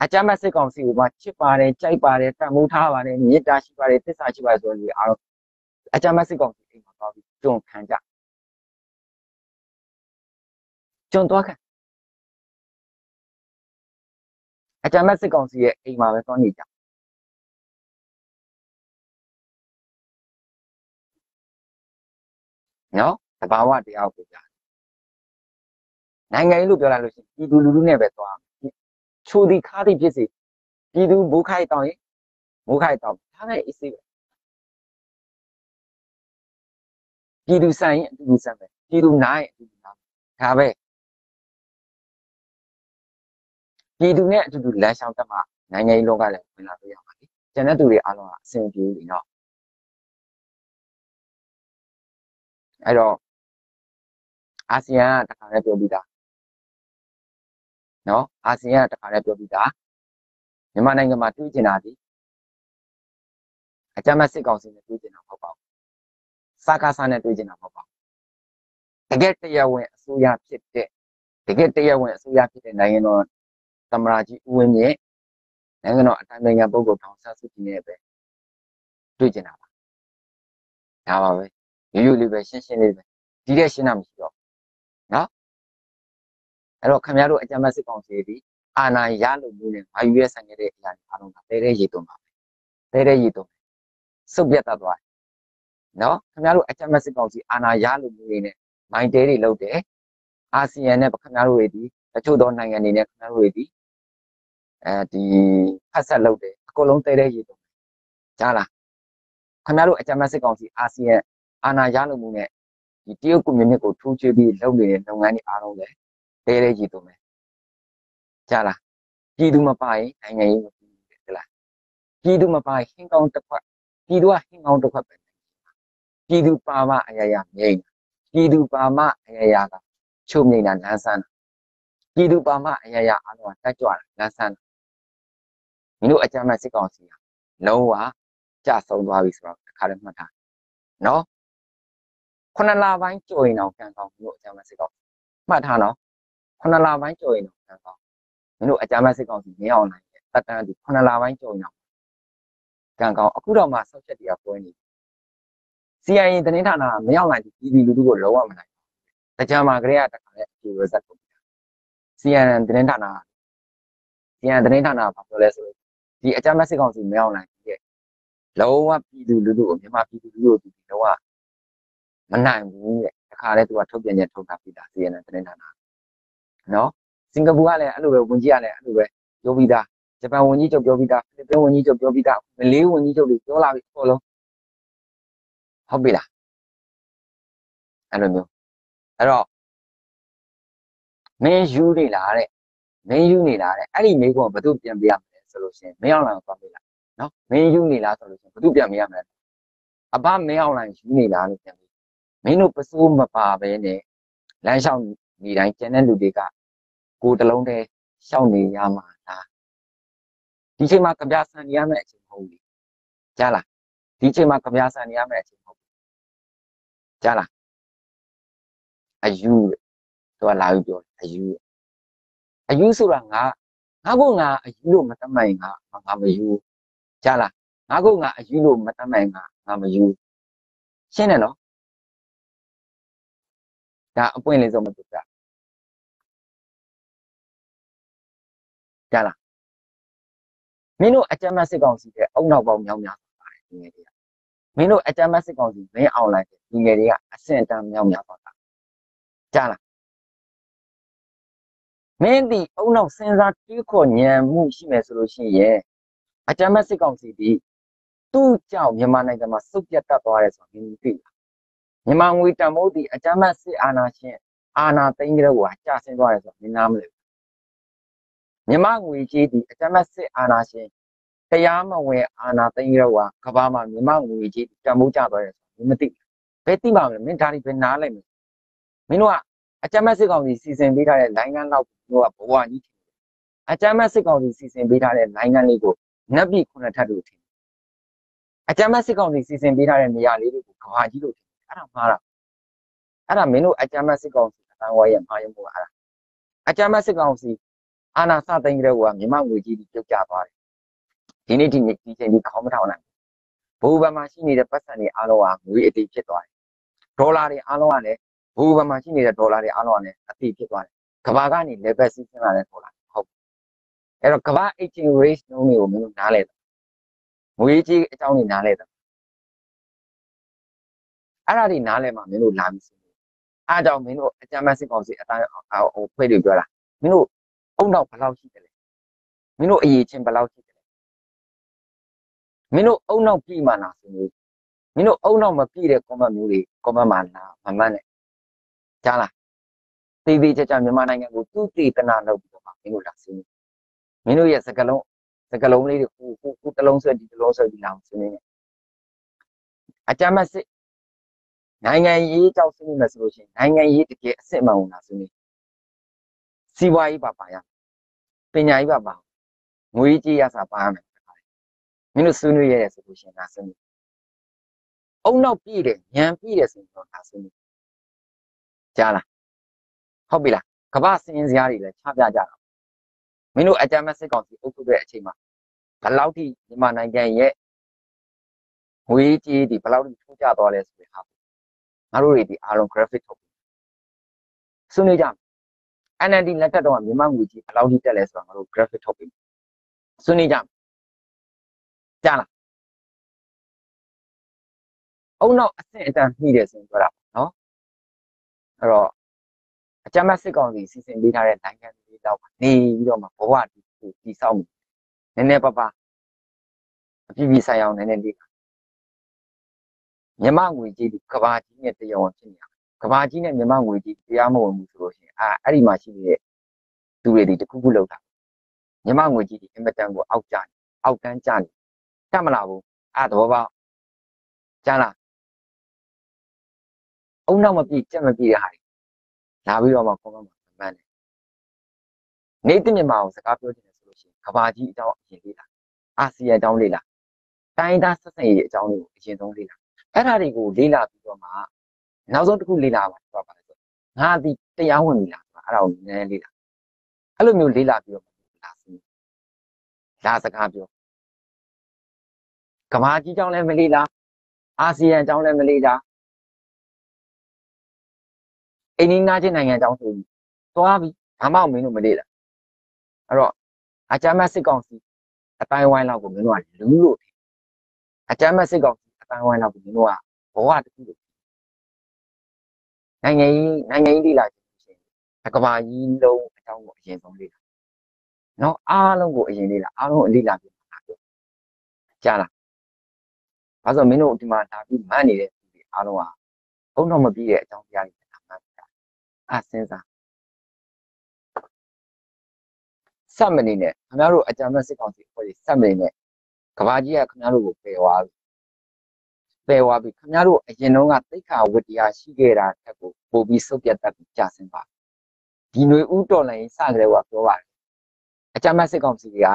အကြမ်းဖက်စစ်ကောင်စီကိုမှချစ်ပါတယ်ကြိုက်ပါတယ်တန်ဖိုးထားပါတယ်မေတ္တာရှိပါတယ်သစ္စာရှိပါတယ်ဆိုတဲ့လူတွေအားလုံးအကြမ်းဖက်စစ်ကောင်စီအိမ်မှာသွားပြီးကြုံခံကြကြုံသွားခံအကြမ်းဖက်စစ်ကောင်စီရဲ့အိမ်မှာပဲသွားနေကြနော်တဘာဝတရားကိုကြား နိုင်ငံရေးလို့ပြောလိုက်လို့ရှိရင်ပြည်သူလူထုနဲ့ပဲသွားချိုသည်ခါသည်ဖြစ်စေပြည်သူမိုးခိုက်တောင်းရင်မိုးခိုက်တောင်းဒါပဲအစ်စေးပဲပြည်သူဆိုင်ရင်အတူတူဆိုင်ပဲပြည်သူနားရင်အတူတူနားဒါပဲပြည်သူနဲ့အတူတူလမ်းလျှောက်တက်မှနိုင်ငံရေးလောကလည်းဝင်လာလို့ရပါလိမ့်ကျန်တဲ့သူတွေအားလုံးကအဆင်ပြေပြီနော်အဲ့တော့အာဆီယံကတခါလည်းပြောပြီးသား နော်အာဆီယံကတခါလည်းပြောပြီးသားမြန်မာနိုင်ငံမှာတွေးကျင်တာဒီအကြမ်းဖက်စစ်ကောင်စီနဲ့တွေးကျင်တာမဟုတ်ပါဘူးစာကားစာနဲ့တွေးကျင်တာမဟုတ်ပါဘူးတကယ်တရားဝင်အစိုးရဖြစ်တဲ့တကယ်တရားဝင်အစိုးရဖြစ်တဲ့နိုင်ငံတော်သမ္မတကြီးဦးဝင်းမြင့်နိုင်ငံတော်အတိုင်ပင်ခံပုဂ္ဂိုလ်ထောင်ဆန်းစုကြည်နဲ့ပဲတွေ့ကျင်တာပါဒါပါပဲရိုးရိုးလေးပဲရှင်းရှင်းလေးပဲဒီတဲ့ရှင်းတာမရှိတော့နော် အဲ့တော့ခင်ဗျားတို့အကြမ်းဖက်စစ်ကောင်စီဒီအာဏာရလို့မျိုးနဲ့မာယူရဲဆိုင်ခဲ့တဲ့အရာတွေအားလုံးကတဲတဲရေသွင်းပါပဲတဲတဲရေသွင်းစုပ်ပြတ်တတ်သွားနော်ခင်ဗျားတို့အကြမ်းဖက်စစ်ကောင်စီအာဏာရလို့မျိုးတွေနဲ့မိုင်းတဲတွေလုပ်တယ်အာဆီယံနဲ့ခင်ဗျားတို့တွေဒီတချို့သောနိုင်ငံတွေနဲ့ခင်ဗျားတို့တွေဒီအဲဒီဖတ်ဆက်လုပ်တယ်အကုန်လုံးတဲတဲရေသွင်းကြားလားခင်ဗျားတို့အကြမ်းဖက်စစ်ကောင်စီအာဆီယံအာဏာရလို့မျိုးနဲ့ဒီတရုတ်ကွန်မြူနစ်ကိုထိုးချွေးပြီးလုပ်နေတဲ့လုပ်ငန်းတွေအားလုံးလည်း တဲတဲရေသွင်းကြားလားပြည်သူမပိုင်နိုင်ငံရေးမပြီးဘူးဟဲ့လားပြည်သူမပိုင်ဟင်းကောင်းတစ်ခွက်ပြည်သူကဟင်းကောင်းတစ်ခွက်ပဲပြည်သူပါမအရာရာမြိန်ပြည်သူပါမအရာရာကချုပ်မြိန်တာလမ်းဆန်းပြည်သူပါမအရာရာအားလုံးကတက်ကြွတာလမ်းဆန်းမင်းတို့အကြမ်းမဲ့စစ်ကောင်စီကလုံးဝကြဆုံးသွားပြီဆိုတော့တစ်ခါတည်းမှတ်ထားနော်ခုနလပိုင်းကြော်ရင်တော့ကံကောင်းမင်းတို့အကြမ်းမဲ့စစ်ကောင်မှတ်ထားနော် ခုနလပိုင်းကြော်ရင်တော့ကံကောင်းမင်းတို့အကြမ်းမဲ့စစ်ကောင်စီမင်းအောင်နိုင်တဲ့တက်တန်းဒီခုနလပိုင်းကြော်ရင်တော့ကံကောင်းအခုတော့မှဆောက်ချက်တွေကပွဲနေ CIA သတင်းဌာနကမရောက်နိုင်ဘူးပြည်သူလူထုကိုလုံးဝမနိုင်ဘူးတကြံမှာကလေးကတခါလဲအဖြေ result ကို CNN သတင်းဌာနက CNN သတင်းဌာနကဘာပြောလဲဆိုတော့ဒီအကြမ်းဖက်စစ်ကောင်စီမရောက်နိုင်ဘူးတဲ့လုံးဝပြည်သူလူထုကိုမြန်မာပြည်သူလူထုကိုဒီလုံးဝမနိုင်ဘူးတဲ့တခါလဲသူကထုတ်ပြန်ချက်ထုတ်တာပြီးသား CNN သတင်းဌာန နော်စင်ကာပူကလည်းအဲ့လိုပဲဝန်ကြီးကလည်းအဲ့လိုပဲပြောပြီးသားဂျပန်ဝန်ကြီးချုပ်ပြောပြီးသားဖိလစ်ပင်းဝန်ကြီးချုပ်ပြောပြီးသားမလေးဝန်ကြီးချုပ်တွေပြောလာပြီအကုန်လုံးဟုတ်ပြီလားအဲ့လိုမျိုးအဲ့တော့မင်းယူနေလားတဲ့မင်းယူနေလားတဲ့အဲ့ဒီမိကုံဘယ်သူပြန်ပြရမလဲဆိုလို့ရှိရင်မင်းအောင်လိုင်ကိုသွားပြလားနော်မင်းယူနေလားဆိုလို့ရှိရင်ဘယ်သူပြန်ပြရမလဲအဘမင်းအောင်လိုင်ယူနေလားလို့ပြန်ပြမင်းတို့ပစိုးမပါပဲနဲ့လမ်းလျှောက် နေတိုင်းကျန်တဲ့လူတွေကကိုယ်တလုံးတည်းရှောက်နေရမှာလားဒီချိန်မှာကြပြဆန်နေရမယ့်အချိန်မဟုတ်ဘူးကြားလားဒီချိန်မှာကြပြဆန်နေရမယ့်အချိန်မဟုတ်ဘူးကြားလားအယူသူကလာပြီးပြောအယူအယူဆိုတာငါငါကငါအယူလို့မတတ်မိုင်ငါငါမယူကြားလားငါကငါအယူလို့မတတ်မိုင်ငါငါမယူရှင်းတယ်နော်ဒါအပွင့်လေးဆုံးမပြပြ ကြားလားမင်းတို့အကြမ်းမစစ်ကောင်စီတဲ့အုံနောက်ပေါင်းမြောင်းများပါတယ်ဒီငယ်တွေကမင်းတို့အကြမ်းမစစ်ကောင်စီမင်းအောင်လိုက်ဒီငယ်တွေကအဆင့်အတန်းမြောင်းများပါတာကြားလားမင်းဒီအုံနောက်စဉ်းစားတွေးခေါ်ညံမှုရှိမယ်ဆိုလို့ရှိရင်အကြမ်းမစစ်ကောင်စီဒီသူ့ကြောင့်မြန်မာနိုင်ငံမှာစုပ်ပြတ်တတ်သွားတယ်ဆိုတော့မင်းသိလားမြန်မာငွေတန်ဖိုးဒီအကြမ်းမစစ်အာဏာရှင်အာဏာသိမ်းကြတဲ့ဟိုကကြာဆင်းသွားတယ်ဆိုတော့မင်းနားမလဲ မြမငွေကြီးဒီအကြမ်းဖက်စစ်အာဏာရှင်တရားမဝင်အာဏာသိမ်းရောကကဘာမှာမြမငွေကြီးတံမိုးကျသွားတယ်ဆိုမသိဘယ်သိပါမလဲမင်းဒါတွေပဲနားလိုက်မယ်မင်းတို့ကအကြမ်းဖက်စစ်ကောင်စီစီစဉ်ပေးထားတဲ့နိုင်ငံလောက်တို့ကဘဝကြီးအကြမ်းဖက်စစ်ကောင်စီစီစဉ်ပေးထားတဲ့နိုင်ငံလေးကိုနက်ပြီးခုနှစ်ထပ်လို့ထင်အကြမ်းဖက်စစ်ကောင်စီစီစဉ်ပေးထားတဲ့နေရာလေးတွေကိုကဘာကြီးလို့ထင်အဲ့ဒါမှားတာအဲ့ဒါမင်းတို့အကြမ်းဖက်စစ်ကောင်စီအတိုင်းဝါရဲ့မှားရုံမို့အဲ့ဒါအကြမ်းဖက်စစ်ကောင်စီ အာနာစသိန်းကလေးကမြန်မာငွေကြီးကြီးပြုတ်ကျသွားတယ်ဒီနေ့ဒီနေ့ဒီချိန်ကြီးခေါင်းမထောင်နိုင်ဘူဘမှာရှိနေတဲ့ပတ်စံတွေအားလုံးကငွေအတိဖြစ်သွားတယ်ဒေါ်လာတွေအားလုံးကလည်းဘူဘမှာရှိနေတဲ့ဒေါ်လာတွေအားလုံးကလည်းအတိဖြစ်သွားတယ်ကဘာကနေ level စီးဆင်းလာတဲ့ဒေါ်လာဟုတ်အဲ့တော့ကဘာ exchange rate နှုန်းတွေကိုမင်းတို့နားလဲတယ်ငွေကြီးအကြောင်းတွေနားလဲတယ်အဲ့ဒါတွေနားလဲမှမင်းတို့လာပြီးစီအားကြောင့်မင်းတို့အကြမ်းဖက်စစ်ကောင်စီအတိုင်းဟိုဖွဲ့တွေပြောတာမင်းတို့ အုံနောက်ဘယ်လောက်ရှိတယ်လဲမင်းတို့အရေးချင်းဘယ်လောက်ရှိတယ်လဲမင်းတို့အုံနောက်ပြီမှလားဆိုလို့မင်းတို့အုံနောက်မပြည့်တဲ့ comment မျိုးတွေ comment မှာလာမမှန်နဲ့ကြားလားသေးသေးချာချာမြန်မာနိုင်ငံကိုသူတည်တနာလုပ်ပြီးတော့မှမင်းတို့လာစင်းမင်းတို့ရဲ့စကလုံးစကလုံးလေးတွေဟိုဟိုဟိုတလုံးဆွဲဒီတလုံးဆွဲဒီလာအောင်စင်းနေအကြမ်းမစစ်နိုင်ငံရေးကြောက်စင်းနေမယ်ဆိုလို့ရှိရင်နိုင်ငံရေးတကယ်အစ်စ်မှန်ဝင်လာစင်းနေ စီးပွားရေးပါပါရပညာရေးပါပါငွေကြေးရစာပါရမယ်မင်းတို့ဆွေးနွေးရတယ်ဆိုလို့ရှိရင်ဒါဆွေးနွေးအုံနောက်ပြည့်တယ်ညံပြည့်တယ်ဆိုရင်တော့ဒါဆွေးနွေးကြားလားဟုတ်ပြီလားကမ္ဘာစင်းစရာတွေလည်းချပြကြတာမင်းတို့အကြမ်းမဲ့စစ်ကောင်စီအုပ်စုတဲ့အချိန်မှာဘယ်လောက်ထိမြန်မာနိုင်ငံရဲ့ငွေကြေးဒီဘယ်လောက်ထိထိုးကျသွားလဲဆိုတဲ့ဟာငါတို့တွေဒီအားလုံး graphic ထုတ်ဆွေးနွေးကြမယ် NLD လက်ထက်တော့မြန်မာငွေကြီးဘယ်လောက်ထိတက်လဲဆိုတာငါတို့ graphic ထုတ်ပြီးဆွေးနွေးကြမယ်ကြားလားအုံနောက်အဆင့်အတန်းနှိတယ်ဆိုရင်ပြောတာနော်အဲ့တော့အကြမ်းမဲ့စစ်ကောင်စီစီစဉ်ပေးထားတဲ့နိုင်ငံတွေတော့နေပြီးတော့မှဘဝတည်တည်ဆောက်မှုနည်းနည်းပါးပါအပြည့်ပြည့်ဆိုင်အောင်နည်းနည်းလေးမြမငွေကြီးဒီကဘာကြီးနဲ့တရားဝင်ဖြစ်နေတာ ကဘာကြီးနဲ့မြမငွေကြီးတရားမဝင်ဘူးဆိုလို့ရှိရင်အာအဲ့ဒီမှာရှိနေတဲ့သူတွေဒီတခုခုလောက်တာမြမငွေကြီးဒီအင်မတန်ကိုအောက်ကျနေအောက်တန်းကျနေတတ်မလားဘူးအဲ့သဘောပေါက်ကြားလားအုံနောက်မပြည့်ကြက်မပြည့်တဲ့ဟာတွေလာပြီးတော့မှခေါင်းကမှမှန်းတယ်နေတမြန်မာကိုစကားပြောချင်တယ်ဆိုလို့ရှိရင်ကဘာကြီးအကြောင်းအရင်လေးလားအာဆီယံအကြောင်းလေးလားတိုင်းသားဆက်ဆံရေးအကြောင်းလေးကိုအရင်ဆုံးလေးလားအဲ့ဒါတွေကိုလေးလာပြီးတော့မှ နောက်ဆုံးတစ်ခုလေးလာပါတော့ပါလဲဆိုငါဒီတရားဝင်ပြီလားအဲ့ဒါကိုနည်းနည်းလေးလာအဲ့လိုမျိုးလေးလာပြီးတော့လာစီလာစကားပြောကဘာကြီးကြောင်းလည်းမလေးလားအာဆီယံကြောင်းလည်းမလေးလားအိန္ဒိနာချင်းနိုင်ငံကြောင်းဆိုပြီးသွားပြီးဘာမှမင်းတို့မလေးလားအဲ့တော့အကြမ်းမဲ့စစ်ကောင်စီအတိုင်းဝိုင်းလောက်ကိုမင်းတို့ကလူလို့အကြမ်းမဲ့စစ်ကောင်စီအတိုင်းဝိုင်းလောက်ကိုမင်းတို့ကဘဝတစ်ခုလို့ နိုင်ငံကြီးနိုင်ငံကြီးလေးလာချင်းရှင်ကဘာကြီးလုံးအကြောင်းကိုအရင်ဆုံးလေးလာနော်အားလုံးကိုအရင်လေးလာအားလုံးအလေးလာပြီးမှာပြောကြားလားဘာလို့မင်းတို့ဒီမှာလာပြီးမှန်းနေတဲ့သူတွေအားလုံးကဘုံတော့မပြီးတဲ့အကြောင်းတရားတွေမှန်းတာအစဉ်းစားစက်မနေနဲ့ခင်ဗျားတို့အကြမ်းမဲ့စစ်ကောင်စီအဖွဲ့ကြီးစက်မနေနဲ့ကဘာကြီးကခင်ဗျားတို့ကိုပယ်သွားပြီ ပယ်သွားပြီခင်ဗျားတို့အရင်တုန်းကတိတ်ခါဝတ္တရားရှိခဲ့တာတက်ကိုပို့ပြီးစုပ်ပြတ်တတ်ပြီးကြာစင်ပါဒီຫນွေဥတော်လည်းစကြတဲ့ကပြောပါတယ်အကြမ်းမဲ့စစ်ကောင်စီက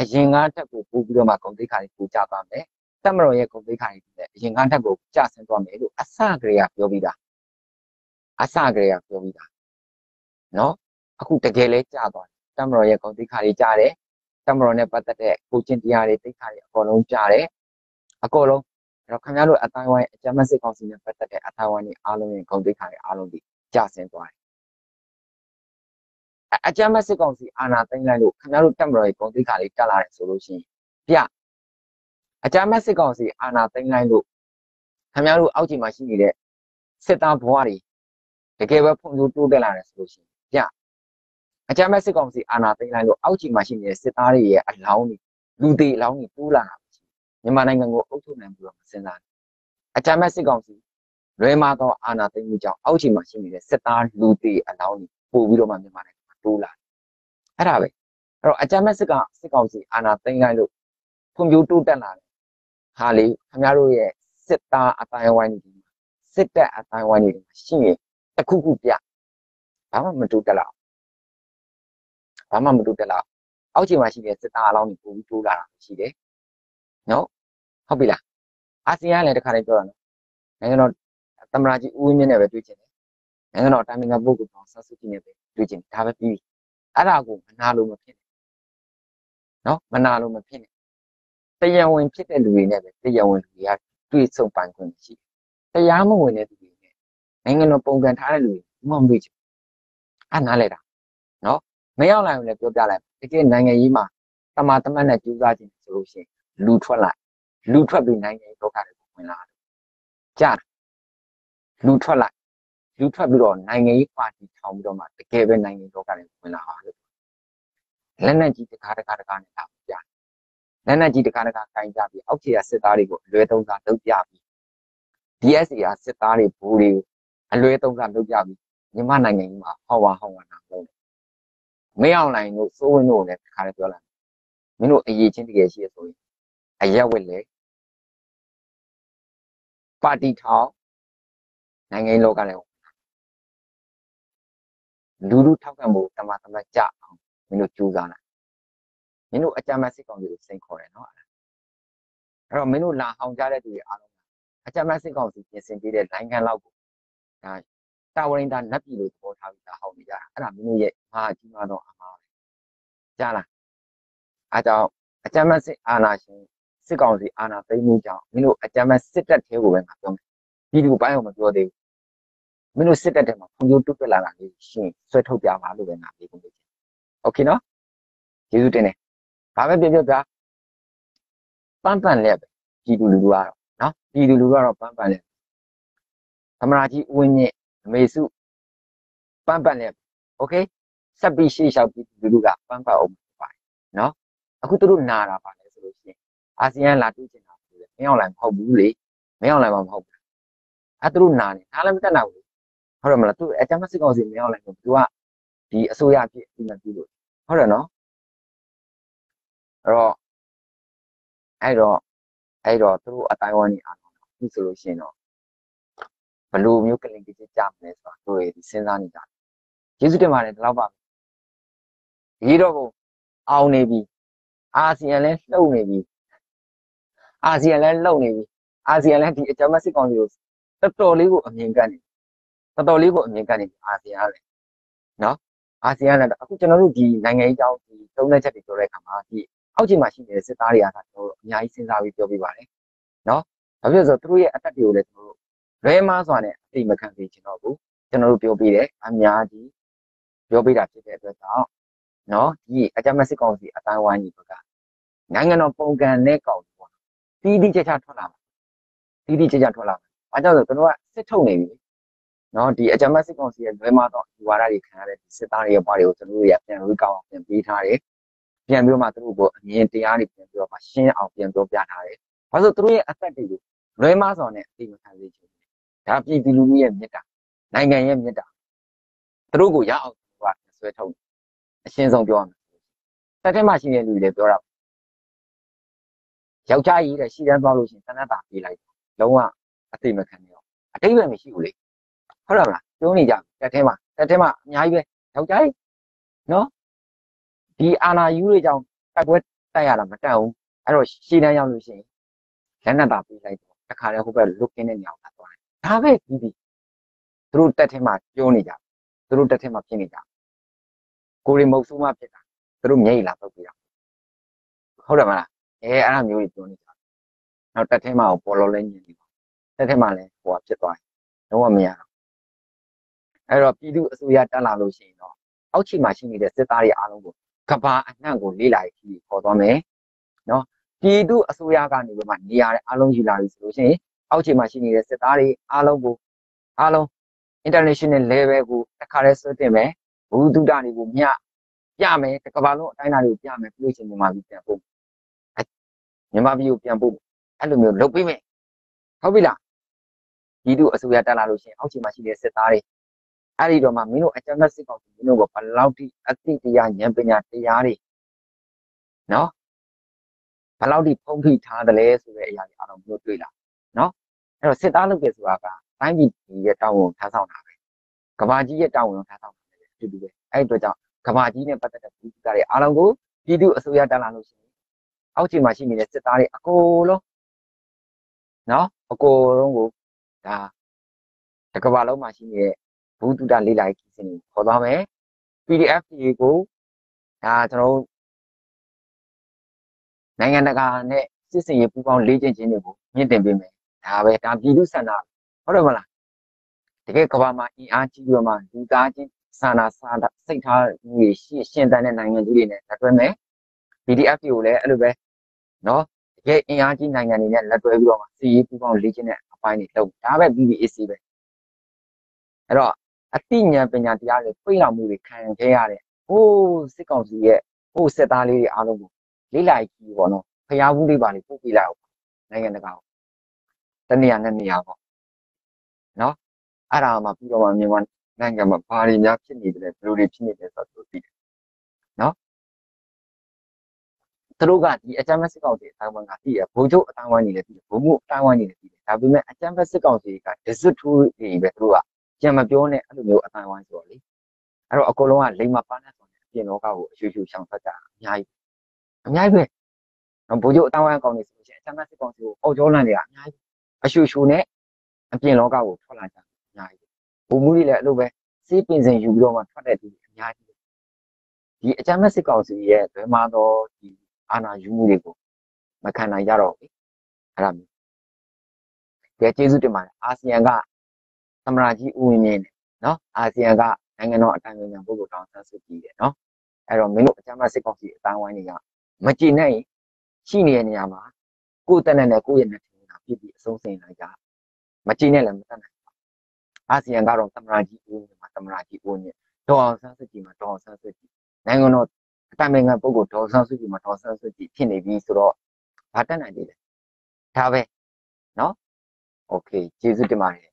အရင်ကတက်ကိုပို့ပြီးတော့မှဂုံတိတ်ခါကြီးပူကြသွားမယ်တက်မတော်ရဲ့ဂုံတိတ်ခါကြီးလည်းအရင်ကတက်ကိုကြာစင်သွားမယ်လို့အစကတည်းကပြောပြီးသားအစကတည်းကပြောပြီးသားနော်အခုတကယ်လဲကြာသွားတယ်တမတော်ရဲ့ဂုဏ်သိက္ခာတွေကြားတယ်တမတော်နဲ့ပတ်သက်တဲ့ကိုကျင့်တရားတွေသိက္ခာတွေအကုန်လုံးကြားတယ်အကုန်လုံးအဲ့ တော့ခင်ဗျားတို့အတိုင်းဝိုင်းအကြမ်းမစစ်ကောင်စီနဲ့ပတ်သက်တဲ့အတိုင်းဝိုင်းတွေအားလုံးရဲ့ဂုဏ်သိက္ခာတွေအားလုံးဒီကြားဆင်းသွားတယ်အကြမ်းမစစ်ကောင်စီအာဏာသိမ်းလိုက်လို့ခင်ဗျားတို့တမတော်ရဲ့ဂုဏ်သိက္ခာတွေတက်လာတယ်ဆိုလို့ရှိရင်ပြအကြမ်းမစစ်ကောင်စီအာဏာသိမ်းလိုက်လို့ခင်ဗျားတို့အောက်ခြေမှာရှိနေတဲ့စစ်သားဘဝတွေတကယ်ပဲဖွံ့ဖြိုးတိုးတက်လာတယ်ဆိုလို့ရှိရင်ပြအကြမ်းမဲ့စစ်ကောင်စီအာဏာသိမ်းလိုက်လို့အောက်ခြေမှာရှိနေတဲ့စစ်သားတွေရဲ့အလောင်းတွေလူသေးအလောင်းတွေတိုးလာတာ မရှိမြန်မာနိုင်ငံကိုအုပ်ချုပ်နိုင်ပြီးတော့မစင်စားအကြမ်းမဲ့စစ်ကောင်စီလွဲမာသောအာဏာသိမ်းမှုကြောင့်အောက်ခြေမှာရှိနေတဲ့စစ်သားလူသေးအလောင်းတွေပို့ပြီးတော့မှမြန်မာနိုင်ငံမှာတိုးလာအဲ့ဒါပဲအဲ့တော့အကြမ်းမဲ့စစ်ကောင်စစ်ကောင်စီအာဏာသိမ်းလိုက်လို့ဖွံ့ဖြိုးတိုးတက်လာတယ်ဟာလေခင်ဗျားတို့ရဲ့စစ်သားအတိုင်းဝိုင်းတွေစစ်တပ်အတိုင်းဝိုင်းတွေရှိရင်တခုခုပြဘာမှမတိုးတက်လောက်ဘာမှမတိုးတက်လောက်အောက်ခြေမှာရှိတဲ့စစ်သားအလောင်းတွေပို့ပြီးတိုးလာတာရှိတယ်နော် ဟုတ်ပြီလားအာဆီယံလည်းတခါတည်းပြောတာနော်နိုင်ငံတော်သမ္မတကြီးဦးဝင်းမြင့်နဲ့ပဲတွေ့ချင်တယ်နိုင်ငံတော်တာမင်္ဂပုဂ္ဂိုလ်တော်ဆဆူကြီးနဲ့ပဲတွေ့ချင်တယ်ဒါပဲပြီးပြီအဲ့ဒါကိုမနာလို့မဖြစ်နဲ့နော်မနာလို့မဖြစ်နဲ့တရားဝင်ဖြစ်တဲ့လူတွေနဲ့ပဲတရားဝင်လူတွေကတွေ့ဆုံပိုင်ခွင့်ရှိတယ်တရားမဝင်တဲ့လူတွေနဲ့နိုင်ငံတော်ပုံစံထားတဲ့လူတွေမမတွေ့ချင်အဲ့နားလဲတာနော်မရောက်နိုင်ဘူးလည်းပြောပြလိုက်တကယ်နိုင်ငံရေးမှာတမာတမတ်နဲ့ကြိုးစားခြင်းဆိုလို့ရှိရင်လူထွက်လိုက် လူထွက်ပြီးနိုင်ငံရေးဒုက္ခတွေကိုဝင်လာတယ်ကြားလူထွက်လိုက်လူထွက်ပြီးတော့နိုင်ငံရေးပါတီထောင်ပြီးတော့မှတကယ်ပဲနိုင်ငံဒုက္ခတွေဝင်လာပါလို့လက်နက်ကြီးတကားတကားတကားနဲ့လာပြလက်နက်ကြီးတကားတကားကင်ကြပြီးအောက်ခြေကစစ်သားတွေကိုအလွဲသုံးစားလုပ်ပြပြီး DSA ကစစ်သားတွေဘူတွေကိုအလွဲသုံးစားလုပ်ပြပြီးမြန်မာနိုင်ငံကြီးမှာဟောဝါဟောဝါနာလုပ်မင်းအောင်လိုင်းတို့စိုးဝင်းတို့လည်းတစ်ခါလည်းပြောလိုက်မင်းတို့အရေးချင်းတကယ်ရှိရဆိုရင်အရက်ဝက်လေ ပါတီထောင်နိုင်ငံလောကလည်းလူလူထောက်ခံမှုတမတမကြအောင်မင်းတို့ကြိုးစားလိုက်မင်းတို့အကြမ်းဖက်စစ်ကောင်စီကိုစိန်ခေါ်တယ်နော်အဲ့တော့မင်းတို့လာအောင်ကြတဲ့သူတွေအားလုံးအကြမ်းဖက်စစ်ကောင်စီပြင်ဆင်ပေးတဲ့နိုင်ငံလောက်ကိုဒါတာဝရင်တာနတ်ပြည်လို့သဘောထားပြီးလာအောင်နေကြတာအဲ့ဒါမင်းတို့ရဲ့မဟာကြီးမားသောအမှားပဲကြားလားအားကြောင့်အကြမ်းဖက်စစ်အာဏာရှင် စစ်ကောင်စီအာဏာသိမ်းမှုကြောင့်မင်းတို့အကြမ်းဖက်စစ်တပ်သေးကိုပဲငါပြောမယ်ပြည်သူပိုင်းအောင်မပြောသေးဘူးမင်းတို့စစ်တပ်ထဲမှာဖွံ့ဖြိုးတိုးတက်လာတာလေးရှင်ဆွဲထုတ်ပြပါလို့ပဲငါပြောကုန်တယ်โอเคနော်ကျေးဇူးတင်တယ်ဘာပဲပြောပြောပြပန်းပန်လက်ပဲပြည်သူလူထုကတော့နော်ပြည်သူလူထုကတော့ပန်းပန်လက်သမရာကြီးဦးဝင်းမြင့်အမေစုပန်းပန်လက်โอเคဆက်ပြီးရှေ့လျှောက်ပြည်သူလူထုကပန်းပန်အောင်ပါတယ်နော်အခုသူတို့နာတာပါလဲဆိုလို့ရှိရင် အာဆီယံလာတွေ့ချင်တာဆိုလေမင်းအောင်လိုက်မဟုတ်ဘူးလေမင်းအောင်လိုက်မမဟုတ်ဘူးအဲသူတို့နာနေနားလည်းမတက်နိုင်ဘူးဟုတ်တယ်မလားသူအကြမ်းဖက်စစ်ကောင်စီမင်းအောင်လိုက်ဘူးသူကဒီအစိုးရအဖြစ်အမှန်ပြုလို့ဟုတ်တယ်နော်အဲ့တော့အဲ့တော့အဲ့တော့သူတို့အတိုင်းဝန်းနေအားလုံးအခုဆိုလို့ရှိရင်တော့ဘလို့မျိုးကလင်ကြီးကြမလဲဆိုတာတို့ရစဉ်းစားနေကြတယ်ကျေးဇူးတင်ပါတယ်ဒီလောက်ပါဒီတော့ဘုံအောင်နေပြီအာဆီယံလည်းလှုပ်နေပြီ အာဆီယံလည်းလှုပ်နေပြီအာဆီယံလည်းဒီအကြမ်းဖက်စစ်ကောင်စီကိုတော်တော်လေးကိုအမြင်ကန့်နေတော်တော်လေးကိုအမြင်ကန့်နေအာဆီယံကလည်းနော်အာဆီယံလည်းအခုကျွန်တော်တို့ဒီနိုင်ငံရေးကြောင်းဒီသုံးတဲ့ချက်တွေပြောတဲ့အခါမှာဒီအောက်ခြေမှာရှိနေတဲ့စစ်သားတွေကကျွန်တော်တို့အများကြီးစဉ်းစားပြီးပြောပြပါတယ်နော်ဘာဖြစ်လို့ဆိုတော့သူတို့ရဲ့အသက်တွေကိုလည်းကျွန်တော်တို့လွဲမားစွာနဲ့အတိမခံသေးချင်တော့ဘူးကျွန်တော်တို့ပြောပြတယ်အများကြီးပြောပြတာဖြစ်တဲ့အတွက်ကြောင့်နော်ဒီအကြမ်းဖက်စစ်ကောင်စီအတိုင်းဝိုင်းကြီးဘက်ကနိုင်ငံတော်ပုံကံနဲ့ကောင်ပေါ့ တီးတီးကြကြထွက်လာတီးတီးကြကြထွက်လာဘာကြောင့်လဲဆိုတော့ကျွန်တော်ကစစ်ထုတ်နေပြီနော်ဒီအကြမ်းဖက်စစ်ကောင်စီရဲ့လွဲမားတော့ဒီဝါဒတွေခံရတဲ့စစ်သားတွေရဲ့ဘာတွေကိုကျွန်တော်တို့ရပြန်ပြီးကောင်းအောင်ပြန်ပေးထားတယ်ပြန်ပြီးမှသူတို့ကိုအမြင်တရားတွေပြန်ပြီးတော့မှရှင်းအောင်ပြန်ပြောပြထားတယ်။ဘာလို့သူတို့ရဲ့အသက်တွေကိုလွဲမစော်နဲ့အသိမခံစေချင်ဘူး။ဒါပြည်သူလူထုရဲ့မေတ္တာနိုင်ငံရဲ့မေတ္တာသူတို့ကိုရအောင်သူကဆွဲထုတ်အရှင်းဆုံးပြောရမယ်။တက်ထဲမှာရှိတဲ့လူတွေလည်းပြောတာ ယောက်ျားကြီးတဲ့ရှီတန်းသွားလို့ရှိရင်တနတ်တာပြေးလိုက်လုံးဝအသိမခံနေတော့အတိတ်ပဲမရှိဘူးလေဟုတ်လားမလားပြောနေကြတက်ထဲမှာတက်ထဲမှာအများကြီးပဲယောက်ျားကြီးနော်ဒီအာနာယူတွေကြောင့်တိုက်ပွဲတိုက်ရတာမတက်ဘူးအဲ့တော့ရှီတန်းရောက်လို့ရှိရင်လက်နက်တာပြေးလိုက်တော့တခါလဲဟိုဘက်လုတ်ကင်းတဲ့ညောင်ကသွားတယ်ဒါပဲပြီးပြီသူတို့တက်ထဲမှာပြောနေကြသူတို့တက်ထဲမှာဖြစ်နေကြကိုရီမုတ်ဆိုးမှဖြစ်တာသူတို့မျက်ရည်လာပုတ်ပြီးတာဟုတ်တယ်မလား အဲအဲ့ဒါမျိုးတွေပြောနေကြနောက်တက်ထဲမှာပေါ်လော်လဲညင်နေပါတက်ထဲမှာလဲဟိုကဖြစ်သွားတယ်လုံးဝမရတော့အဲ့တော့ပြည်သူအစိုးရတက်လာလို့ရှိရင်တော့အောက်ခြေမှာရှိနေတဲ့စစ်သားတွေအားလုံးကိုကဘာအနှံ့ကိုလေးလာပြီးခေါ်သွားမယ်နော်ပြည်သူအစိုးရကနေပြီးမှနေရာအားလုံးယူလာပြီဆိုလို့ရှိရင်အောက်ခြေမှာရှိနေတဲ့စစ်သားတွေအားလုံးကိုအားလုံး international level ကိုတစ်ခါတည်းဆွတင်မယ်ဘူဒုဒတွေကိုမြပြမယ်တစ်ကမ္ဘာလုံးအတိုင်းအတာတွေကိုပြမယ်ပြုလို့ချင်းမြန်မာပြည်ပြန်ပို့ မြန်မာပြည်ကိုပြန်ပို့အဲ့လိုမျိုးလုပ်ပေးမယ်ဟုတ်ပြီလားပြည်သူအစိုးရတက်လာလို့ရှိရင်အောက်ခြေမှာရှိတဲ့စစ်သားတွေအဲ့ဒီတော့မှမင်းတို့အကြမ်းဖက်စစ်ကောင်စီမင်းတို့ကဘလောက်ထိအသိတရားဉာဏ်ပညာတရားတွေနော်ဘလောက်ထိဖုံးဖိထားတယ်လဲဆိုတဲ့အရာတွေအားလုံးမင်းတို့တွေ့လာနော်အဲ့တော့စစ်သားလုပ်တယ်ဆိုတာကတိုင်းပြည်ရဲ့တောင်းဝန်ထမ်းဆောင်တာပဲကဘာကြီးရဲ့တောင်းဝန်ထမ်းဆောင်တာပဲအတူတူပဲအဲ့ဒီအတွက်ကြောင့်ကဘာကြီးနဲ့ပတ်သက်တဲ့ပြည်သူတွေအားလုံးကိုပြည်သူအစိုးရတက်လာလို့ရှိရင် အောက်ခြေမှာရှိနေတဲ့စစ်သားတွေအကုန်လုံးနော်အကုန်လုံးကိုဒါတကဘာလုံးမှာရှိနေတဲ့ဘူတုတလေးလိုက်ခီးစင်ကိုခေါ်သွားမယ် PDF တွေကိုဒါကျွန်တော်တို့နိုင်ငံတကာနဲ့စစ်စင်ရေးပူးပေါင်းလေ့ကျင့်ခြင်းတွေကိုမြင့်တင်ပေးမယ်ဒါပဲဒါပြည်သူဆန္ဒဟုတ်တယ်မလားတကယ်ကမ္ဘာမှာအင်အားကြီးပြီးမှလူသားချင်းစာနာစာစိတ်ထားကြီးရှင်းရှင်းတန်းတဲ့နိုင်ငံကြီးတွေနဲ့လက်တွဲမယ် PDF တွေကိုလည်းအဲ့လိုပဲ နော်တကယ်အင်အားကြီးနိုင်ငံတွေနဲ့လက်တွဲပြီးတော့မှစီးရီးပူးပေါင်းလေ့ကျင့်တဲ့အပိုင်းတွေလုပ်ဒါပဲ BBAC ပဲအဲ့တော့အသိဉာဏ်ပညာတရားတွေပြိလာမှုတွေခံခဲ့ရတဲ့ဟိုးစစ်ကောင်စီရဲ့ဟိုးစစ်သားလေးတွေအားလုံးကိုလေးလိုက်ကြီးပေါ့နော်ဖျားဘူးလေးပါလေးပို့ပြလိုက်အောင်နိုင်ငံတကာကိုတနေရာနဲ့နေရာပေါ့နော်အဲ့ဒါမှပြီးတော့မှမြန်မာနိုင်ငံမှာဘာတွေများဖြစ်နေတယ်ဘယ်လိုတွေဖြစ်နေတယ်ဆိုတော့သူသိတယ် သူတို့ကဒီအကြမ်းဖက်စစ်ကောင်စီအတိုင်းဝိုင်းကသိရဘုံချုပ်အတိုင်းဝိုင်းနေလည်းသိတယ်ဘုံမှုအတိုင်းဝိုင်းနေလည်းသိတယ်ဒါပေမဲ့အကြမ်းဖက်စစ်ကောင်စီက district တွေပဲသူတို့ကကြံမပြောနဲ့အဲ့လိုမျိုးအတိုင်းဝိုင်းဆိုတော့လေအဲ့တော့အကုန်လုံးကလိမ္မာပါနဲ့ဆိုတဲ့အပြင်လောကကိုအရှူရှူရှောင်ထွက်ကြတာအများကြီးအများကြီးပဲနော်ဗိုလ်ချုပ်အတိုင်းဝိုင်းကောင်တွေဆိုလို့ရှိရင်အချမ်းသာစစ်ကောင်စီကိုအော်ကျော်လန့်တွေကအများကြီးအရှူရှူနဲ့အပြင်လောကကိုထွက်လာကြတယ်အများကြီးဘုံမှုတွေလည်းအဲ့လိုပဲစေးပင်စင်ယူပြီးတော့မှထွက်တဲ့သူတွေအများကြီးဒီအချမ်းသာစစ်ကောင်စီရဲ့ဘယ်မှာတော့ဒီ အာဏာယူမှုတွေကိုမခံနိုင်ကြတော့ဘူးအဲ့ဒါမျိုးကြဲကျေးဇူးတင်ပါတယ်အာဆီယံကသမရာကြီးဦးဝင်းမြင့်နဲ့နော်အာဆီယံကနိုင်ငံတော်အတိုင်ပင်ခံပုဂ္ဂိုလ်တောင်ဆန်းစုကြည်တယ်နော်အဲ့တော့မင်းတို့အချမ်းသာစစ်ကောင်စီအတိုင်းဝိုင်းတွေကမကြည်နဲ့ရှိနေတဲ့နေရာမှာကိုယ်တက်နဲ့ကိုယ့်ရဲ့နှစ်ထင်တာဖြစ်ပြီးအဆုံးစိန်လိုက်ကြမကြည်နဲ့လည်းမတက်နိုင်ဘူးအာဆီယံကတော့သမရာကြီးဦးဝင်းမြင့်မှာသမရာကြီးဦးဝင်းမြင့်ဒေါအောင်ဆန်းစုကြည်မှာဒေါအောင်ဆန်းစုကြည်နိုင်ငံတော်အ တိုင်ပင်ခံပုဂ္ဂိုလ်ဒေါအောင်ဆန်းစုကြည်မှာဒေါအောင်ဆန်းစုကြည်ဖြစ်နေပြီဆိုတော့ဘာတက်နိုင်သေးလဲဒါပဲနော်โอเคကျေးဇူးတင်ပါတယ်